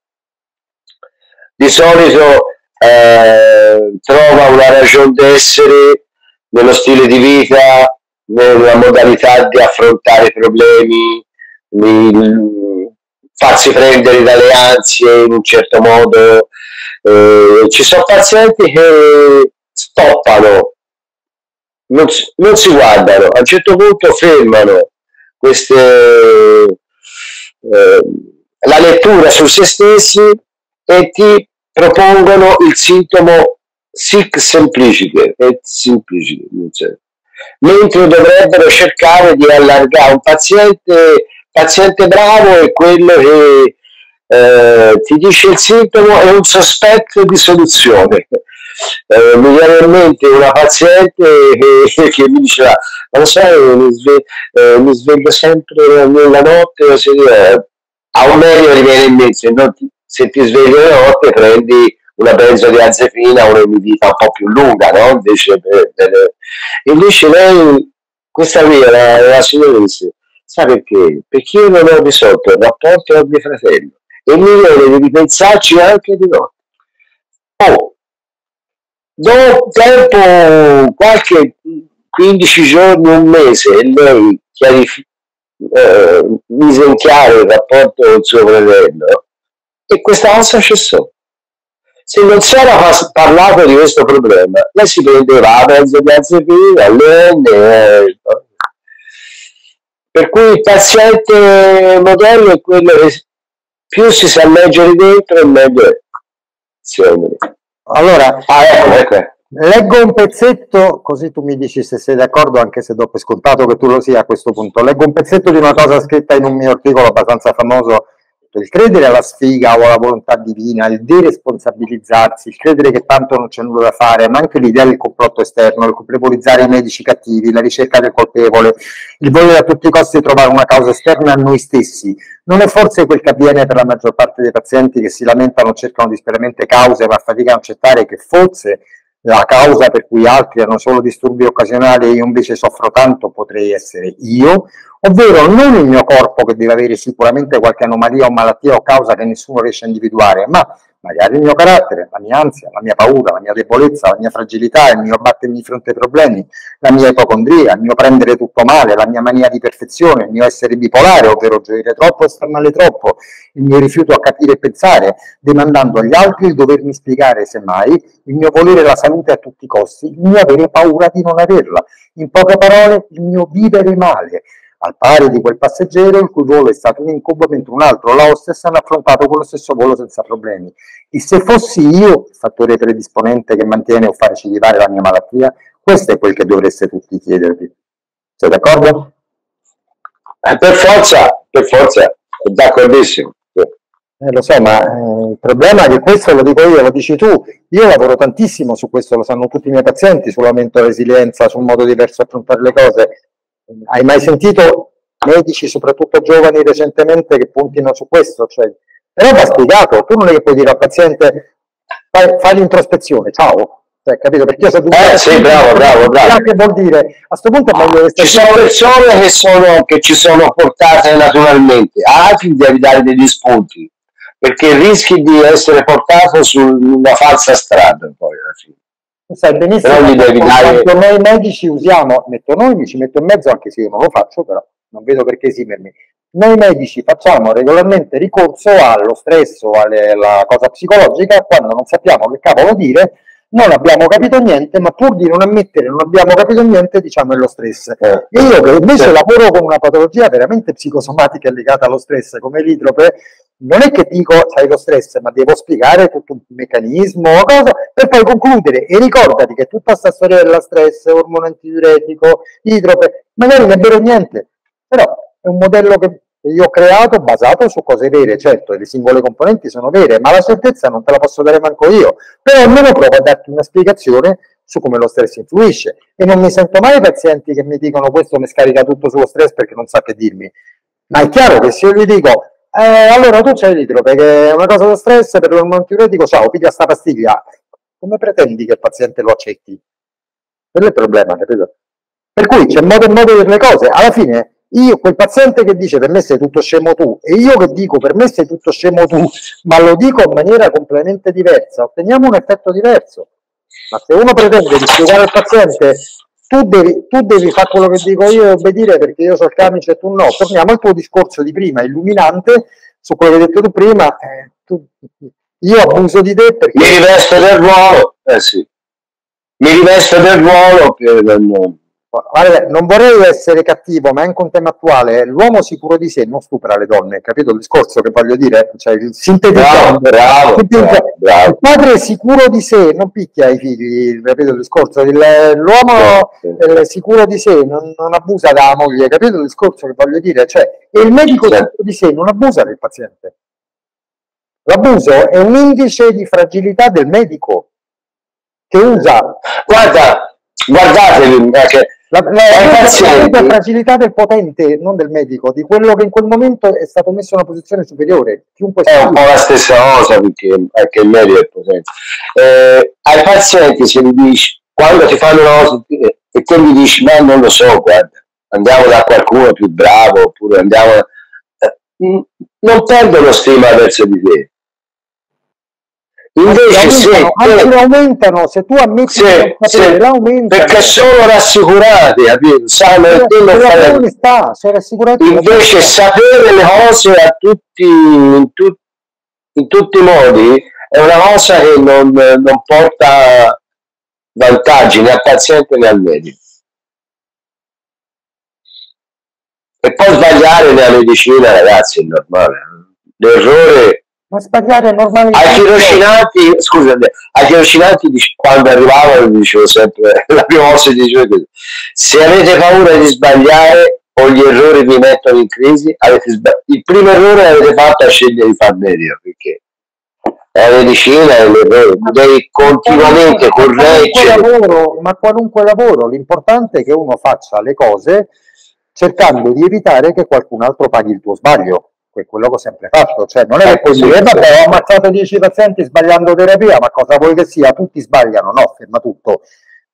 di solito eh, trova una ragione d'essere nello stile di vita, nella modalità di affrontare i problemi, di farsi prendere dalle ansie in un certo modo. Eh, ci sono pazienti che stoppano, non, non, si guardano, a un certo punto fermano queste, eh, la lettura su se stessi e ti propongono il sintomo sic simpliciter et simpliciter, mentre dovrebbero cercare di allargare un paziente, paziente bravo è quello che eh, ti dice il sintomo e un sospetto di soluzione. Eh, mi viene in mente una paziente che, (laughs) che mi diceva ma lo sai mi, sve- eh, mi sveglio sempre nella notte eh, a un mi viene in mente no? se ti svegli la notte prendi una benzodiazepina, un'emivita un po' più lunga, no? Invece, per, per... invece lei, questa qui la, la signoressa, sa perché? Perché io non ho risolto il rapporto con mio fratello e mi viene di ripensarci anche di notte. Oh, dopo tempo, qualche 15 giorni, un mese, lei chiarif- eh, mise in chiaro il rapporto con suo fratello e questa cosa cessò. Se non si era parlato di questo problema, lei si prendeva a mezzo di azepina, eh, per cui il paziente modello è quello che più si sa leggere dentro, meglio è. Allora, ah, ecco, ecco. leggo un pezzetto, così tu mi dici se sei d'accordo, anche se dopo è scontato che tu lo sia a questo punto. Leggo un pezzetto di una cosa scritta in un mio articolo abbastanza famoso il credere alla sfiga o alla volontà divina, il deresponsabilizzarsi, il credere che tanto non c'è nulla da fare, ma anche l'idea del complotto esterno, il colpevolizzare i medici cattivi, la ricerca del colpevole, il volere a tutti i costi trovare una causa esterna a noi stessi, non è forse quel che avviene per la maggior parte dei pazienti che si lamentano, cercano disperatamente cause, ma faticano a accettare che forse la causa per cui altri hanno solo disturbi occasionali e io invece soffro tanto potrei essere io, ovvero non il mio corpo che deve avere sicuramente qualche anomalia o malattia o causa che nessuno riesce a individuare, ma magari il mio carattere, la mia ansia, la mia paura, la mia debolezza, la mia fragilità, il mio battermi di fronte ai problemi, la mia ipocondria, il mio prendere tutto male, la mia mania di perfezione, il mio essere bipolare, ovvero gioire troppo e star male troppo, il mio rifiuto a capire e pensare, demandando agli altri il dovermi spiegare semmai, il mio volere la salute a tutti i costi, il mio avere paura di non averla, in poche parole il mio vivere male, al pari di quel passeggero il cui volo è stato un incubo mentre un altro, la hostess, hanno affrontato quello stesso volo senza problemi. E se fossi io il fattore predisponente che mantiene o fa recidivare la mia malattia, questo è quel che dovreste tutti chiedervi. Sei d'accordo? Eh, per forza, per forza, d'accordissimo. Eh, lo so, ma eh, il problema è che questo lo dico io, lo dici tu. Io lavoro tantissimo su questo, lo sanno tutti i miei pazienti, sull'aumento resilienza, sul modo diverso di affrontare le cose hai mai sentito medici, soprattutto giovani recentemente, che puntino su questo? Cioè, però va spiegato, tu non è che puoi dire al paziente fai, fai l'introspezione, ciao, Cioè, capito? Perché io so Eh, sì, bravo, bravo, bravo. Che vuol dire? A questo punto è meglio che Ci stai sono persone che, sono, che ci sono portate naturalmente, altri devi dare degli spunti, perché rischi di essere portato su una falsa strada poi alla fine. Sai benissimo Però gli devi dare- quando noi medici usiamo, metto noi, mi ci metto in mezzo anche se io non lo faccio, però non vedo perché esimermi. Noi medici facciamo regolarmente ricorso allo stress o alla cosa psicologica quando non sappiamo che cavolo dire, non abbiamo capito niente, ma pur di non ammettere non abbiamo capito niente, diciamo è lo stress. Eh. E io che invece Sì. lavoro con una patologia veramente psicosomatica legata allo stress, come l'idrope, non è che dico sai lo stress, ma devo spiegare tutto un meccanismo, cosa, per poi concludere. E ricordati che tutta questa storia dello stress, ormone antidiuretico, idrope, magari non è vero niente, però è un modello che io ho creato basato su cose vere, certo, le singole componenti sono vere, ma la certezza non te la posso dare manco io, però almeno provo a darti una spiegazione su come lo stress influisce e non mi sento mai pazienti che mi dicono questo mi scarica tutto sullo stress perché non sa che dirmi. Ma è chiaro che se io gli dico, eh, allora tu c'hai l'idro perché è una cosa da stress per un antiuretico, ciao, piglia sta pastiglia, come pretendi che il paziente lo accetti? Quello è il problema, capito? Per cui c'è modo e modo dire le cose. Alla fine, io, quel paziente che dice per me sei tutto scemo tu, e io che dico per me sei tutto scemo tu, ma lo dico in maniera completamente diversa, otteniamo un effetto diverso. Ma se uno pretende di spiegare al paziente tu devi, tu devi fare quello che dico io e obbedire perché io so il camice e tu no, torniamo al tuo discorso di prima, illuminante, su quello che hai detto tu prima, eh, tu- io abuso di te perché... Mi rivesto del ruolo, eh sì, mi rivesto del ruolo per... non- Guarda, non vorrei essere cattivo, ma è anche un tema attuale. L'uomo sicuro di sé non stupra le donne, capito il discorso che voglio dire? Cioè, il- sintetizzando, Bravo, bravo, sintetizza- bravo, il padre sicuro di sé, non picchia i figli, capito il discorso? Il- l'uomo Sì, sì. è sicuro di sé, non, non abusa della moglie, capito il discorso che voglio dire? Cioè, e il medico Sì. sicuro di sé non abusa del paziente. L'abuso è un indice di fragilità del medico che usa Guarda, guardatevi, eh, che La, la, la- la fragilità del potente, non del medico, di quello che in quel momento è stato messo in una posizione superiore. Chiunque è un po' la stessa cosa perché anche il medico è potente. Eh, ai pazienti se gli dici, quando ti fanno una cosa eh, e te gli dici, ma non lo so, guarda, andiamo da qualcuno più bravo, oppure andiamo... eh, mm, non perdono stima verso di te. Invece se aumentano, aumentano, se tu ammetti di non sapere, l'aumentano. perché sono rassicurati, sanno che te lo Sulla fai. ragione sta, sono rassicurati. Invece sapere le cose a tutti, in, tu- in tutti i modi è una cosa che non, non porta vantaggi né al paziente né al medico. E poi sbagliare nella medicina, ragazzi, è normale. L'errore Ma sbagliare è normale. ai tirocinanti, scusate, ai tirocinanti dic- quando arrivavano dicevo sempre, (laughs) la prima volta dicevo così, se avete paura di sbagliare o gli errori vi mettono in crisi, avete il primo errore l'avete fatto a scegliere di far meglio, perché la medicina è l'errore, devi continuamente correggere. ma qualunque lavoro, l'importante è che uno faccia le cose cercando di evitare che qualcun altro paghi il tuo sbaglio. Que- Quello che ho sempre fatto, cioè non è che puoi Sì, dire, vabbè, ho ammazzato 10 pazienti sbagliando terapia, ma cosa vuoi che sia? Tutti sbagliano, no, ferma tutto.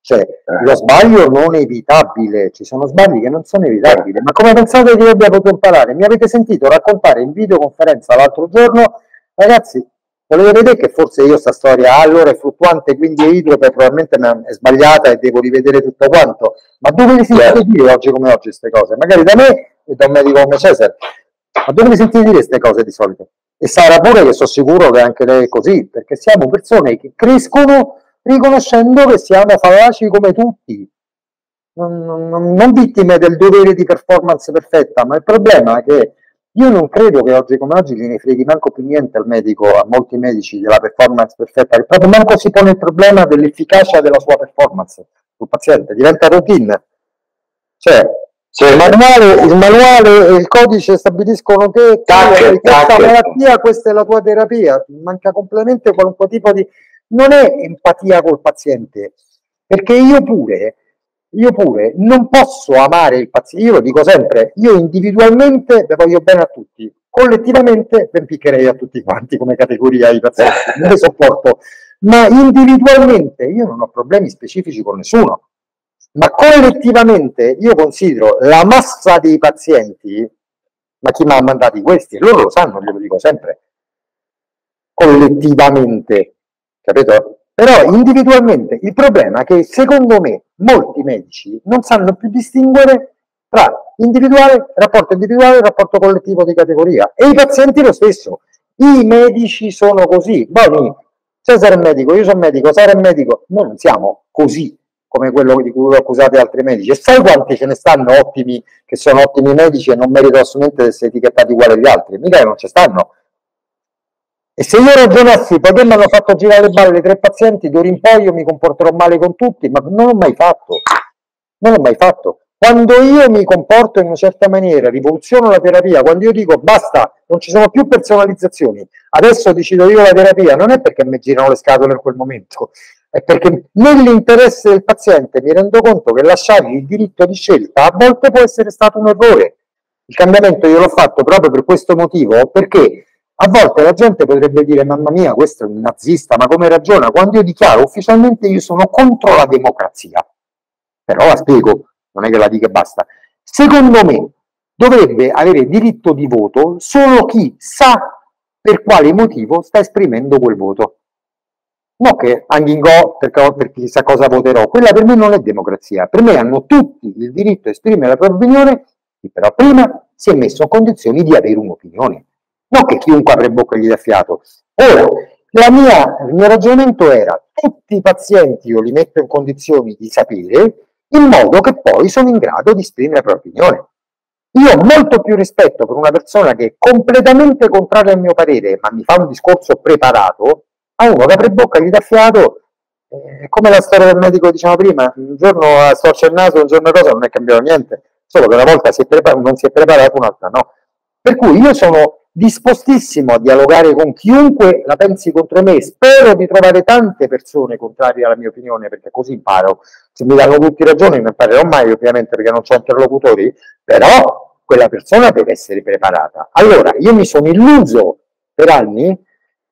Cioè, lo sbaglio non è evitabile, ci sono sbagli che non sono evitabili, ma come pensate che io abbia potuto imparare? Mi avete sentito raccontare in videoconferenza l'altro giorno, ragazzi, volete vedere che forse io sta storia allora è fluttuante, quindi è idrope, probabilmente me- è sbagliata e devo rivedere tutto quanto, ma dove le sentite Certo. dire oggi come oggi queste cose? Magari da me e da un medico come Cesare, ma dove le sentite dire queste cose di solito? E Sara pure che sono sicuro che anche lei è così, perché siamo persone che crescono riconoscendo che siamo fallaci come tutti, non, non- non vittime del dovere di performance perfetta, ma il problema è che io non credo che oggi come oggi gliene freghi manco più niente al medico, a molti medici della performance perfetta, che proprio manco si pone il problema dell'efficacia della sua performance sul paziente, diventa routine. Cioè, il manuale, il manuale e il codice stabiliscono che tu Tac, hai questa malattia, questa è la tua terapia, manca completamente qualunque tipo di... Non è empatia col paziente, perché io pure, io pure non posso amare il paziente, io lo dico sempre, io individualmente le voglio bene a tutti, collettivamente ben piccherei a tutti quanti come categoria i pazienti, non ne sopporto. ma individualmente io non ho problemi specifici con nessuno, ma collettivamente io considero la massa dei pazienti, ma chi mi ha mandati questi? Loro lo sanno, glielo dico sempre, collettivamente, capito? Però individualmente il problema è che secondo me molti medici non sanno più distinguere tra individuale, rapporto individuale e rapporto collettivo di categoria e i pazienti lo stesso. I medici sono così. Boni, Cesare è medico, io sono medico, Sara è medico. Noi non siamo così come quello di cui accusate altri medici. E sai quanti ce ne stanno ottimi, che sono ottimi medici e non meritano assolutamente di essere etichettati uguali agli altri? Mica non ci stanno. E se io ragionassi, poiché mi hanno fatto girare le balle tre pazienti, d'ora in poi io mi comporterò male con tutti, ma non l'ho mai fatto. Non l'ho mai fatto. Quando io mi comporto in una certa maniera, rivoluziono la terapia, quando io dico basta, non ci sono più personalizzazioni, adesso decido io la terapia, non è perché mi girano le scatole in quel momento, è perché nell'interesse del paziente mi rendo conto che lasciargli il diritto di scelta a volte può essere stato un errore. Il cambiamento io l'ho fatto proprio per questo motivo, perché a volte la gente potrebbe dire mamma mia questo è un nazista, ma come ragiona? Quando io dichiaro ufficialmente io sono contro la democrazia. Però la spiego, non è che la dica e basta. Secondo me dovrebbe avere diritto di voto solo chi sa per quale motivo sta esprimendo quel voto. No che go perché, per chissà cosa voterò, quella per me non è democrazia. Per me hanno tutti il diritto di esprimere la propria opinione, chi però prima si è messo in condizioni di avere un'opinione. Non che chiunque apre bocca gli dà fiato. Ora, mia, il mio ragionamento era tutti i pazienti io li metto in condizioni di sapere in modo che poi sono in grado di esprimere la propria opinione. Io ho molto più rispetto per una persona che è completamente contraria al mio parere, ma mi fa un discorso preparato, a uno che apre bocca gli dà fiato, eh, come la storia del medico diciamo prima, un giorno a storce il naso, un giorno cosa, non è cambiato niente, solo che una volta si prepar- non si è preparato, un'altra no. Per cui io sono dispostissimo a dialogare con chiunque la pensi contro me. Spero di trovare tante persone contrarie alla mia opinione, perché così imparo. Se mi danno tutti ragione, non imparerò mai, ovviamente, perché non ho interlocutori, però quella persona deve essere preparata. Allora, io mi sono illuso per anni,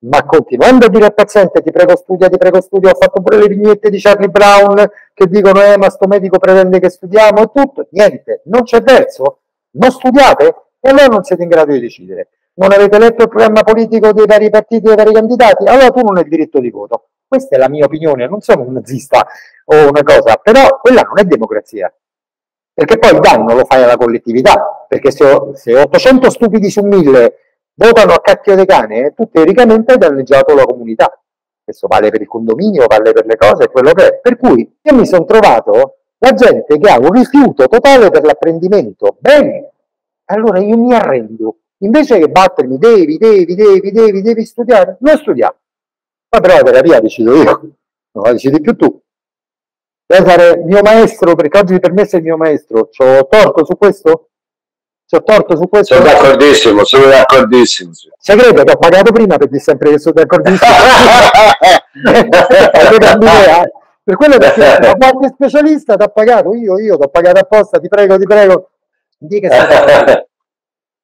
ma continuando a dire al paziente ti prego studia, ti prego studia, ho fatto pure le vignette di Charlie Brown che dicono eh ma sto medico pretende che studiamo e tutto, niente, non c'è verso, non studiate? E allora non siete in grado di decidere. Non avete letto il programma politico dei vari partiti, dei vari candidati, allora tu non hai diritto di voto. Questa è la mia opinione, non sono un nazista o una cosa, però quella non è democrazia. Perché poi il danno lo fai alla collettività, perché se, se 800 stupidi su 1000 votano a cacchio di cane, tu teoricamente hai danneggiato la comunità. Questo vale per il condominio, vale per le cose, quello che è. Per cui io mi sono trovato la gente che ha un rifiuto totale per l'apprendimento. Bene, allora io mi arrendo Invece che battermi, devi, devi, devi, devi, devi studiare, non studiamo. Ma però la terapia decido io, non la decidi più tu. Cesare, mio maestro, perché oggi per me sei il mio maestro, ho torto su questo? Ci ho torto su questo? Sono d'accordissimo, sono d'accordissimo. Segreto, ti ho pagato prima per dire sempre che sono d'accordissimo. (laughs) per quello che da qualche specialista ti ha pagato, io, io ti ho pagato apposta, ti prego, ti prego. Dì che sei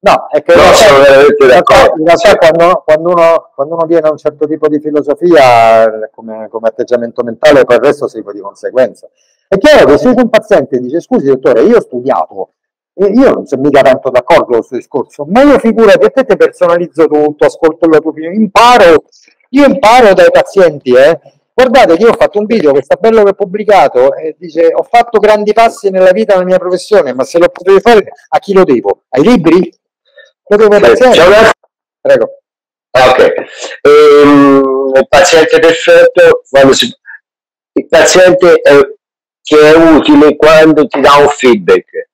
No, è che no, sono veramente d'accordo. In realtà, quando, quando, uno, quando, uno, viene a un certo tipo di filosofia, come, come, atteggiamento mentale, poi il resto segue di conseguenza. È chiaro che se un paziente dice scusi dottore, io ho studiato, io non sono mica tanto d'accordo con questo discorso, ma io figurati, a te ti personalizzo tutto, ascolto la tua opinione, imparo, io imparo dai pazienti, eh. Guardate che io ho fatto un video che sta bello che ho pubblicato e dice ho fatto grandi passi nella vita, nella mia professione, ma se lo potevi fare a chi lo devo? Ai libri? C'è una... Prego. Ah, ok. Ehm, il paziente perfetto, quando si... il paziente è, che è utile quando ti dà un feedback.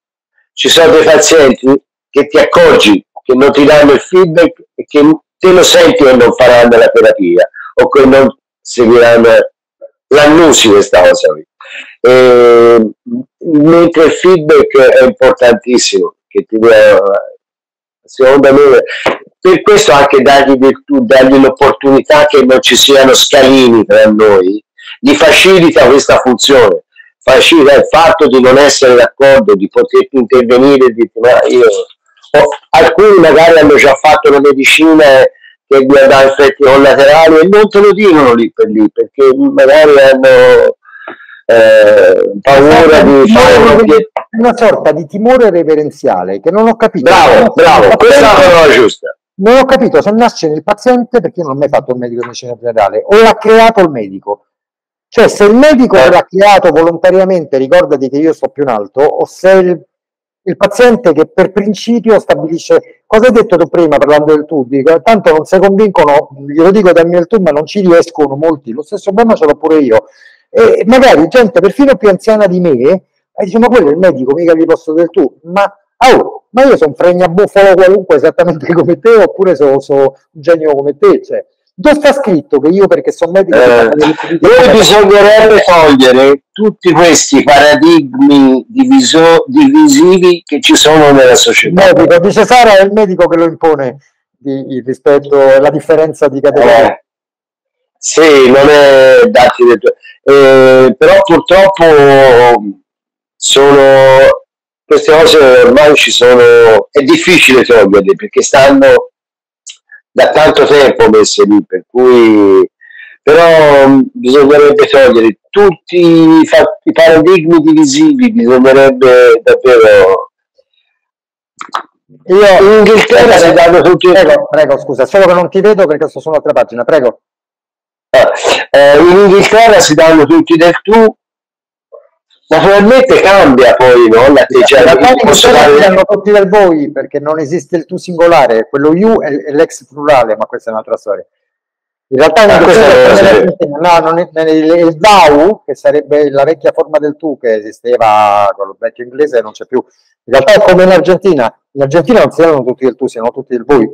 Ci sono dei pazienti che ti accorgi che non ti danno il feedback e che te lo senti che non faranno la terapia o che non seguiranno l'annusi questa cosa. E, mentre il feedback è importantissimo, che ti dà secondo me per questo anche dargli virtù, dargli l'opportunità che non ci siano scalini tra noi, gli facilita questa funzione, facilita il fatto di non essere d'accordo, di poter intervenire dire ma io... O, alcuni magari hanno già fatto la medicina che vi dà effetti collaterali e non te lo dicono lì per lì perché magari hanno eh, paura di fare una sorta di timore reverenziale che non ho capito. Bravo, bravo, questa è la parola giusta. Non ho capito se nasce nel paziente perché non ho mai fatto il medico di medicina generale o l'ha creato il medico. Cioè, se il medico Eh. l'ha creato volontariamente, ricordati che io sto più in alto, o se il, il paziente che per principio stabilisce cosa hai detto tu prima parlando del tu, dico, tanto non si convincono, glielo dico dal mio tu, ma non ci riescono molti, lo stesso problema ce l'ho pure io. E magari gente perfino più anziana di me, e dice, ma quello è il medico, mica gli posso del tu, ma, oh, ma io sono fregna buffalo qualunque esattamente come te, oppure sono un genio come te, cioè, dove sta scritto che io perché sono medico... Eh, noi bisognerebbe togliere tutti questi paradigmi diviso- divisivi che ci sono nella Il società. medico, dice Sara, è il medico che lo impone di- il rispetto alla differenza di categoria. Eh, sì, non è dati del tuo- eh, però purtroppo sono queste cose ormai ci sono, è difficile toglierle perché stanno da tanto tempo messe lì, per cui però mh, bisognerebbe togliere tutti i, paradigmi divisivi, bisognerebbe davvero Io, in Inghilterra si danno tutti prego, prego, scusa, solo che non ti vedo perché sto su un'altra pagina, prego. Ah, eh, in Inghilterra si danno tutti del tu, naturalmente cambia poi no, l'atteggiamento. in Posso dare- tutti del voi perché non esiste il tu singolare, quello you è, è l'ex plurale, ma questa è un'altra storia. In realtà Ah. Argentina, no, non è- il, thou, che sarebbe la vecchia forma del tu che esisteva con lo vecchio inglese, non c'è più. In realtà è come in Argentina, in Argentina non si danno tutti del tu, si danno tutti del voi.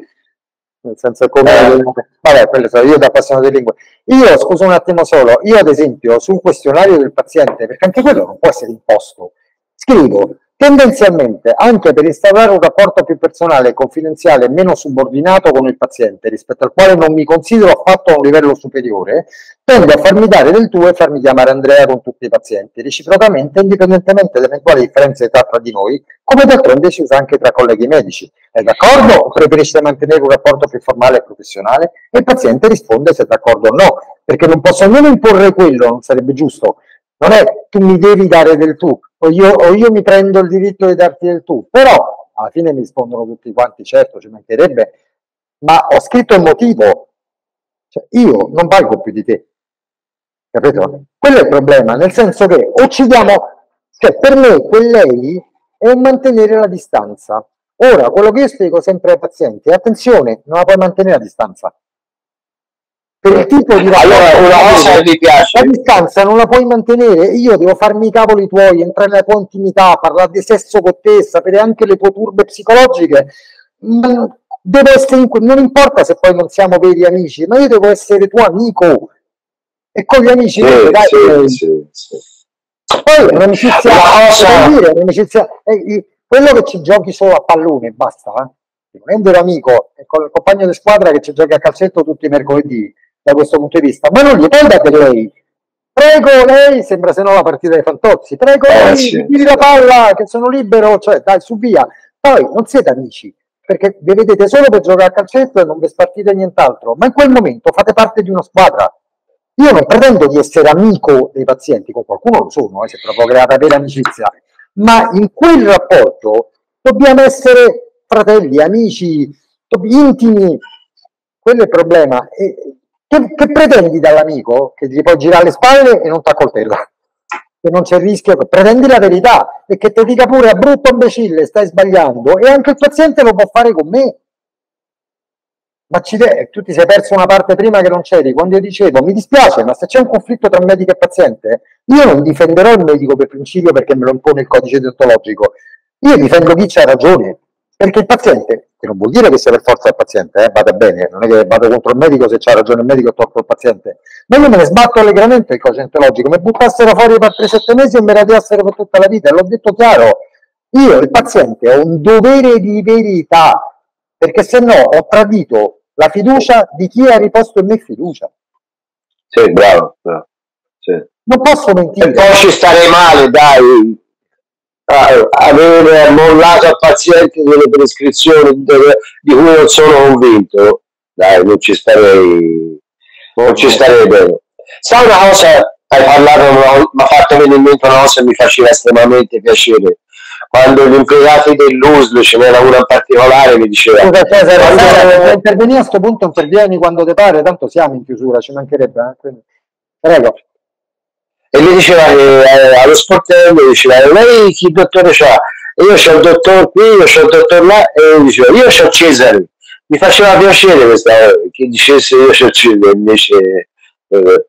Nel senso come... Eh. Vabbè, quello so, io da appassionato di lingue. Io, scusa un attimo solo, io ad esempio sul questionario del paziente, perché anche quello non può essere imposto, scrivo tendenzialmente anche per instaurare un rapporto più personale, confidenziale e meno subordinato con il paziente, rispetto al quale non mi considero affatto a un livello superiore, tendo a farmi dare del tuo e farmi chiamare Andrea con tutti i pazienti, reciprocamente, indipendentemente da eventuali differenze di età tra di noi, come d'altronde si usa anche tra colleghi medici. È d'accordo o preferisce mantenere un rapporto più formale e professionale? E il paziente risponde se è d'accordo o no, perché non posso nemmeno imporre quello, non sarebbe giusto. Non è tu mi devi dare del tu, o io, o io mi prendo il diritto di darti del tu, però alla fine mi rispondono tutti quanti, certo, ci mancherebbe, ma ho scritto il motivo, cioè, io non valgo più di te, capito? Quello è il problema, nel senso che o ci diamo, cioè per me quel lei è mantenere la distanza. Ora, quello che io spiego sempre ai pazienti, attenzione, non la puoi mantenere a distanza. Per il tipo di Allora, una cosa mi piace, la distanza non la puoi mantenere, io devo farmi i cavoli tuoi, entrare nella tua intimità, parlare di sesso con te, sapere anche le tue turbe psicologiche, devo essere in non importa se poi non siamo veri amici, ma io devo essere tuo amico. E con gli amici sì, dai, sì, eh, sì, poi un'amicizia, cosa- dire, un'amicizia, eh, quello che ci giochi solo a pallone, basta, eh. non è un vero amico, è col compagno di squadra che ci gioca a calcetto tutti i mercoledì, da questo punto di vista, ma non gli puoi dare lei. Prego lei, sembra se no la partita dei fantozzi, prego Eh, lei, sì, tiri sì. la palla, che sono libero, cioè dai, su via. Poi non siete amici, perché vi vedete solo per giocare a calcetto e non vi spartite nient'altro, ma in quel momento fate parte di una squadra. Io non pretendo di essere amico dei pazienti, con qualcuno lo sono, eh, se proprio creata vera amicizia, ma in quel rapporto dobbiamo essere fratelli, amici, intimi. Quello è il problema. E che, che pretendi dall'amico? Che gli puoi girare le spalle e non ti accoltella? Che non c'è il rischio, pretendi la verità e che ti dica pure a brutto imbecille stai sbagliando e anche il paziente lo può fare con me. Ma de- tu ti sei perso una parte prima che non c'eri, quando io dicevo mi dispiace, ma se c'è un conflitto tra medico e paziente, io non difenderò il medico per principio perché me lo impone il codice deontologico, io difendo chi c'ha ragione, perché il paziente, che non vuol dire che sia per forza il paziente, eh, vada bene, non è che vado contro il medico se c'ha ragione il medico e tolto il paziente, ma io me ne sbatto allegramente il codice deontologico, mi buttassero fuori per 3-7 mesi e mi radiassero per tutta la vita, e l'ho detto chiaro, io, il paziente, ho un dovere di verità, perché se no ho tradito la fiducia di chi ha riposto in me fiducia. Sì, bravo, bravo. Sì. Non posso mentire. E poi ci starei male, dai, a- avere mollato al paziente delle prescrizioni di cui non sono convinto. dai, non ci starei, non ci starei bene. Sai una cosa, hai parlato, mi ha fatto venire in mente una cosa che mi faceva estremamente piacere. Quando gli impiegati dell'USL, ce n'era uno in particolare, mi diceva... Scusa Cesare, quando- se interveni a sto punto intervieni quando ti pare, tanto siamo in chiusura, ci mancherebbe. eh, Prego. E mi diceva che eh, allo sportello diceva lei chi dottore c'ha? Io c'ho il dottor qui, io c'ho il dottor là e mi diceva io c'ho Cesare mi faceva piacere questa che dicesse io c'ho Cesare invece eh,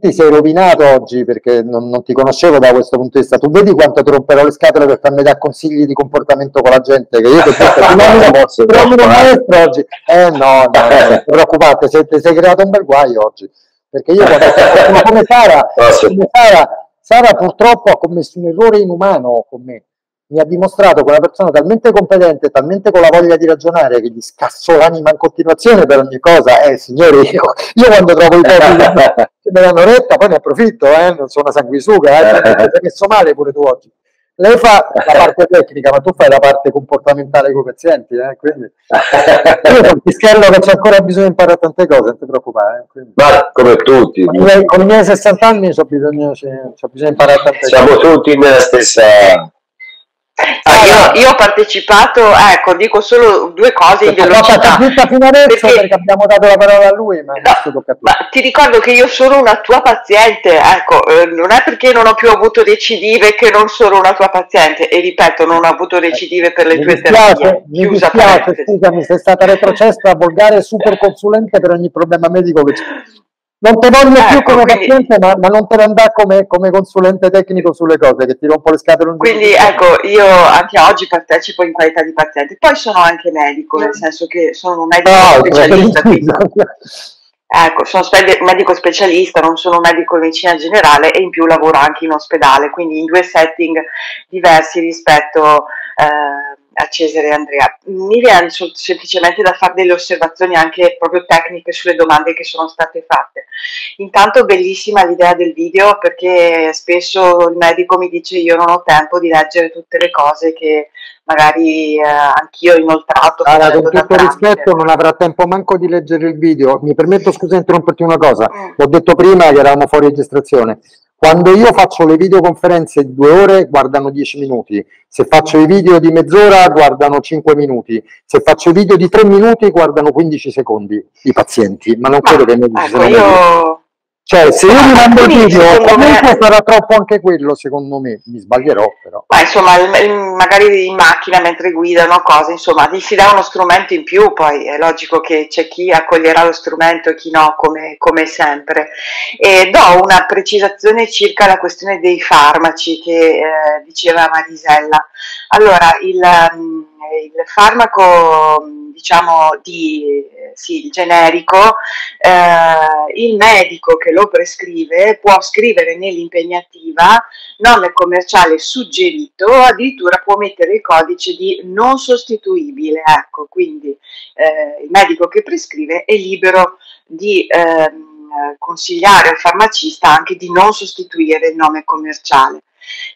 Ti sei rovinato oggi perché non, non ti conoscevo da questo punto di vista. Tu vedi quanto ti romperò le scatole per farmi dare consigli di comportamento con la gente che io ti ho detto ti maestro oggi. Eh no, no, no, ti (laughs) preoccupate, sei, ti sei creato un bel guaio oggi. Perché io quando (laughs) come- come Sara, Posso- come Sara, Sara purtroppo ha commesso un errore inumano con me. Mi ha dimostrato che una persona talmente competente, talmente con la voglia di ragionare, che gli scasso l'anima in continuazione per ogni cosa. Eh, signori, io, io quando trovo i che me l'hanno retta, poi ne approfitto, eh, non sono una sanguisuga, eh, (laughs) ti sei messo male pure tu oggi. Lei fa (laughs) la parte tecnica, ma tu fai la parte comportamentale con i pazienti, eh, quindi io sono pischello che c'è ancora bisogno di imparare tante cose, non ti preoccupare. eh, ma come tutti Con, i miei, con i miei 60 anni ho bisogno, c'ho bisogno di imparare tante siamo cose. tutti nella stessa Ah, io, io ho partecipato, ecco, dico solo due cose in velocità. fino adesso Perché- perché abbiamo dato la parola a lui, ma No, a ma ti ricordo che io sono una tua paziente, ecco, eh, non è perché non ho più avuto recidive che non sono una tua paziente e ripeto, non ho avuto recidive per le Mi tue dispiace, terapie. mi Chiusa dispiace, parentesi. scusami, sei stata retrocessa, volgare super consulente per ogni problema medico che c'è. Non te voglio più Ecco, come quindi- paziente, ma, ma non te ne andare come, come consulente tecnico sulle cose, che ti rompo le scatole. Quindi ecco, io anche oggi partecipo in qualità di paziente, poi sono anche medico, nel senso che sono un medico No, specialista. (laughs) quindi- tranquillo. Ecco, sono spe- medico specialista, non sono medico di medicina generale e in più lavoro anche in ospedale, quindi in due setting diversi rispetto eh, a Cesare Andrea. Mi viene semplicemente da fare delle osservazioni anche proprio tecniche sulle domande che sono state fatte. Intanto bellissima l'idea del video perché spesso il medico mi dice io non ho tempo di leggere tutte le cose che magari eh, anch'io inoltrato. Allora, con tutto rispetto, non avrà tempo manco di leggere il video. Mi permetto, scusa, di interromperti una cosa. Mm. Ho detto prima che eravamo fuori registrazione. Quando io faccio le videoconferenze di due ore, guardano 10 minuti. Se faccio i video di mezz'ora, guardano 5 minuti. Se faccio i video di 3 minuti, guardano 15 secondi i pazienti. Ma non Ma, credo che i medici ecco, io Cioè, se io mi mando il video, secondo me- comunque sarà troppo anche quello, secondo me. Mi sbaglierò, però. Ma insomma, magari in macchina mentre guidano cose, insomma, gli si dà uno strumento in più, poi è logico che c'è chi accoglierà lo strumento e chi no, come, come sempre. E do una precisazione circa la questione dei farmaci che eh, diceva Marisella. Allora, il, mm, il farmaco, mm, diciamo, di, eh, sì, il generico, eh, il medico che lo prescrive può scrivere nell'impegnativa nome commerciale suggerito o addirittura può mettere il codice di non sostituibile. Ecco, quindi eh, il medico che prescrive è libero di ehm, consigliare al farmacista anche di non sostituire il nome commerciale.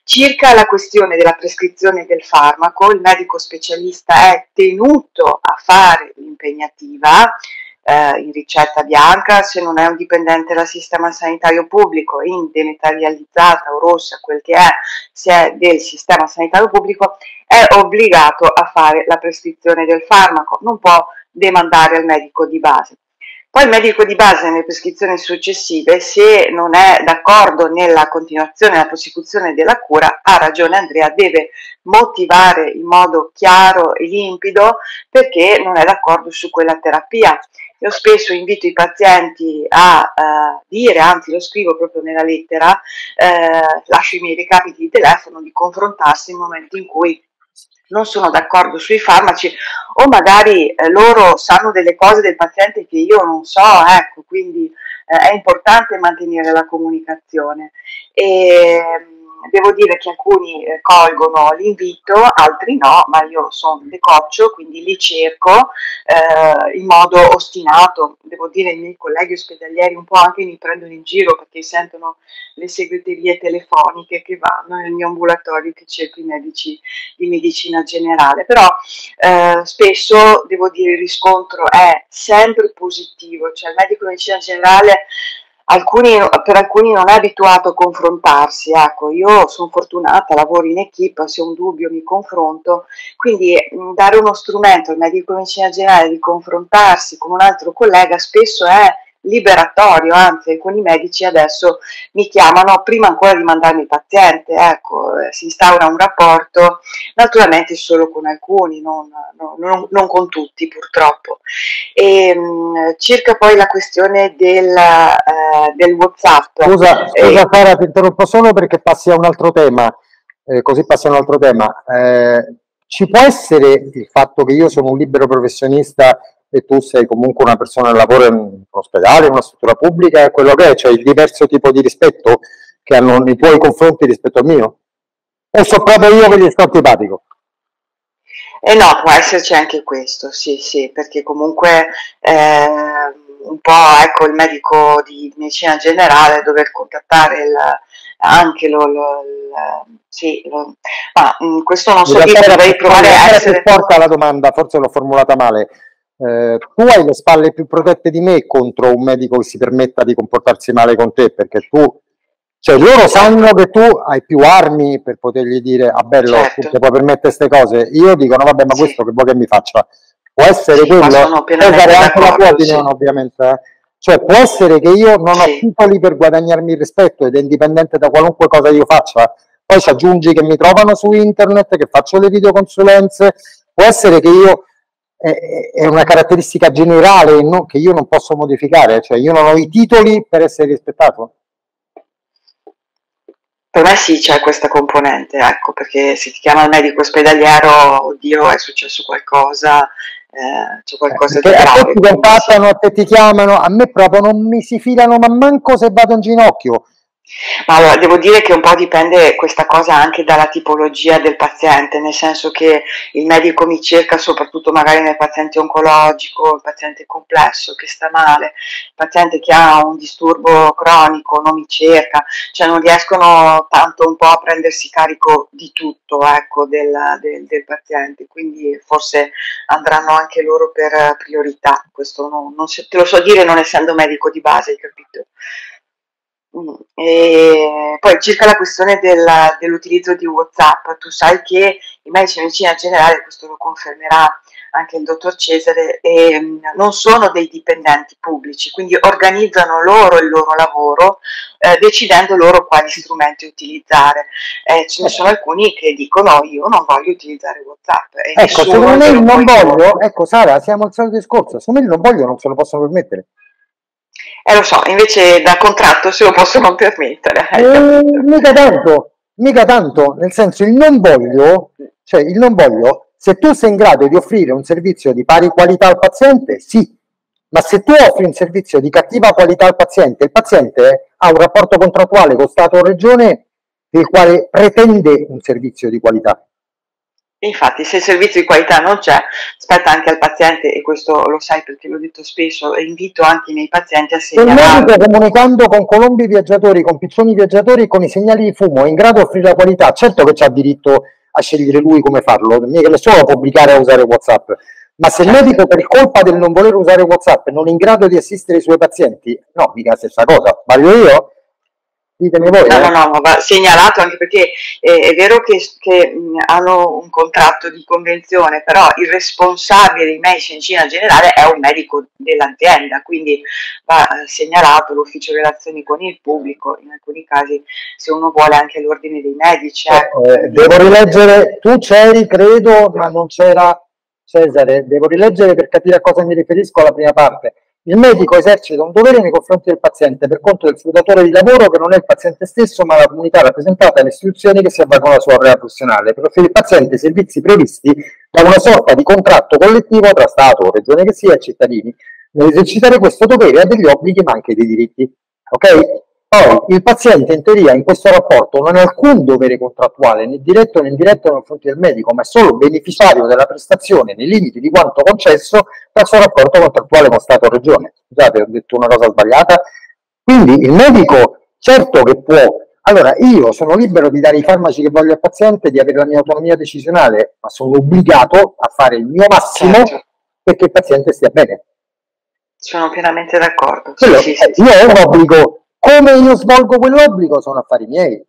Circa la questione della prescrizione del farmaco, il medico specialista è tenuto a fare l'impegnativa eh, in ricetta bianca se non è un dipendente dal sistema sanitario pubblico, in dematerializzata o rossa, quel che è, se è del sistema sanitario pubblico, è obbligato a fare la prescrizione del farmaco, non può demandare al medico di base. Poi il medico di base nelle prescrizioni successive, se non è d'accordo nella continuazione e nella prosecuzione della cura, ha ragione Andrea, deve motivare in modo chiaro e limpido perché non è d'accordo su quella terapia. Io spesso invito i pazienti a eh, dire, anzi lo scrivo proprio nella lettera, eh, lascio i miei recapiti di telefono, di confrontarsi nel momento in cui non sono d'accordo sui farmaci o magari eh, loro sanno delle cose del paziente che io non so, ecco, quindi eh, è importante mantenere la comunicazione. E, devo dire che alcuni eh, colgono l'invito, altri no, ma io sono decoccio, quindi li cerco eh, in modo ostinato. Devo dire i miei colleghi ospedalieri un po' anche mi prendono in giro perché sentono le segreterie telefoniche che vanno nel mio ambulatorio che cerco i medici di medicina generale. Però eh, spesso devo dire il riscontro è sempre positivo, cioè il medico di medicina generale alcuni, per alcuni non è abituato a confrontarsi, ecco, io sono fortunata, lavoro in equipe, se ho un dubbio mi confronto, quindi dare uno strumento al medico di medicina generale di confrontarsi con un altro collega spesso è liberatorio, anzi alcuni medici adesso mi chiamano prima ancora di mandarmi il paziente, ecco, eh, si instaura un rapporto, naturalmente solo con alcuni, non, non, non con tutti purtroppo. E, mh, circa poi la questione del, eh, del Whatsapp. Scusa, scusa eh, Sara, ti interrompo solo perché passi a un altro tema, eh, così passi a un altro tema. Eh, ci può essere il fatto che io sono un libero professionista e tu sei comunque una persona che lavora in un ospedale, in una struttura pubblica, è quello che è, cioè il diverso tipo di rispetto che hanno nei tuoi confronti rispetto al mio? O so proprio io che gli sto antipatico? Eh no, può esserci anche questo, sì, sì, perché comunque eh, un po' ecco il medico di medicina generale dover contattare il, anche lo, lo, il, sì, lo, ma mh, questo non so dire, dovrei provare a essere... porca la domanda, forse l'ho formulata male. Eh, tu hai le spalle più protette di me contro un medico che si permetta di comportarsi male con te, perché tu, cioè loro sanno che tu hai più armi per potergli dire, ah bello, tu Certo, ti puoi permettere queste cose. Io dico, no vabbè, ma sì, questo che vuoi che mi faccia? Può essere sì, quello? Cesare, anche la tua opinione sì, ovviamente, eh. Cioè può essere che io non ho titoli per guadagnarmi il rispetto ed è indipendente da qualunque cosa io faccia. Poi ci aggiungi che mi trovano su internet, che faccio le videoconsulenze, può essere che io è, è una caratteristica generale no- che io non posso modificare, cioè io non ho i titoli per essere rispettato. per me sì c'è questa componente, ecco, perché se ti chiama il medico ospedaliero, oddio, è successo qualcosa, eh, c'è Eh, qualcosa di perché a te grave, ti contattano, a te ti chiamano, a me proprio non mi si filano, ma manco se vado in ginocchio. Ma allora, devo dire che un po' dipende questa cosa anche dalla tipologia del paziente, nel senso che il medico mi cerca soprattutto magari nel paziente oncologico, il paziente complesso che sta male, il paziente che ha un disturbo cronico non mi cerca, cioè non riescono tanto un po' a prendersi carico di tutto, ecco, del, del- del paziente, quindi forse andranno anche loro per priorità, questo non, non se- te lo so dire non essendo medico di base, hai capito? Mm, E poi circa la questione della- dell'utilizzo di WhatsApp, tu sai che i medici di medicina generale, questo lo confermerà anche il dottor Cesare, ehm, non sono dei dipendenti pubblici, quindi organizzano loro il loro lavoro eh, decidendo loro quali strumenti utilizzare. Eh, ce ne sono alcuni che dicono io non voglio utilizzare WhatsApp Ecco, può non voglio, ecco Sara, siamo al solito discorso, il non voglio non se lo possono permettere. Eh lo so, invece da contratto se lo possono permettere, hai Eh, capito? mica tanto, mica tanto, nel senso il non voglio, cioè il non voglio, se tu sei in grado di offrire un servizio di pari qualità al paziente, sì, ma se tu offri un servizio di cattiva qualità al paziente, il paziente ha un rapporto contrattuale con Stato o Regione del quale pretende un servizio di qualità. Infatti, se il servizio di qualità non c'è, spetta anche al paziente, e questo lo sai perché l'ho detto spesso, e invito anche i miei pazienti a Se il medico comunicando con colombi viaggiatori, con piccioni viaggiatori e con i segnali di fumo è in grado di offrire la qualità, certo che c'ha diritto a scegliere lui come farlo, mica nessuno può obbligare a usare WhatsApp, ma se il Certo. medico per colpa del non voler usare WhatsApp non è in grado di assistere i suoi pazienti, no, mica la stessa cosa, sbaglio io? Ditemi voi, No, no, eh? no, ma va segnalato anche perché eh, è vero che, che, mh, hanno un contratto di convenzione, però il responsabile di medici in Cina generale è un medico dell'azienda, quindi va eh, segnalato l'ufficio relazioni con il pubblico, in alcuni casi se uno vuole anche l'ordine dei medici, ecco, Eh, devo rileggere, tu c'eri, credo, ma non c'era Cesare, devo rileggere per capire a cosa mi riferisco alla prima parte. Il medico esercita un dovere nei confronti del paziente per conto del suo datore di lavoro che non è il paziente stesso ma la comunità rappresentata dalle istituzioni che si avvalgono della sua area professionale per offrire al paziente i servizi previsti da una sorta di contratto collettivo tra Stato o regione che sia e cittadini. Nell'esercitare questo dovere ha degli obblighi ma anche dei diritti. Ok? Poi il paziente in teoria in questo rapporto non ha alcun dovere contrattuale né diretto né indiretto nei confronti del medico, ma è solo beneficiario della prestazione nei limiti di quanto concesso dal suo rapporto contrattuale con Stato o Regione. Scusate, ho detto una cosa sbagliata. Quindi il medico certo che può allora, io sono libero di dare i farmaci che voglio al paziente, di avere la mia autonomia decisionale, ma sono obbligato a fare il mio massimo Certo. perché il paziente stia bene. Sono pienamente d'accordo. Sì, sì, sì, ho un obbligo, come io svolgo quell'obbligo sono affari miei.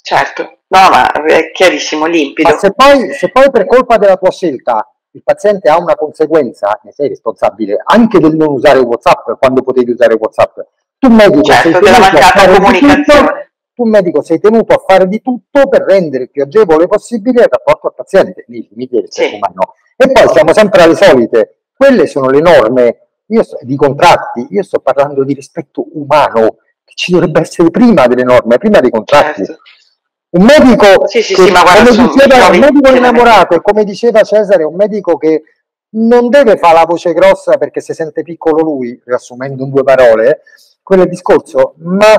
Certo, no, ma è chiarissimo, limpido. Ma se poi, se poi per colpa della tua scelta il paziente ha una conseguenza, ne sei responsabile anche del non usare WhatsApp quando potevi usare WhatsApp. Tu medico sei Certo, della tenuto a fare di tutto, tu medico sei tenuto a fare di tutto per rendere il più agevole possibile il rapporto al paziente, nei limiti dell'essere Sì. umano. E poi siamo sempre alle solite, quelle sono le norme io sto- di contratti, io sto parlando di rispetto umano, che ci dovrebbe essere prima delle norme, prima dei contratti. Certo. Un medico, Sì, sì, che, sì, guarda, come diceva, un medico innamorato, e come diceva Cesare, un medico che non deve fare la voce grossa perché si sente piccolo lui, riassumendo in due parole, quello è il discorso, ma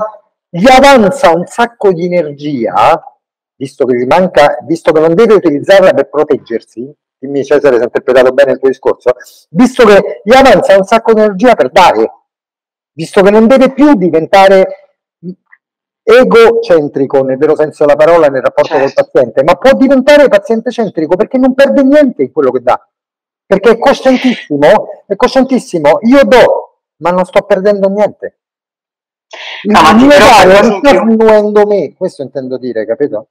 gli avanza un sacco di energia, visto che gli manca, visto che non deve utilizzarla per proteggersi, dimmi Cesare se ho interpretato bene il tuo discorso, visto che gli avanza un sacco di energia per dare, visto che non deve più diventare egocentrico nel vero senso della parola nel rapporto Certo. col paziente, ma può diventare paziente centrico perché non perde niente in quello che dà, perché è coscientissimo, è coscientissimo, io do, ma non sto perdendo niente. Il No, ti mio dare non sta sminuendo me, questo intendo dire, capito?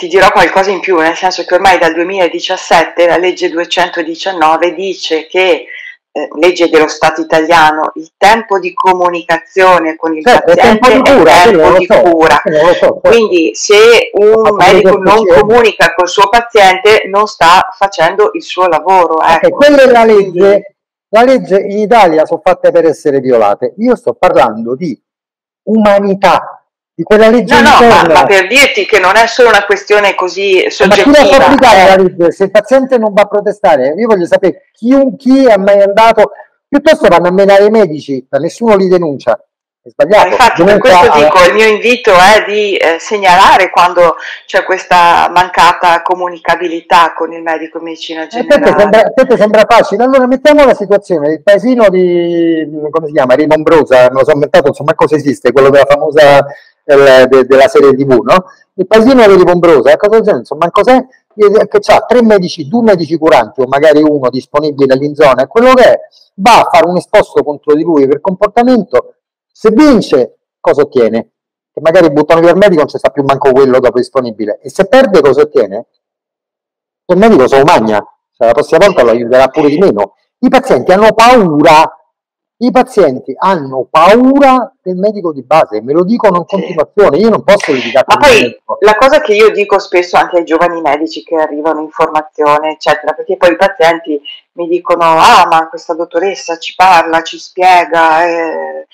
Ti dirò qualcosa in più, nel senso che ormai dal 2017 la legge 219 dice che, eh, legge dello Stato italiano, il tempo di comunicazione con il Certo, è tempo paziente di cura, è quello tempo di so, cura. quello lo so. Quindi se un medico non comunica col suo paziente non sta facendo il suo lavoro. Ecco. quella è la legge. La legge in Italia sono fatte per essere violate. Io sto parlando di umanità, di quella legge No, no, ma, interna. ma per dirti che non è solo una questione così Ma chi la fa soggettiva. la eh. legge? Se il paziente non va a protestare, io voglio sapere chi, chi è mai andato, piuttosto vanno a menare i medici, ma nessuno li denuncia. È Ma sbagliato. infatti per questo a- dico, il mio invito è di eh, segnalare quando c'è questa mancata comunicabilità con il medico in medicina generale. sembra, a te sembra facile? Allora mettiamo la situazione, il paesino di, come si chiama, Rimombrosa, non so inventato, insomma cosa esiste, quello della famosa, eh, de- della serie tv, no? Il paesino di Rimombrosa, cosa del genere, insomma cos'è? Eh, Che ha tre medici, due medici curanti o magari uno disponibile in zona, quello che è, va a fare un esposto contro di lui per comportamento, se vince cosa ottiene? Che magari buttano via il medico, non ci sta più manco quello dopo disponibile, e se perde cosa ottiene? il medico se lo magna, cioè, la prossima volta lo aiuterà pure di meno. I pazienti hanno paura, i pazienti hanno paura del medico di base, me lo dicono in continuazione, io non posso litigare Ma poi la cosa che io dico spesso anche ai giovani medici che arrivano in formazione, eccetera, perché poi i pazienti mi dicono: Ah, ma questa dottoressa ci parla, ci spiega, è,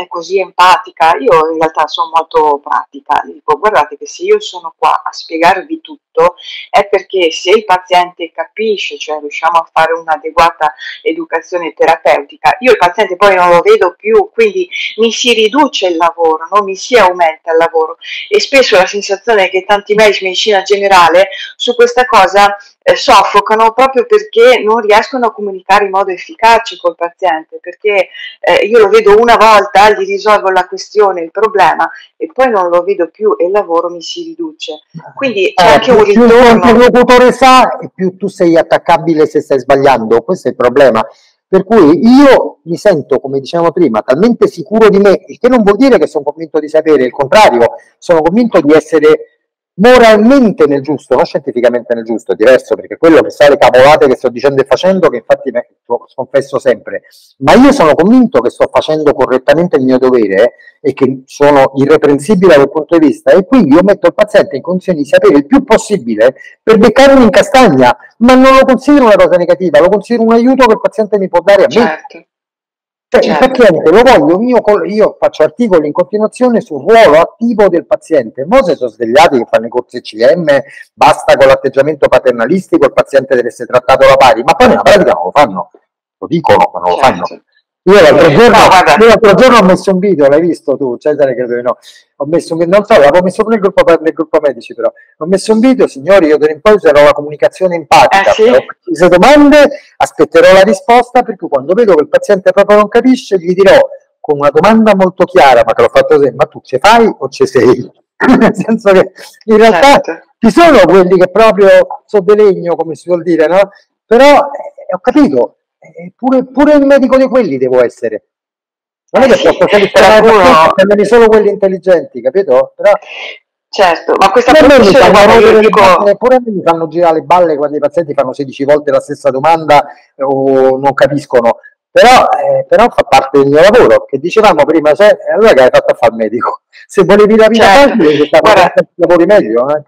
è così empatica. Io in realtà sono molto pratica. Dico: Guardate, che se io sono qua a spiegarvi tutto, è perché se il paziente capisce, cioè riusciamo a fare un'adeguata educazione terapeutica, io il paziente poi non lo vedo più, quindi mi si riduce il lavoro, non mi si aumenta il lavoro e spesso la sensazione è che tanti medici di medicina generale su questa cosa eh, soffocano proprio perché non riescono a comunicare in modo efficace col paziente, perché eh, io lo vedo una volta, gli risolvo la questione, il problema e poi non lo vedo più e il lavoro mi si riduce. Quindi c'è Eh, anche un più, più il ritorno. interlocutore sa, e più tu sei attaccabile se stai sbagliando, questo è il problema. Per cui io mi sento, come dicevamo prima, talmente sicuro di me, il che non vuol dire che sono convinto di sapere, il contrario, sono convinto di essere moralmente nel giusto, non scientificamente nel giusto, è diverso perché quello che sa le cavolate che sto dicendo e facendo, che infatti lo confesso sempre, ma io sono convinto che sto facendo correttamente il mio dovere e che sono irreprensibile dal punto di vista e quindi io metto il paziente in condizioni di sapere il più possibile per beccarmi in castagna, ma non lo considero una cosa negativa, lo considero un aiuto che il paziente mi può dare a me. Certo. Cioè, Certo. il paziente lo voglio mio, col- io faccio articoli in continuazione sul ruolo attivo del paziente. Mo si sono svegliati che fanno i corsi CM, basta con l'atteggiamento paternalistico, il paziente deve essere trattato alla pari, ma poi nella pratica non lo fanno, lo dicono, ma non lo fanno. Io l'altro, giorno, No, io l'altro giorno ho messo un video, l'hai visto tu, Cesare, credo di no. Ho messo un non so, l'avevo messo pure nel gruppo, nel gruppo medici, però. Ho messo un video, signori, io d'ora in poi userò la comunicazione empatica. Eh, sì? precise domande, aspetterò la risposta, perché quando vedo che il paziente proprio non capisce, gli dirò con una domanda molto chiara, ma che l'ho fatto così, ma tu ce fai o ce sei? (laughs) Nel senso che in realtà Certo. ci sono quelli che proprio so de legno, come si vuol dire, no? Però eh, ho capito, pure, pure il medico di quelli devo essere. Non è Eh che sì, posso selezionare pazienti, prendere solo quelli intelligenti, capito? Però Certo, ma questa professione, fanno guarda, dico, pure a me mi fanno girare le balle quando i pazienti fanno 16 volte la stessa domanda eh, o non capiscono. Però, eh, però fa parte del mio lavoro, che dicevamo prima, cioè, eh, allora che hai fatto a fare il medico? (laughs) Se volevi la vita Certo. facile, lavori meglio. Eh?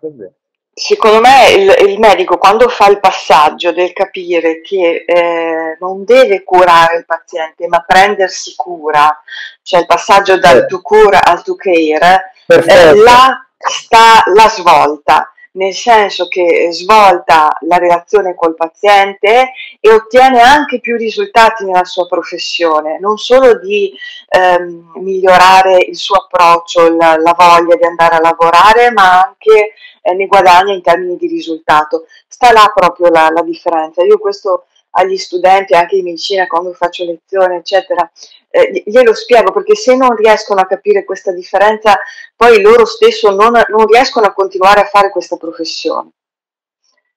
Secondo me il, il medico quando fa il passaggio del capire che eh, non deve curare il paziente ma prendersi cura, cioè il passaggio dal Certo. to cura al to care, eh, là sta la svolta, nel senso che svolta la relazione col paziente e ottiene anche più risultati nella sua professione, non solo di ehm, migliorare il suo approccio, la, la voglia di andare a lavorare, ma anche eh, ne guadagna in termini di risultato. Sta là proprio la, la differenza. Io questo agli studenti, anche di medicina, quando faccio lezione, eccetera, eh, gli- glielo spiego perché se non riescono a capire questa differenza, poi loro stesso non, non riescono a continuare a fare questa professione.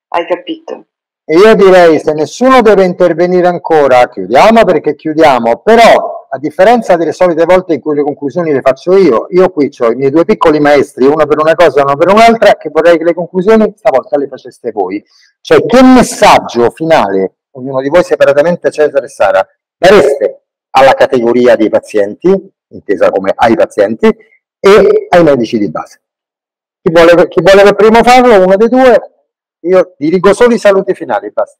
Hai capito? E io direi, se nessuno deve intervenire ancora, chiudiamo perché chiudiamo, però a differenza delle solite volte in cui le conclusioni le faccio io, io qui ho i miei due piccoli maestri, uno per una cosa e uno per un'altra, che vorrei che le conclusioni stavolta le faceste voi. Cioè, che messaggio finale, ognuno di voi separatamente, Cesare e Sara, dareste alla categoria dei pazienti, intesa come ai pazienti, e ai medici di base? Chi vuole, chi vuole per primo farlo, uno dei due, io dirigo solo i saluti finali, basta.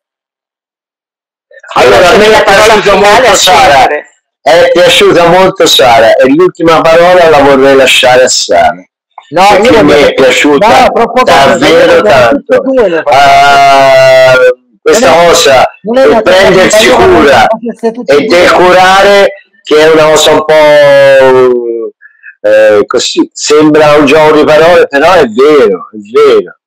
Allora, a me la parola finale a Sara, Cesare. È piaciuta molto Sara e l'ultima parola la vorrei lasciare a Sara. No, perché io mi è piaciuta no, davvero tanto. Ah, questa Non cosa cosa prendersi cura e e due. decurare che è una cosa un po' eh, così sembra un gioco di parole però è vero è vero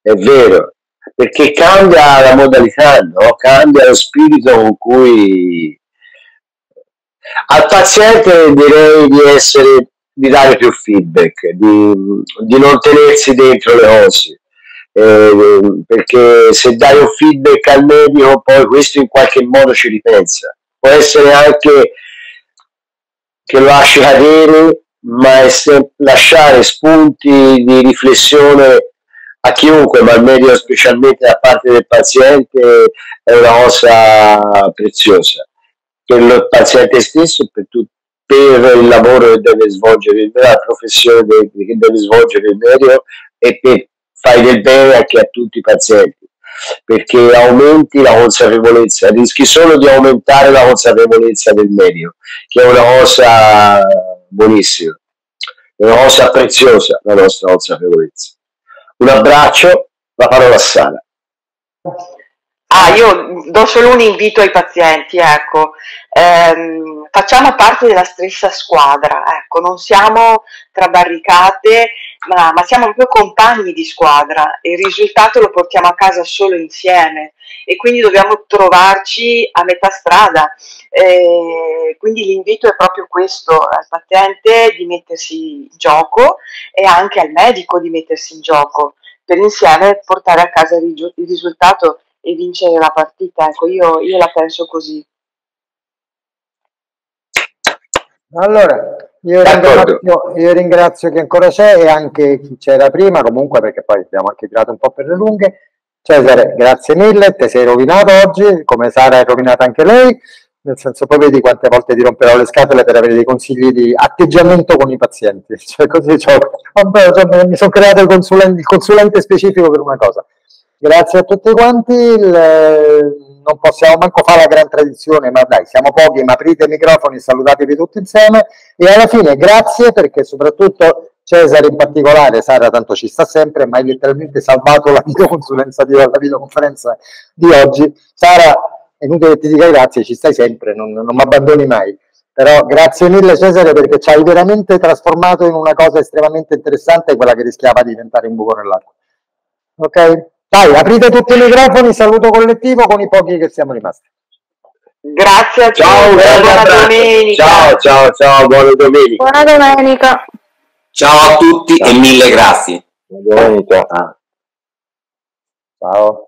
è vero perché cambia la modalità no? cambia lo spirito con cui al paziente direi di essere di dare più feedback di, di non tenersi dentro le cose eh, perché se dai un feedback al medico poi questo in qualche modo ci ripensa. Può essere anche che lo lasci cadere ma lasciare spunti di riflessione a chiunque ma al medico specialmente da parte del paziente è una cosa preziosa per il paziente stesso e per, per il lavoro che deve svolgere, la professione che deve svolgere il medico e per fare del bene anche a tutti i pazienti, perché aumenti la consapevolezza, rischi solo di aumentare la consapevolezza del medico, che è una cosa buonissima, è una cosa preziosa la nostra consapevolezza. Un abbraccio, la parola a Sara. Ah, io do solo un invito ai pazienti, ecco, Ehm, facciamo parte della stessa squadra, ecco, non siamo tra barricate, ma, ma siamo proprio compagni di squadra e il risultato lo portiamo a casa solo insieme e quindi dobbiamo trovarci a metà strada. Eh, quindi l'invito è proprio questo, al paziente di mettersi in gioco e anche al medico di mettersi in gioco per insieme portare a casa il, risu- il risultato e vincere la partita. Ecco, io, io la penso così. Allora, io ringrazio, io ringrazio chi ancora c'è e anche chi c'era prima, comunque perché poi abbiamo anche tirato un po' per le lunghe. Cesare, grazie mille, te sei rovinato oggi, come Sara è rovinata anche lei, nel senso poi vedi quante volte ti romperò le scatole per avere dei consigli di atteggiamento con i pazienti, (laughs) cioè così c'ho- vabbè, cioè, mi sono creato il consulente, il consulente specifico per una cosa. Grazie a tutti quanti, il- non possiamo manco fare la gran tradizione, ma dai, siamo pochi, ma aprite i microfoni salutatevi tutti insieme e alla fine grazie perché soprattutto Cesare in particolare, Sara tanto ci sta sempre, ma hai letteralmente salvato la videoconsulenza (laughs) di la videoconferenza di oggi. Sara, è inutile che ti dica grazie, ci stai sempre, non, non mi abbandoni mai. Però grazie mille Cesare perché ci hai veramente trasformato in una cosa estremamente interessante, quella che rischiava di diventare un buco nell'acqua. Ok? Dai, aprite tutti i microfoni, saluto collettivo con i pochi che siamo rimasti. Grazie a tutti, Ciao, grande buona domenica. Ciao, ciao, ciao, buona domenica. Buona domenica. Ciao a tutti e mille grazie. Buona domenica. Ciao.